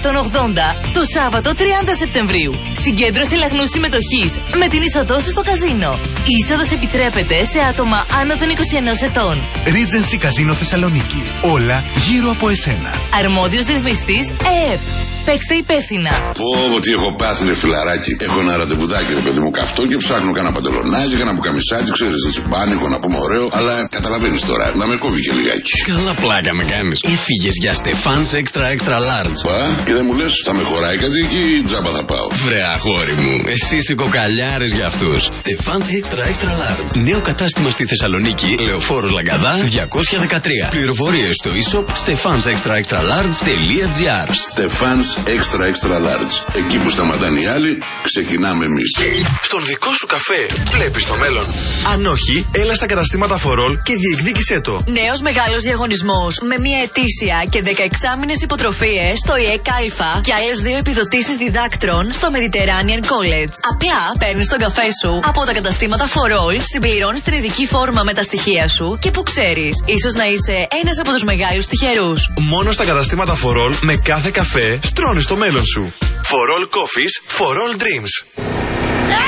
το Σάββατο 30 Σεπτεμβρίου. Συγκέντρωση λαχνού συμμετοχής με την είσοδό σου στο καζίνο. Η είσοδος επιτρέπεται σε άτομα άνω των 21 ετών. Regency Casino Θεσσαλονίκη. Όλα γύρω από εσένα. Αρμόδιος ρυθμιστής ΕΕΠ. Παίξτε υπεύθυνα. Πω, πω, τι έχω πάθει, ρε φιλαράκι. Έχω ένα ραντεβουδάκι, ρε παιδί μου, καυτό και ψάχνω κανένα παντελονάζι, κανένα μπουκαμισάκι, ξέρεις, εσύ πάνικο να πούμε ωραίο. Αλλά καταλαβαίνεις τώρα, να με κόβει και λιγάκι. Καλά πλάκα με κάνεις. Έφυγες για Στεφάνς Extra Extra Large. Πα, και δεν μου λες, θα με χωράει κάτι εκεί ή τζάμπα θα πάω; Βρε αγόρι μου, εσύ είσαι κοκαλιάρης για αυτούς. Στεφάνς Extra Extra Large. Νέο κατάστημα στη Θεσσαλονίκη, Λεωφόρος Λαγκαδά 213. Πληροφορίες στο e-shop stefansextraextralarge.gr. Στεφάνς Extra Extra Large. Εκεί που σταματάνε οι άλλοι, ξεκινάμε εμείς. Στον δικό σου καφέ βλέπεις το μέλλον. Αν όχι, έλα στα καταστήματα Φορόλ και διεκδίκησέ το. Νέος μεγάλος διαγωνισμός με μία ετήσια και 16 μήνε υποτροφίες στο ΙΕΚ Α και άλλες δύο επιδοτήσεις διδάκτρων στο Mediterranean College. Απλά παίρνεις τον καφέ σου από τα καταστήματα For All, συμπληρώνεις την ειδική φόρμα με τα στοιχεία σου και που ξέρεις, ίσως να είσαι ένας από τους μεγάλους τυχερούς. Μόνο στα καταστήματα Φορόλ με κάθε καφέ στρώνεις το μέλλον σου. Φορόλ Coffees, For All Dreams.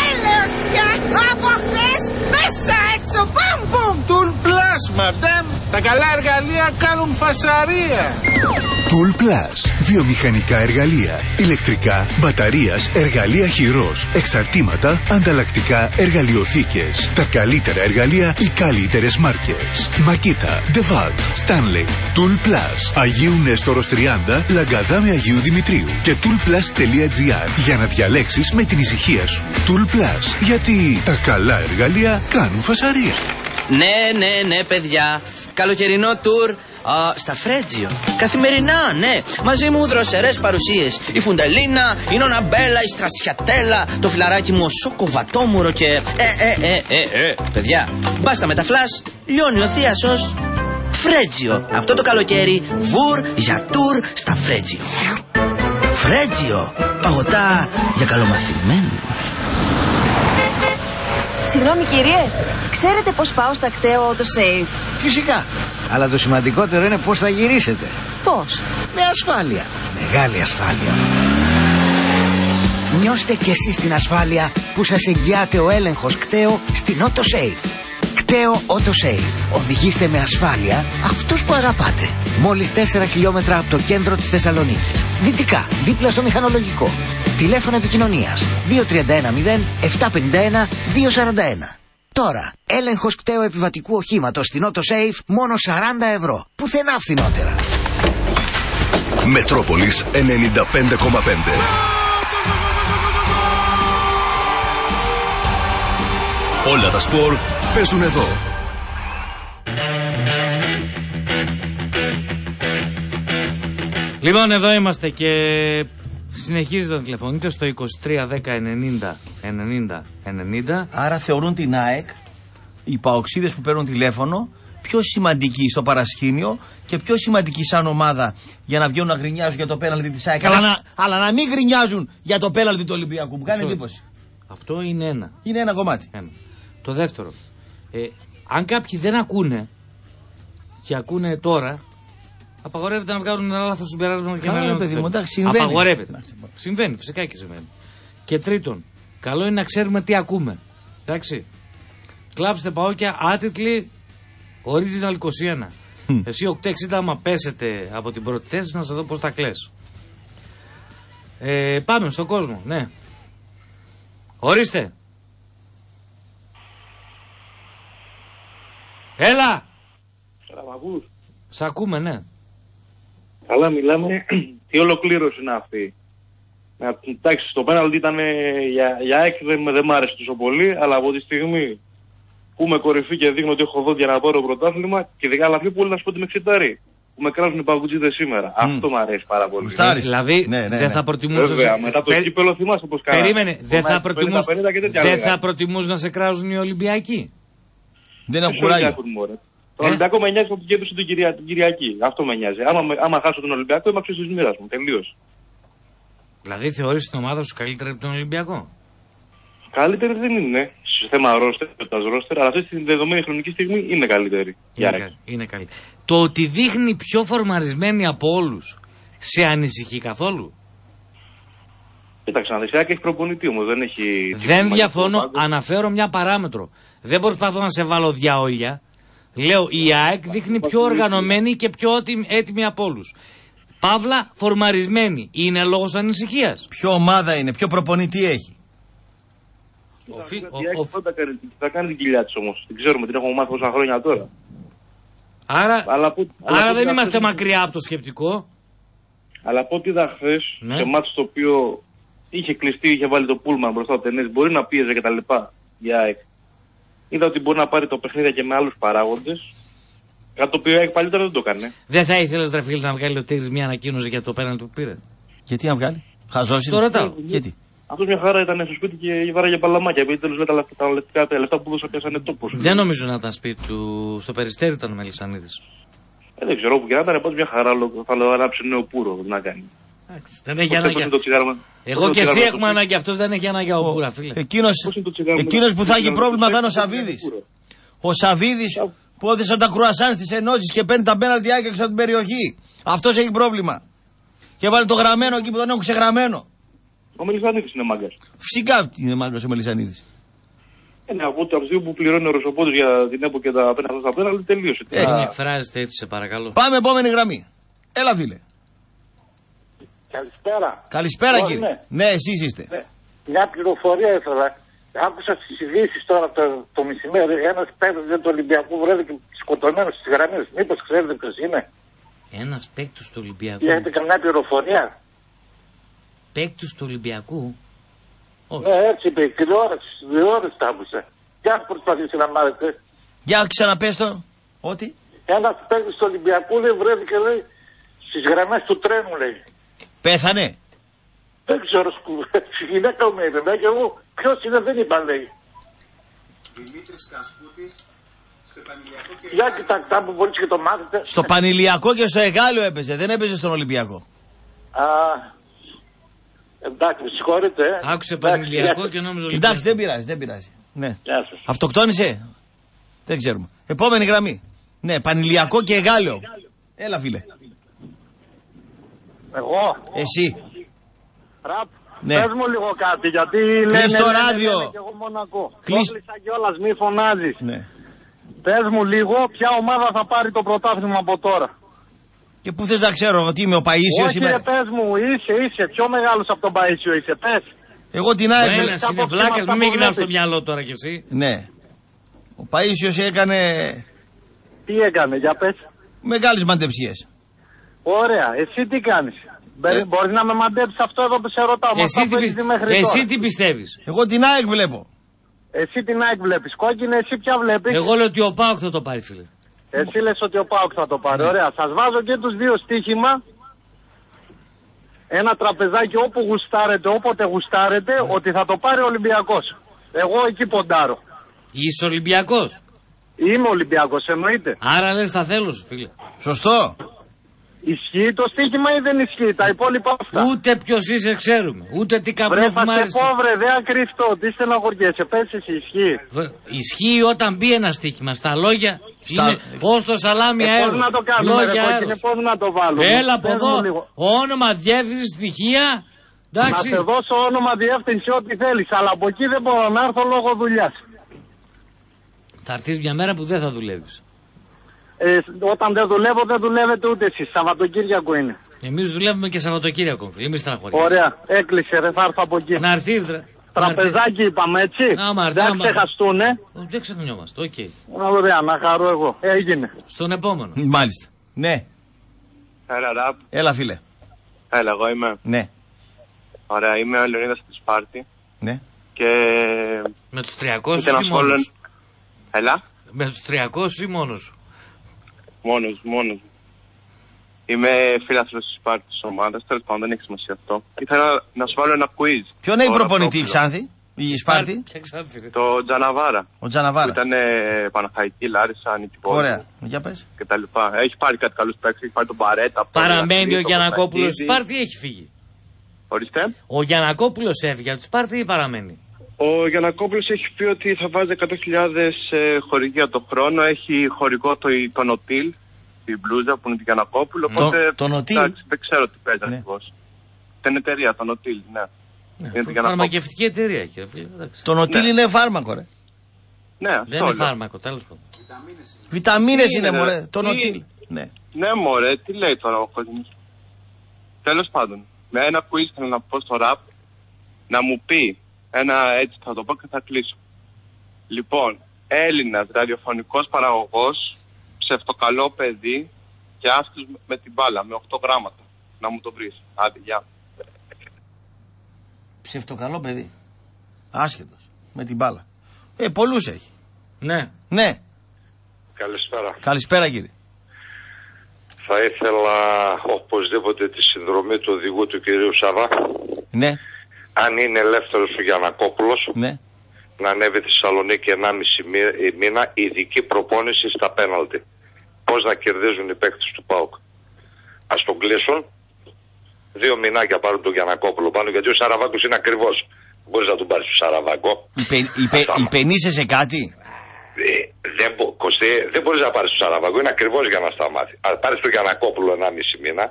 Έλεος πια από χθες μέσα έξω μπαμ μπαμ Tool Plus, madame. Τα καλά εργαλεία κάνουν φασαρία. Tool Plus. Βιομηχανικά εργαλεία. Ηλεκτρικά, μπαταρίας, εργαλεία χειρός, εξαρτήματα, ανταλλακτικά, εργαλειοθήκες. Τα καλύτερα εργαλεία, οι καλύτερες μάρκες. Makita, DeWalt, Stanley. Tool Plus. Αγίου Νέστορος 30, Λαγκαδά με Αγίου Δημητρίου. Και toolplus.gr για να διαλέξεις με την ησυχία σου. Tool Plus. Γιατί τα καλά εργαλεία κάνουν φασαρία. Ναι, ναι, ναι, παιδιά. Καλοκαιρινό τουρ α, στα Φρέτζιο. Καθημερινά, ναι. Μαζί μου δροσερές παρουσίες. Η Φουντελίνα, η Νόνα Μπέλα, η Στρατσιατέλα, το φιλαράκι μου ο Σοκοβατόμουρο και. Ε, ε, ε, ε, ε. Παιδιά, μπάστα με τα φλα, λιώνει ο θείασος. Φρέτζιο. Αυτό το καλοκαίρι, βουρ για τουρ στα Φρέτζιο. Φρέτζιο. Παγωτά για καλομαθημένους. Συγγνώμη κύριε, ξέρετε πώς πάω στα κταίο autosave; Φυσικά. Αλλά το σημαντικότερο είναι πώς θα γυρίσετε. Πώς; Με ασφάλεια. Μεγάλη ασφάλεια. Νιώστε κι εσείς την ασφάλεια που σας εγγυάται ο έλεγχος κταίο στην autosave. Κταίο autosave. Οδηγήστε με ασφάλεια αυτούς που αγαπάτε. Μόλις 4 χιλιόμετρα από το κέντρο της Θεσσαλονίκης. Δυτικά, δίπλα στο μηχανολογικό. Τηλέφωνο επικοινωνίας 2310 751 241. Τώρα, έλεγχος κταίου επιβατικού οχήματος στην AutoSafe μόνο 40 ευρώ. Πουθενά φθηνότερα. Μετρόπολης 95,5. Όλα τα σπορ παίζουν εδώ. Λοιπόν, εδώ είμαστε και συνεχίζετε να τηλεφωνείτε στο 23 10 90 90 90. Άρα θεωρούν την ΑΕΚ οι παοξίδες που παίρνουν τηλέφωνο πιο σημαντική στο παρασκήνιο και πιο σημαντική σαν ομάδα για να βγαίνουν να γκρινιάζουν για το πέναλτι της ΑΕΚ. Αλλά να, αλλά να μην γκρινιάζουν για το πέναλτι του Ολυμπιακού. Μου κάνει Μισό. εντύπωση. Αυτό είναι ένα. Είναι ένα κομμάτι. Ένα. Το δεύτερο. Ε, αν κάποιοι δεν ακούνε και ακούνε τώρα, απαγορεύεται να βγάλουν ένα λάθος συμπεράσμα και Καλά, να ρε λένε παιδί αυτό. μου, εντάξει, συμβαίνει. Απαγορεύεται. Συμβαίνει, φυσικά και συμβαίνει. Και τρίτον, καλό είναι να ξέρουμε τι ακούμε. Εντάξει. Κλάψτε παόκια άτιτλοι original 21. Εσύ 860 άμα πέσετε από την πρώτη θέση να σας δω πώς τα κλαις. Ε, πάμε στον κόσμο, ναι. Ορίστε. Έλα! Καλά, μ' ακούς; Σ' ακούμε, ναι. Καλά, μιλάμε. Τι ολοκλήρωση είναι αυτή. Να, εντάξει, στο πέναλτι ήταν ε, για, για ΑΕΚ δεν, δεν μ' άρεσε τόσο πολύ, αλλά από τη στιγμή που είμαι κορυφή και δείχνω ότι έχω δόντια να πάρω πρωτάθλημα και ειδικά αλλά πιο πολύ να σου πω ότι με ξετάρει. Που με κράζουν οι παγκουτζίδες σήμερα. Αυτό μου αρέσει πάρα πολύ. Δηλαδή, Ναι, δεν θα προτιμούσες. Βέβαια, μετά το κύπελο θυμάσαι πώς κάναμε. Περίμενε, δεν θα 50-50 προτιμούσε. και τέτοια Δεν λέγανε. θα προτιμούσε να σε κράζουν οι Ολυμπιακοί; Δεν Ποιος Ολυμπιακό μου, ρε. Το Ολυμπιακό με νοιάζει που κέρδισε την, Κυρια... την Κυριακή. Αυτό με νοιάζει. Άμα, με- άμα χάσω τον Ολυμπιακό, είμαι αξιός της μοίρας μου. Τελείως. Δηλαδή, θεωρείς την ομάδα σου καλύτερη από τον Ολυμπιακό; Καλύτερη δεν είναι σε θέμα ρόστερ, ρόστερ, αλλά αυτή τη δεδομένη χρονική στιγμή είναι καλύτερη. Για Είναι, ΑΕΚ. κα- είναι καλή. Το ότι δείχνει πιο φορμαρισμένη από όλους, σε ανησυχεί καθόλου; Κοίταξε, να δεις, η ΑΕΚ έχει προπονητή όμως, δεν έχει. Δεν διαφωνώ. Αναφέρω μια παράμετρο. Δεν προσπαθώ να σε βάλω διαόλια. Λέω η ΑΕΚ δείχνει πιο οργανωμένη και πιο έτοιμη- έτοιμη από όλους. Παύλα, φορμαρισμένη. Είναι λόγος ανησυχίας. Ποιο ομάδα είναι, ποιο προπονητή έχει; Ο, Η ΑΕΚ πρώτα κάνει- θα κάνει την κοιλιά της όμως. Την ξέρουμε, την έχουμε μάθει όσα χρόνια τώρα. Άρα, Αλλά από- αλλά άρα από δεν ό,τι είμαστε είδα χθες- μακριά από το σκεπτικό. Αλλά από ό,τι είδα χθες, Ναι. σε μάτι το οποίο είχε κλειστεί, είχε βάλει το πούλμαν μπροστά από ταινίε, μπορεί να πίεζε κτλ. Για ΑΕΚ. Είδα ότι μπορεί να πάρει το παιχνίδι και με άλλους παράγοντες. Κάτι το οποίο η ΑΕΚ παλιότερα δεν το έκανε. Δεν θα ήθελες, Δραφίλ, να βγάλει ο Τύρι μια ανακοίνωση για το πέναλτι που πήρε; Γιατί να βγάλει, χαζός Το ρωτάω. Γιατί; Αυτός μια χαρά ήταν στο σπίτι και βάραγε παλαμάκια. Επειδή τέλος τα, λεφτά- τα, λεφτά- τα λεφτά που δώσα πιάσανε τόπο. Δεν νομίζω να ήταν σπίτι του. Στο περιστέρι ήταν ο Μελισανίδης. Ε, δεν ξέρω που και να ήταν, πάντως μια χαρά. λόγω- Θα λέω ανάψει νέο πουρο. Τι να κάνει. Δεν έχει Πώς- πώς ανάγκη. είναι το τσιγάρο μας; Πώς Εγώ είναι και το εσύ τσιγάρο έχουμε μας. ανάγκη. Αυτός δεν έχει ανάγκη από πουρα, φίλε. Εκείνος, εκείνος που θα έχει πρόβλημα θα είναι ο Σαβίδης. Ο Σαβίδης που έδωσε τα κρουασάν στις ενώσεις και παίρνει τα πέναλτι άκρη από την περιοχή. Αυτός έχει πρόβλημα. Και βάλει το γραμμένο εκεί που τον έχουν ξεγραμμένο. Ο Μελισανίδης είναι μάγκας. Φυσικά είναι μάγκας ο Μελισανίδης. Ε, ναι, από του δύο που πληρώνει ο Ρωσοπότη για την ΕΠΟ και τα πέναλτι στα πέναλτι τελείωσε. Τι Δεν να- εκφράζεται έτσι, σε παρακαλώ. Πάμε επόμενη γραμμή. Έλα φίλε. Καλησπέρα. Καλησπέρα Εγώ κύριε. είμαι. Ναι εσείς είστε. Μια πληροφορία ήθελα. Άκουσα στι ειδήσεις τώρα το, το μεσημέρι ένας παίκτης του Ολυμπιακού βρέθηκε σκοτωμένος στις γραμμές. Μήπως ξέρετε ποιος είναι; Ένας παίκτης του Ολυμπιακού. Έχετε καμιά πληροφορία; Παίκτης του Ολυμπιακού; Ναι, έτσι είπε. η Τηλεόραση, τηλεόραση τα άκουσα. Για να προσπαθήσει να μάθετε. Για ξαναπες το. Ότι. Ένας παίκτης του Ολυμπιακού λέει, βρέθηκε λέει, στις γραμμές του τρένου λέει. Πέθανε. Δεν ξέρω, σκου- στη γυναίκα μου είπε, λέει, και εγώ ποιος είναι, δεν είπα λέει. Δημήτρης Κασκούτης στο επανηλιακό και... Για κοιτάξτε, αν μπορείτε και το μάθετε. Στο Πανηλιακό και στο Εγάλιο έπαιζε. Δεν έπαιζε στον Ολυμπιακό. Α, εντάξει, με συγχωρείτε. ε. Άκουσε Εντάξει, Πανηλιακό γεια και νόμιζα Εντάξει δεν πειράζει, δεν πειράζει. Ναι. Γεια σας. Αυτοκτόνησε; Δεν ξέρουμε. Επόμενη γραμμή. Ναι, Πανηλιακό και Εγάλιο. Έλα φίλε. Εγώ; Εσύ. Ραπ. Ναι. Πες μου λίγο κάτι, γιατί Κλείς λένε, το λένε, ράδιο. λένε και εγώ μόνο ακούω. Κλείς- Κλείς... κιόλας, μη φωνάζεις. Ναι. Πες μου λίγο ποια ομάδα θα πάρει το πρωτάθλημα από τώρα. Και πού θες να ξέρω ότι είμαι ο Παΐσιος Όχι είμαι. ρε πες μου, είσαι, είσαι, πιο μεγάλος από τον Παΐσιο είσαι, πες. Εγώ την ΑΕΚ. Ένα είναι βλάκας, μην με γυρνά στο μυαλό τώρα κι εσύ. Ναι. Ο Παΐσιος έκανε Τι έκανε, για πες. μεγάλες μαντεψίες. Ωραία, εσύ τι κάνεις; Ε. Μπορείς να με μαντέψεις αυτό εδώ που σε ρωτάω. με Εσύ αυτά τι, που έχεις πι- δει μέχρι εσύ τώρα. τι πιστεύεις; Εγώ την ΑΕΚ βλέπω. Εσύ την ΑΕΚ βλέπεις. Κόκκινη, εσύ ποια βλέπεις; Εγώ λέω ότι ο Πάοκ θα το πάρει, φίλε. Εσύ λες ότι ο Πάοκ θα το πάρει. Ωραία. Σας βάζω και τους δύο στοίχημα. Ένα τραπεζάκι όπου γουστάρετε, όποτε γουστάρετε, ότι θα το πάρει ο Ολυμπιακός. Εγώ εκεί ποντάρω. Είσαι Ολυμπιακός; Είμαι Ολυμπιακός, εννοείται. Άρα λες τα θέλω σου, φίλε. Σωστό. Ισχύει το στοίχημα ή δεν ισχύει, τα υπόλοιπα αυτά. Ούτε ποιος είσαι, ξέρουμε. Ούτε τι Βρε, καπνό θα σε φουμάρεις. πω, βρε, δεν ακρυφτώ. Τι στεναχωριέσαι, πες εσύ, ισχύει. Βε- Ισχύει όταν μπει ένα στοίχημα. Στα λόγια Στα- είναι ω το σαλάμι Ε, πώς αέρος. να το κάνουμε, ρε, Λόγια κόκκινε, αέρος. πώς να το βάλουμε; Έλα από Πες εδώ. μου λίγο. Όνομα, διεύθυνση, στοιχεία. Να Εντάξει. σε δώσω όνομα, διεύθυνση, ό,τι θέλεις, αλλά από εκεί δεν μπορώ να έρθω λόγω δουλειάς. Θα έρθεις μια μέρα που δεν θα δουλεύεις. Ε, όταν δεν δουλεύω, δεν δουλεύετε ούτε εσείς. Σαββατοκύριακο είναι. Εμείς δουλεύουμε και Σαββατοκύριακο, φίλε. Εμείς στεναχωρούμε. Ωραία, έκλεισε, ρε, θα έρθω από εκεί. Να έρθεις, ρε. Τραπεζάκι είπαμε, έτσι. Άμα έρθει, δεν άμα- ξεχαστούνε. Ω, Δεν ξεχνιόμαστε, οκ. Ωραία, να χαρώ εγώ. Έγινε. Στον επόμενο. Μάλιστα. Ναι. Έλα, Ραπ. Έλα φίλε. Έλα, εγώ είμαι. Ναι. Ωραία, είμαι ο Λεωνίδας από τη Σπάρτη. Ναι. Και... Με τους 300 Είτε να ή σχόλιο- μόνος; Έλα. Με τους 300 ή μόνος; σου. Μόνος, μόνος. μου. Είμαι φίλαθρος της Σπάρτης της ομάδας, τέλος πάντων δεν έχει σημασία αυτό. Ήθελα να σου βάλω ένα quiz. Ποιον έχει Τώρα, προπονητή η πρόβλημα. Ξάνθη, η Σπάρτη. Το Τζαναβάρα. Ο Τζαναβάρα. Που ήταν ε, Παναθαϊκή, Λάρισα, Νικηπόλη. Ωραία. Για πες. Και τα λοιπά. Έχει πάρει κάτι καλούς παίκτες, έχει πάρει τον Παρέτα. από το Παραμένει ο Ηρακλή, τον Γιανακόπουλος Κωνσταντίδη. στη Σπάρτη ή έχει φύγει. Ορίστε. Ο Γιανακόπουλος έφυγε από τη Σπάρτη ή παραμένει; Ο Γιανακόπουλος έχει πει ότι θα βάζει 100.000 ε, χορηγία το χρόνο. Έχει χορηγό το, το Νοτήλ, την μπλούζα που είναι του Γιανακόπουλου. Το- Οπότε, το Νοτήλ; εντάξει, δεν ξέρω τι παίζει ακριβώς. Την εταιρεία, το Νοτήλ, ναι. είναι του Γιανακόπουλου. Φαρμακευτική εταιρεία, κύριε φίλε. εντάξει. Το νοτήλ είναι φάρμακο, ρε. Ναι, αυτό Δεν είναι λέω. φάρμακο, τέλος πάντων. Βιταμίνες Τι είναι, είναι, μωρέ. ρε; Το Τι- νοτήλ. Ναι. Ναι, μωρέ, τι λέει τώρα ο κόσμος. Τέλος πάντων, με ένα quiz θέλω να πω στο rap να μου πει ένα έτσι θα το πω και θα κλείσω. Λοιπόν, Έλληνας ραδιοφωνικός παραγωγός, ψευτοκαλό παιδί και άστος με την μπάλα, με 8 γράμματα. Να μου το βρεις. Άντε, γεια. Ψευτοκαλό παιδί. Άσχετος. Με την μπάλα. Ε, πολλούς έχει. Ναι. Ναι. Καλησπέρα. Καλησπέρα κύριε. Θα ήθελα οπωσδήποτε τη συνδρομή του οδηγού του κυρίου Σαββά. Ναι. Αν είναι ελεύθερος ο Γιανακόπουλος, Ναι. να ανέβει στη Θεσσαλονίκη 1,5 μή- μήνα ειδική προπόνηση στα πέναλτι. Πώς να κερδίζουν οι παίκτες του ΠΑΟΚ. Α τον κλείσουν. Δύο μηνάκια πάρουν τον Γιανακόπουλο πάνω γιατί ο Σαραβάκος είναι ακριβώς. Μπορείς να τον πάρεις στο Σαραβάκο. Υπε- υπε- Υπενείσαι σε κάτι; Ε, δεν, μπο- Κωστέ, δεν μπορείς να πάρεις το Σαραβάκο, είναι ακριβώς για να σταμάθει. Αν πάρεις τον Γιανακόπουλο 1,5 μήνα,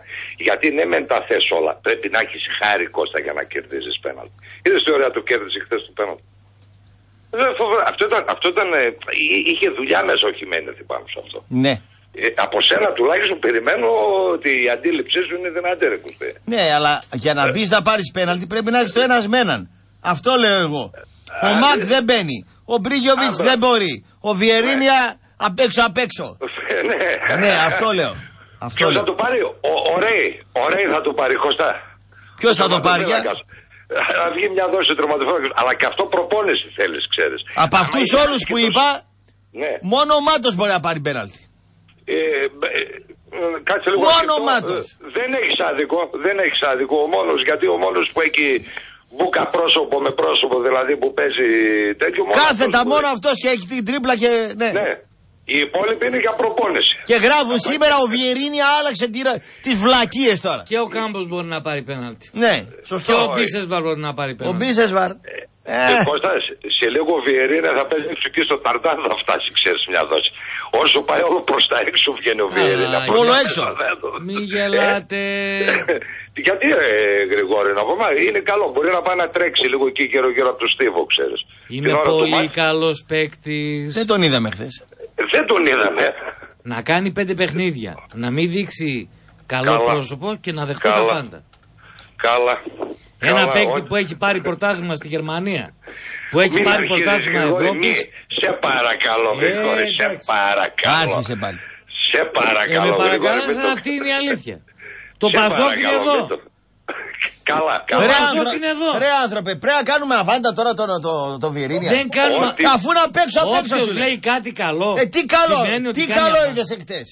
γιατί ναι, μεν τα θες όλα. Πρέπει να έχεις χάρη Κώστα για να κερδίζεις πέναλτι. Είδες τι ωραία το κέρδισε χθες το πέναλτι. Δεν φοβερό. Αυτό ήταν, αυτό ήταν, ε, εί- είχε δουλειά μέσα ο Χιμένεθ πάνω σε αυτό. Ναι. Ε, από σένα τουλάχιστον περιμένω ότι η αντίληψή σου είναι δυνατή, ρε Κωστέ. Ναι, αλλά για να μπεις να πάρεις πέναλτι πρέπει να έχεις το ένας με έναν. Αυτό λέω εγώ. Ο Μακ δεν μπαίνει. Ο Μπρίγιοβιτς δεν μπορεί. Ο Βιερίνια απ' έξω απ' έξω. ναι. Ναι, αυτό λέω. Αυτό Ποιος λέω. θα το πάρει, ο, ο Ρέι. Ο Ρέι θα το πάρει, Κωστά. Ποιος θα το πάρει, για; Τερματοφύλακας. Να βγει μια δόση τερματοφύλακα. Αλλά και αυτό προπόνηση θέλεις, ξέρεις. Από αυτούς όλους που είπα, Ναι. μόνο ο Μάτος μπορεί να πάρει πέναλτι. Ε, ε, ε, κάτσε λίγο. να Μόνο σκεφτώ. ο Μάτος. Ε, Δεν έχεις άδικο. Δεν έχεις άδικο. Ο μόνος γιατί ο μόνος που έχει μπουκα πρόσωπο με πρόσωπο, δηλαδή που παίζει τέτοιο μόνο. Κάθετα αυτός μόνο μπορεί. αυτός και έχει την τρίπλα και. Ναι. Ναι. Οι υπόλοιποι είναι για προπόνηση. Και γράφουν σήμερα ο Βιερίνια άλλαξε τις βλακίες τώρα. Και ο Κάμπος μπορεί να πάρει πέναλτι. Ναι, σωστό. Και ο Μπίσεσβαρ μπορεί να πάρει Ο πέναλτι. Μπίσεσβαρ. Ε, Κώστας, σε- σε λίγο ο Βιερίνα θα παίζει έξω και στο Ταρτάν θα φτάσει, ξέρεις μια δόση. Όσο πάει όλο προς τα έξω βγαίνει ο Βιερίνα. προς όλο τα έξω. μέσα δεν το- Μην γελάτε. Γιατί ρε Γρηγόρη να πούμε, είναι καλό. Μπορεί να πάει να τρέξει λίγο εκεί γύρω γύρω από το στίβο, ξέρεις. Είναι πολύ καλός παίκτης. Δεν τον είδαμε χθες. Δεν τον είδαμε. Να κάνει πέντε παιχνίδια. Να μην δείξει καλό Καλά. πρόσωπο και να δεχτεί τα Καλά. πάντα. Καλά. Ένα Καλά, παίκτη ό- που έχει πάρει πρωτάθλημα στη Γερμανία. Που έχει Μην πάρει αρχίζεις, πρωτάθλημα Γρηγόρη, Ευρώπης. μη. Σε παρακαλώ, Ε, Γρηγόρη, σε εντάξει. παρακαλώ. Άρχισε πάλι. Σε Ε, παρακαλώ, με Γρηγόρη, παρακαλάς, μην το- αυτή είναι η αλήθεια. Το Σε Πασόκ είναι παρακαλώ, εδώ. μην το- Καλά, Ρε, καλά. άνθρω- είναι εδώ. ρε άνθρωπε, πρέπει να κάνουμε αβάντα τώρα το, το, το Βιερίνια. Δεν κάνουμε. Ό,τι- Αφού να παίξω απ' έξω Όποιος σου λέει. λέει κάτι καλό. Ε, τι καλό, σημαίνει ότι τι κάνει καλό αυτά. είδες εχθές.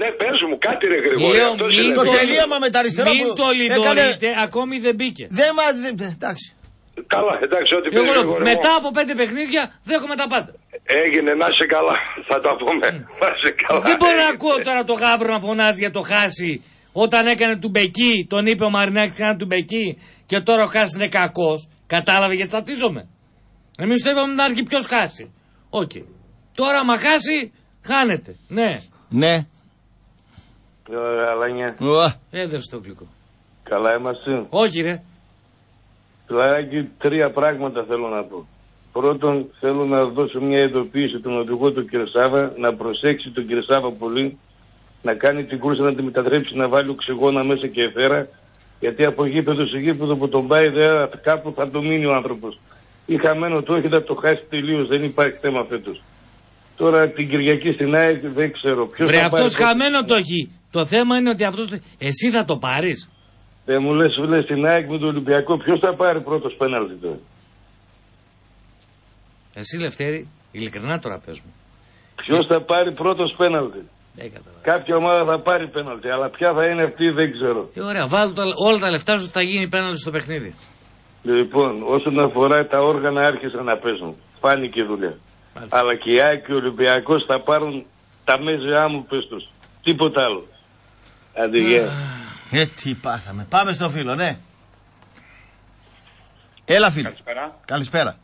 Ναι, πες μου κάτι ρε Γρηγόρη. Λέω, αυτός μην είναι- Το το- τελείωμα με τα αριστερά Μην που το έκανε- λιδωρείτε, ακόμη δεν μπήκε. Δεν μα. δεν- Εντάξει. Καλά, εντάξει, ό,τι Εγώ πες λέω, Γρηγόρη. μετά μου. από πέντε παιχνίδια δέχομαι τα πάντα. Έγινε, να είσαι καλά. Θα τα πούμε. Να είσαι καλά. Δεν μπορώ να ακούω τώρα το γάβρο να φωνάζει για το Χάσι. Όταν έκανε τουμπεκί, τον είπε ο Μαρινάκης έκανε τουμπεκί και τώρα ο Χάσι είναι κακός. Κατάλαβε γιατί τσατίζομαι. Εμείς το είπαμε την αρχή ποιος χάσει. Οκ. Τώρα άμα χάσει, χάνεται. Ναι. Ναι. Αλάνια, Ουα. Έδερε το γλυκό. καλά είμαστε. Όχι ρε. Φιλαράκι, τρία πράγματα θέλω να πω. Πρώτον, θέλω να δώσω μια ειδοποίηση τον οδηγό του κ. Σάβα να προσέξει τον κ. Σάβα πολύ, να κάνει την κούρσα να τη μετατρέψει, να βάλει οξυγόνα μέσα και εφέρα, γιατί από γήπεδο σε γήπεδο που τον πάει δεν, κάπου θα το μείνει ο άνθρωπος. Ή χαμένο το έχει, θα το χάσει τελείως, δεν υπάρχει θέμα φέτος. Τώρα την Κυριακή στην ΑΕΚ δεν ξέρω ποιος Βρε θα αυτός πάρει. χαμένο το έχει. Το θέμα είναι ότι αυτός. Εσύ θα το πάρεις. Δεν μου λες, φίλε, στην ΑΕΚ με τον Ολυμπιακό, ποιος θα πάρει πρώτος πέναλτι τώρα; Εσύ Λευτέρη, ειλικρινά τώρα πες μου. Ποιος θα πάρει πρώτος πέναλτι; Δεν καταλαβαίνω. Κάποια ομάδα θα πάρει πέναλτι, αλλά ποια θα είναι αυτή δεν ξέρω. Ε, ωραία, βάλω τα- όλα τα λεφτά σου ότι θα γίνει πέναλτι στο παιχνίδι. Λοιπόν, όσον αφορά τα όργανα άρχισαν να παίζουν. Φάνηκε η δουλειά. Αλλά και η ΑΕΚ και ο Ολυμπιακός θα πάρουν τα μέζεά μου πες τους. Τίποτα άλλο. Άντε, γεια. Ε, τι πάθαμε. Πάμε στο φίλο, ναι. Έλα φίλο. Καλησπέρα. Καλησπέρα.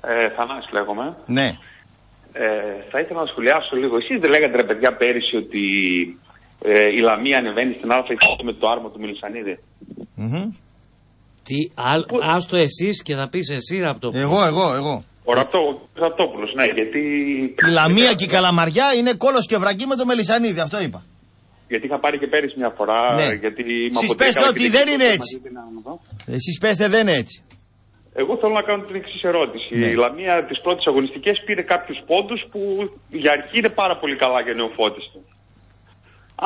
Ε, Θανάσης λέγομαι. Ναι. Ε, θα ήθελα να σχολιάσω λίγο. Εσείς δεν λέγατε ρε παιδιά πέρυσι ότι ε, η Λαμία ανεβαίνει στην Α με το άρμο του Μιλισανίδη. Τι, α, άστο εσείς και θα πεις εσύ από το. Εγώ, εγώ, εγώ. Ο Ραπτό, ο Ραπτόπουλος, ναι, γιατί... Η Λαμία και η Καλαμαριά είναι κόλος και βρακή με το Μελισανίδη, αυτό είπα. Γιατί είχα πάρει και πέρυσι μια φορά. Ναι. Γιατί είμαι Εσείς από πέστε Τρίκαλα ότι και δεν δεν είναι ξέρω έτσι. μαζί τι να μου δω. Εσείς πέστε δεν είναι έτσι. Εγώ θέλω να κάνω την εξής ερώτηση. Ναι. Η Λαμία τις πρώτες αγωνιστικές πήρε κάποιους πόντους που για αρχή είναι πάρα πολύ καλά για νεοφώτιστη.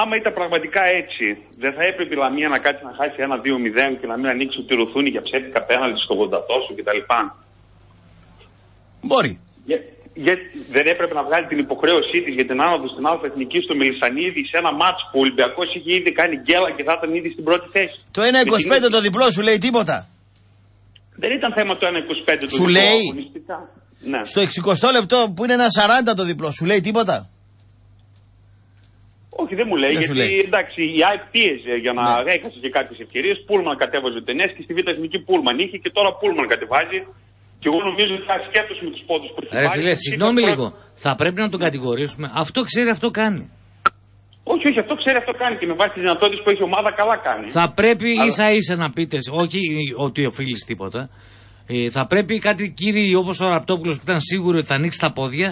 Άμα ήταν πραγματικά έτσι, δεν θα έπρεπε η Λαμία να κάτσει να χάσει ένα 2-0 και να μην ανοίξει τη ρουθούνη για ψεύτικα πέναλτι στο 80 τόσο κτλ. Μπορεί. Για, για, δεν έπρεπε να βγάλει την υποχρέωσή της για την άνοδο στην Α' Εθνική στο Μιλισανίδη σε ένα μάτσο που ο Ολυμπιακός είχε ήδη κάνει γκέλα και θα ήταν ήδη στην πρώτη θέση. Το 1,25 το διπλό σου λέει τίποτα. Δεν ήταν θέμα το 1-25 του Σου διπλό λέει; αγωνιστικά. Ναι. Στο 60 λεπτό που είναι ένα 40 το διπλό, σου λέει τίποτα; Όχι, δεν μου λέει, Δεν σου γιατί λέει. εντάξει, η ΑΕΚ πίεζε για να Ναι. έχασε και κάποιες ευκαιρίες. Πούλμαν κατέβαζε ο Τενέ και στη Β' Εθνική Πούλμαν είχε και τώρα Πούλμαν κατεβάζει. Και εγώ νομίζω ότι ασχέτω με τους πόντους που έχει Ρε βάλει, φίλε, ψήφισε συγγνώμη πρώτο. λίγο. Θα πρέπει να τον κατηγορήσουμε. Αυτό ξέρει, αυτό κάνει. Όχι, όχι, αυτό ξέρει, αυτό κάνει και με βάση τις δυνατότητες που έχει η ομάδα, καλά κάνει. Θα πρέπει Αλλά- ίσα ίσα να πείτε, όχι ότι οφείλεις τίποτα. Ε, θα πρέπει κάτι κύριοι όπως ο Ραπτόπουλος που ήταν σίγουροι ότι θα ανοίξει τα πόδια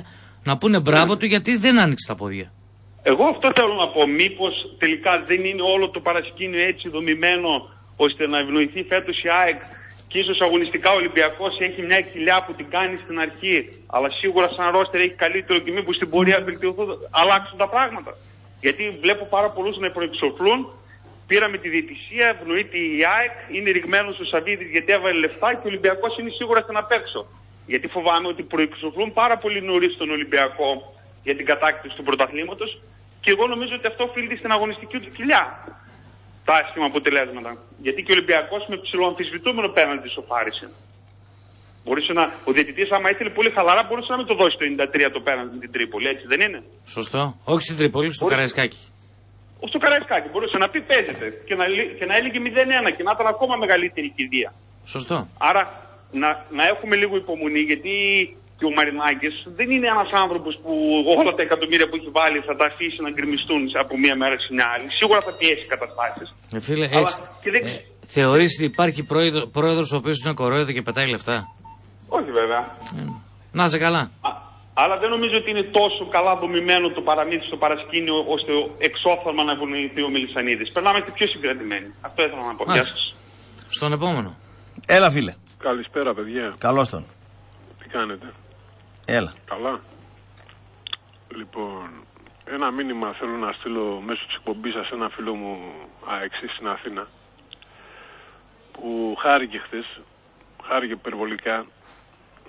να πούνε μπράβο του γιατί δεν άνοιξε τα πόδια. Εγώ αυτό θέλω να πω. Μήπως τελικά δεν είναι όλο το παρασκήνιο έτσι δομημένο ώστε να ευνοηθεί φέτος η ΑΕΚ και ίσως αγωνιστικά ο Ολυμπιακός έχει μια κοιλιά που την κάνει στην αρχή, αλλά σίγουρα σαν ρόστερ έχει καλύτερο και μήπω στην πορεία βελτιωθούν, αλλάξουν τα πράγματα. Γιατί βλέπω πάρα πολλούς να προεξοφλούν. Πήραμε τη διαιτησία, ευνοείται η ΑΕΚ, είναι ρηγμένος ο Σαββίδης γιατί έβαλε λεφτά και ο Ολυμπιακός είναι σίγουρα στην απ' έξω. Γιατί φοβάμαι ότι προεξοφλούν πάρα πολύ νωρίς τον Ολυμπιακό για την κατάκτηση του πρωταθλήματος και εγώ νομίζω ότι αυτό οφείλεται στην αγωνιστική του κοιλιά. Τα άσχημα αποτελέσματα. Γιατί και ο Ολυμπιακός με ψηλό αμφισβητούμενο πέναντι σοφάρισε. Μπορούσε να, ο διαιτητής, άμα ήθελε πολύ χαλαρά, μπορούσε να μην το δώσει το 93 το πέναντι την Τρίπολη, έτσι δεν είναι; Σωστό. Όχι στην Τρίπολη, στο Καραϊσκάκι. Στο Καραϊσκάκι μπορούσε να πει παίζεται και να, λύ- και να έλεγε 0-1 και να ήταν ακόμα μεγαλύτερη κηδεία. Σωστό. Άρα να, να έχουμε λίγο υπομονή γιατί και ο Μαρινάκης δεν είναι ένας άνθρωπος που όλα τα εκατομμύρια που έχει βάλει θα τα αφήσει να γκρεμιστούν από μία μέρα στην άλλη. Σίγουρα θα πιέσει καταστάσεις. Ε, φίλε, Αλλά έτσι. και δεν... Θεωρείς ότι υπάρχει πρόεδρο, πρόεδρος ο οποίος είναι κορόιδο και πετάει λεφτά; Όχι βέβαια. Να είσαι καλά. Αλλά δεν νομίζω ότι είναι τόσο καλά δομημένο το παραμύθι στο παρασκήνιο ώστε εξόφθαλμα να ευνοηθεί ο Μελισανίδης. Περνάμε και πιο συγκρατημένοι. Αυτό ήθελα να πω. Γεια Μάλιστα. σας. Στον επόμενο. Έλα, φίλε. Καλησπέρα, παιδιά. Καλώς τον. Τι κάνετε; Έλα. Καλά. Λοιπόν, ένα μήνυμα θέλω να στείλω μέσω της εκπομπής σας σε ένα φίλο μου αεξή στην Αθήνα που χάρηκε χθες, χάρηκε υπερβολικά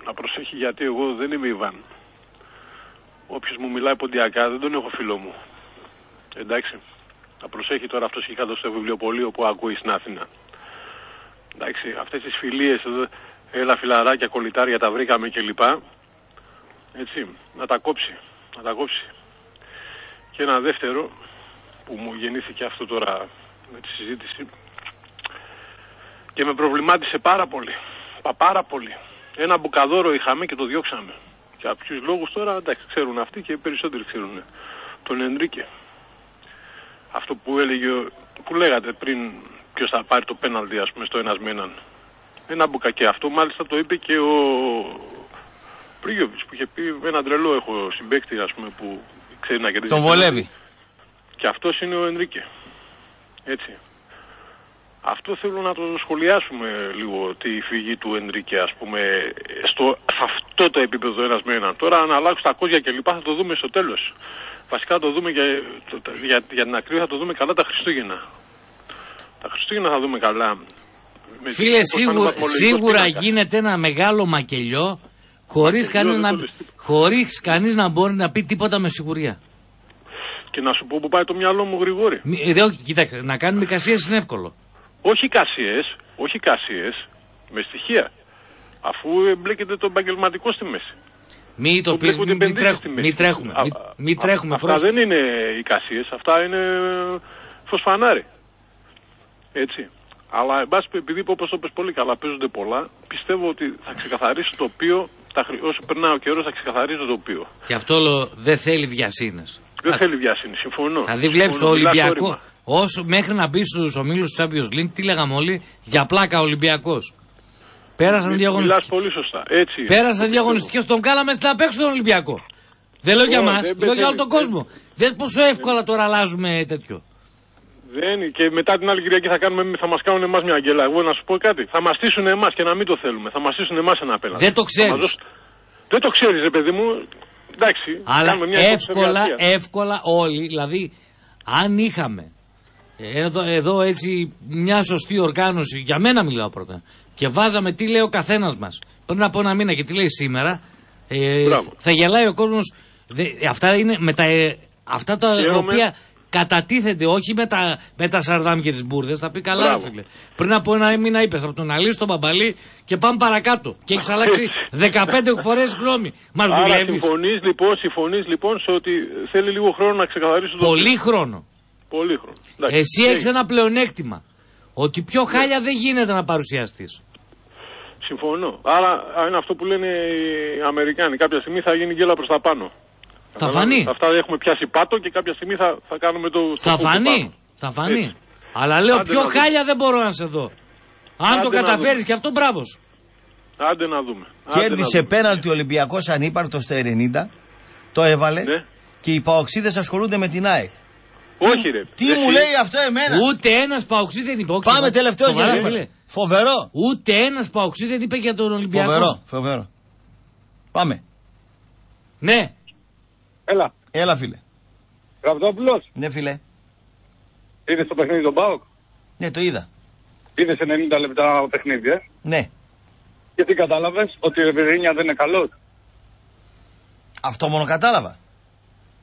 να προσέχει γιατί εγώ δεν είμαι Ιβάν. Όποιος μου μιλάει ποντιακά δεν τον έχω φίλο μου. Εντάξει. Να προσέχει τώρα αυτός έχει κάτω στο βιβλιοπωλείο που ακούει στην Αθήνα. Εντάξει, αυτές τις φιλίες εδώ, έλα φιλαράκια, κολλητάρια τα βρήκαμε κλπ. Έτσι, να τα κόψει, να τα κόψει. Και ένα δεύτερο που μου γεννήθηκε αυτό τώρα με τη συζήτηση και με προβλημάτισε πάρα πολύ. Πα, πάρα πολύ. Ένα μπουκαδόρο είχαμε και το διώξαμε. Και από ποιους λόγους τώρα, εντάξει, ξέρουν αυτοί και οι περισσότεροι ξέρουν. Τον Ενρίκε. Αυτό που έλεγε, ο- που λέγατε πριν, ποιος θα πάρει το πέναλτι, ας πούμε, στο ένας με έναν. Ένα μπουκακέ. Αυτό μάλιστα το είπε και ο Πρίγιοβιτς που είχε πει ένα τρελό έχω συμπέκτη, ας πούμε, που ξέρει να κερδίσει. Τον βολεύει. Και αυτός είναι ο Ενρίκε. Έτσι. Αυτό θέλω να το σχολιάσουμε λίγο τη φυγή του Ενρίκε, ας πούμε, στο, σε αυτό το επίπεδο ένας με έναν. Τώρα αν αλλάξουν τα κόδια και λοιπά θα το δούμε στο τέλος. Βασικά θα το δούμε για, το- το- για, για την ακρίβεια θα το δούμε καλά τα Χριστούγεννα. Τα Χριστούγεννα θα δούμε καλά. Με Φίλε, πώς θα είναι ο σίγουρα, βαθμολογικός σίγουρα πίνακας. γίνεται ένα μεγάλο μακελιό χωρίς Μακελιό, κανείς, δεν να, το λες χωρίς κανείς να μπορεί να πει τίποτα με σιγουριά. Και να σου πω που πάει το μυαλό μου γρηγόρη. Μη- ε, δε, όχι, κοίταξε, να κάνουμε εικασίες είναι εύκολο. Όχι κασίες, όχι κασίες, με στοιχεία. Αφού εμπλέκεται το επαγγελματικό στη μέση. Μη το Που πεις, μπλέκονται μη, μη, επενδύσεις τρέχ- στη μη μέση. τρέχουμε. Α, Μη, α, μη α, τρέχουμε. Αυτά πρόσεχε. δεν είναι εικασίες, αυτά είναι φωσφανάρι. Έτσι. Αλλά εν πάση επειδή όπως το πες πολύ καλά παίζονται πολλά, πιστεύω ότι θα ξεκαθαρίσει το οποίο, τα, χρη- όσο περνάει ο καιρός θα ξεκαθαρίσει το τοπίο. Και αυτό λέω, δεν θέλει βιασύνες. Δεν θέλει βιασύνη, συμφωνώ. Δηλαδή βλέπεις το Συμφωνώ, μιλάς Ολυμπιακό. όρημα. Όσο μέχρι να μπει στους ομίλους του Champions League, τι λέγαμε όλοι, για πλάκα Ολυμπιακός. Πέρασαν Μι- διαγωνιστικέ. Μιλάς πολύ σωστά. Έτσι. Πέρασαν Το διαγωνιστικέ, τον κάλαμες στην απέξω τον Ολυμπιακό. Δεν λέω για Ω, μας, δεν λέω για όλο τον πεθαίνεις. κόσμο. Δεν πόσο εύκολα τώρα αλλάζουμε τέτοιο. Δεν είναι. Και μετά την άλλη Κυριακή θα, κάνουμε, θα μας κάνουν εμάς μια γκέλα. Εγώ να σου πω κάτι. Θα μας στήσουν εμάς και να μην το θέλουμε. Θα μας στήσουν εμάς ένα απέναντι. Δεν το Θα ξέρεις. μας δώσουν- Δεν το ξέρεις, ρε παιδί μου. Εντάξει. Αλλά κάνουμε μια εύκολα, υπόψη εύκολα όλοι, δηλαδή αν είχαμε εδώ, εδώ έτσι μια σωστή οργάνωση, για μένα μιλάω πρώτα, και βάζαμε τι λέει ο καθένας μας πριν από ένα μήνα και τι λέει σήμερα, ε, Μπράβο. θα γελάει ο κόσμος. Δε- αυτά είναι με τα, ε, αυτά τα Χαίρομαι. οποία κατατίθεται όχι με τα, με τα σαρδάμ και τις μπουρδες. Θα πει καλά, ρε Μπράβο. φίλε. Πριν από ένα μήνα είπες από τον Αλή στον Μπαμπαλή και πάμε παρακάτω. Και έχεις αλλάξει 15 φορές γνώμη. Μας Άρα δουλεύεις. συμφωνείς λοιπόν, συμφωνείς λοιπόν σε ότι θέλει λίγο χρόνο να ξεκαθαρίσει το Πολύ τι- χρόνο. Πολύ χρόνο. Εντάξει. Εσύ Και- έχεις ένα πλεονέκτημα. Ότι πιο χάλια δεν γίνεται να παρουσιαστείς. Συμφωνώ. Άρα είναι αυτό που λένε οι Αμερικάνοι. Κάποια στιγμή θα γίνει γκέλα προς τα πάνω. Θα Καταλάβεις. φανεί. Αυτά έχουμε πιάσει πάτο και κάποια στιγμή θα, θα κάνουμε το. το Θα φούκου φανεί. πάνω. Θα φανεί. Έτσι. Αλλά λέω Άντε πιο να δούμε. χάλια δεν μπορώ να σε δω. Αν Άντε το να καταφέρεις δούμε. και αυτό, μπράβο σου. Άντε να δούμε. Άντε Κέρδισε να δούμε. πέναλτι ο Ολυμπιακός ανύπαρκτο στο 90. Το έβαλε. Ναι. Και οι παοξίδες ασχολούνται με την ΑΕΚ. Όχι ρε. Τι Εσύ- μου λέει αυτό εμένα; Ούτε ένας παοξί δεν είπε. Όχι, Πάμε σοβαρά. τελευταίο για Σοβαρά, σήμερα. φίλε. Φοβερό. Ούτε ένας παοξί δεν είπε για τον Ολυμπιακό. Φοβερό. Φοβερό. Πάμε. Ναι. Έλα. Έλα φίλε. Ραπτόπουλο, Ναι φίλε. είδες το παιχνίδι τον Πάοκ. Ναι το είδα. Είδες 90 λεπτά παιχνίδι, ε; Ναι. Και τι κατάλαβες, ότι ο Βερίνια δεν είναι καλός; Αυτό μόνο κατάλαβα.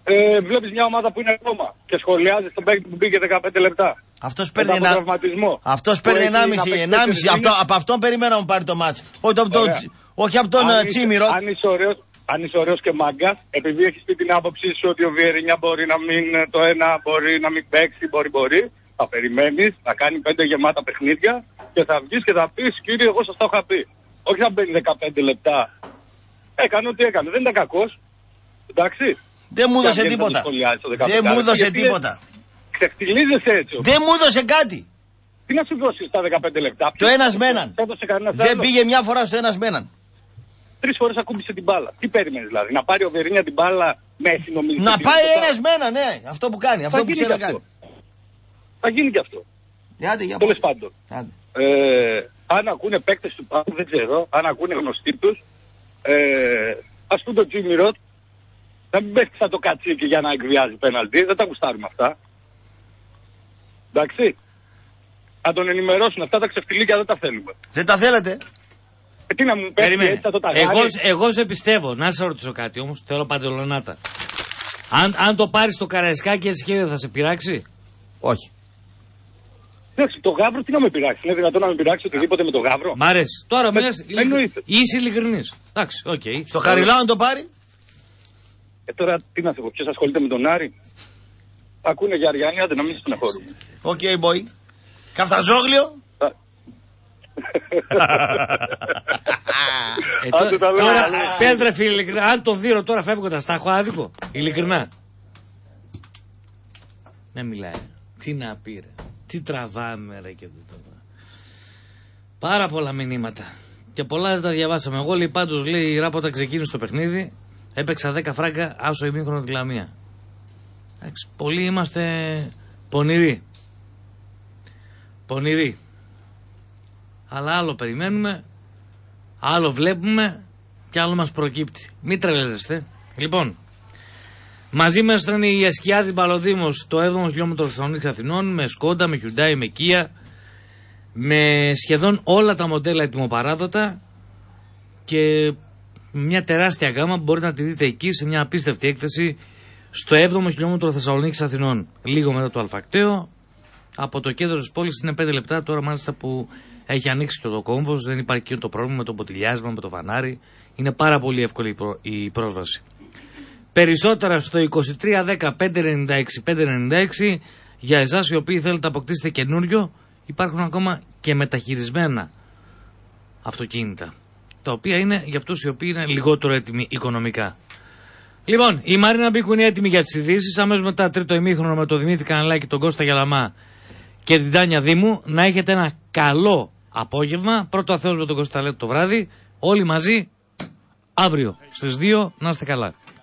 Ε, Βλέπεις μια ομάδα που είναι ακόμα και σχολιάζει τον παίκτη που μπήκε 15 λεπτά. Αυτός Μετά παίρνει από ένα. τραυματισμό. Αυτός Που παίρνει έχει 1,5. να παίξει 1,5. τέσσερις Αυτό, μήνες. από αυτόν περιμένω να μου πάρει το μάτσο. Όχι από τον, Ωραία. όχι από τον Αν ε, είσαι- Τσίμηρο. Αν είσαι ωραίος, αν είσαι ωραίος και μάγκας, επειδή έχεις πει την άποψή σου ότι ο Βιερίνια μπορεί να μην ε, το ένα, μπορεί να μην παίξει, μπορεί, μπορεί, θα περιμένεις να κάνει πέντε γεμάτα παιχνίδια και θα βγεις και θα πεις κύριε, εγώ σας το είχα πει. Όχι να μπαίνει 15 λεπτά. Έκανε ό,τι έκανε. Δεν ήταν κακός. Εντάξει. Δεν μου Και έδωσε αν βγαίνεις να τίποτα. το σχολιάζεις το 15 Δεν μου έδωσε γιατί τίποτα. Ξεχτυλίζεσαι έτσι. όμως. Δεν μου έδωσε κάτι. Τι να σου δώσεις στα 15 λεπτά; Το ένας με έναν. Δεν έδωσε κανένας Δεν πήγε μια φορά στο ένας με έναν. Τρεις φορές ακούμπησε την μπάλα. Τι περίμενε δηλαδή, να πάρει ο Βερίνια την μπάλα με συνομιλητή. Να πάει ένας με έναν, ναι. Αυτό που κάνει. Αυτό που γίνει ξέρει να και αυτό. κάνει. Θα γίνει και αυτό. Άντε, για Τέλος πάντων. Άντε. Ε, αν ακούνε παίκτες του Πάου, δεν ξέρω, αν ακούνε γνωστοί τους, ε, ας πούμε τον Τζίμι Ροτ, να μην πέφτει σαν το κατσίκι για να εκβιάζει πέναλτι. Δεν τα γουστάρουμε αυτά. Εντάξει. Να τον ενημερώσουν αυτά τα ξεφτιλίκια δεν τα θέλουμε. Δεν τα θέλετε; Ε, τι να μου πέφτει Περίμενε. έτσι θα το ταγάρει. Εγώ, εγώ σε πιστεύω. Να σε ρωτήσω κάτι όμως. Θέλω παντελονάτα. Αν, αν το πάρεις το Καραϊσκάκη έτσι και θα σε πειράξει; Όχι. Εντάξει, το γάβρο τι να με πειράξει. Είναι δυνατόν να με πειράξει οτιδήποτε με το γάβρο; Μ' αρέσει. Τώρα Με- μιλάς εννοείται. Είσαι ειλικρινής. Εντάξει, οκ. Στο Χαριλάου να το πάρει; Ε, τώρα τι να σου πω, ποιος ασχολείται με τον Άρη; Ακούνε για Αριάννη, άντε να μην στεναχωρούμε. Οκ, boy. Καφταζόγλιο. Ε, Άντε τω- τα λέμε, τώρα, καλή. πες ρε φίλε, ειλικρινά, αν το δίνω τώρα φεύγοντα, τα έχω άδικο. Ειλικρινά. Δεν μιλάει. Τι να πει ρε. Τι τραβάμε ρε και τι τώρα. Πάρα πολλά μηνύματα. Και πολλά δεν τα διαβάσαμε. Εγώ λέει πάντως λέει η Ράπα όταν ξεκίνησε το παιχνίδι έπαιξα 10 φράγκα άσο ημίχρονο τη Λαμία. Εντάξει, πολλοί είμαστε πονηροί. Πονηροί. Αλλά άλλο περιμένουμε, άλλο βλέπουμε και άλλο μας προκύπτει. Μην τρελαίνεστε. Λοιπόν, μαζί μας ήταν η Ασκιάδης Μπαλοδήμος στο 7ο χιλιόμετρο Θεσσαλονίκης Αθηνών με Σκόντα, με Hyundai, με Kia με σχεδόν όλα τα μοντέλα ετοιμοπαράδοτα και μια τεράστια γάμα που μπορείτε να τη δείτε εκεί σε μια απίστευτη έκθεση στο 7ο χιλιόμετρο Θεσσαλονίκης Αθηνών. Λίγο μετά το Αλφακτέο. Από το κέντρο της πόλης είναι 5 λεπτά τώρα, μάλιστα που έχει ανοίξει και το κόμβος. Δεν υπάρχει και το πρόβλημα με το ποτηλιάσμα, με το φανάρι. Είναι πάρα πολύ εύκολη η πρό- η πρόσβαση. Περισσότερα στο 2310 596 596 για εσάς οι οποίοι θέλετε να αποκτήσετε καινούριο, υπάρχουν ακόμα και μεταχειρισμένα αυτοκίνητα. Τα οποία είναι για αυτούς οι οποίοι είναι λιγότερο έτοιμοι οικονομικά. Λοιπόν, η Μαρίνα Μπίκου είναι έτοιμη για τις ειδήσεις. Αμέσως μετά τρίτο ημίχρονο με τον Δημήτρη Καναλάκη, τον Κώστα Γιαλαμά και την Τάνια Δήμου. Να έχετε ένα καλό απόγευμα. Πρώτο Αθέο με τον Κώστα Λέτη το βράδυ. Όλοι μαζί αύριο στις 2 να είστε καλά.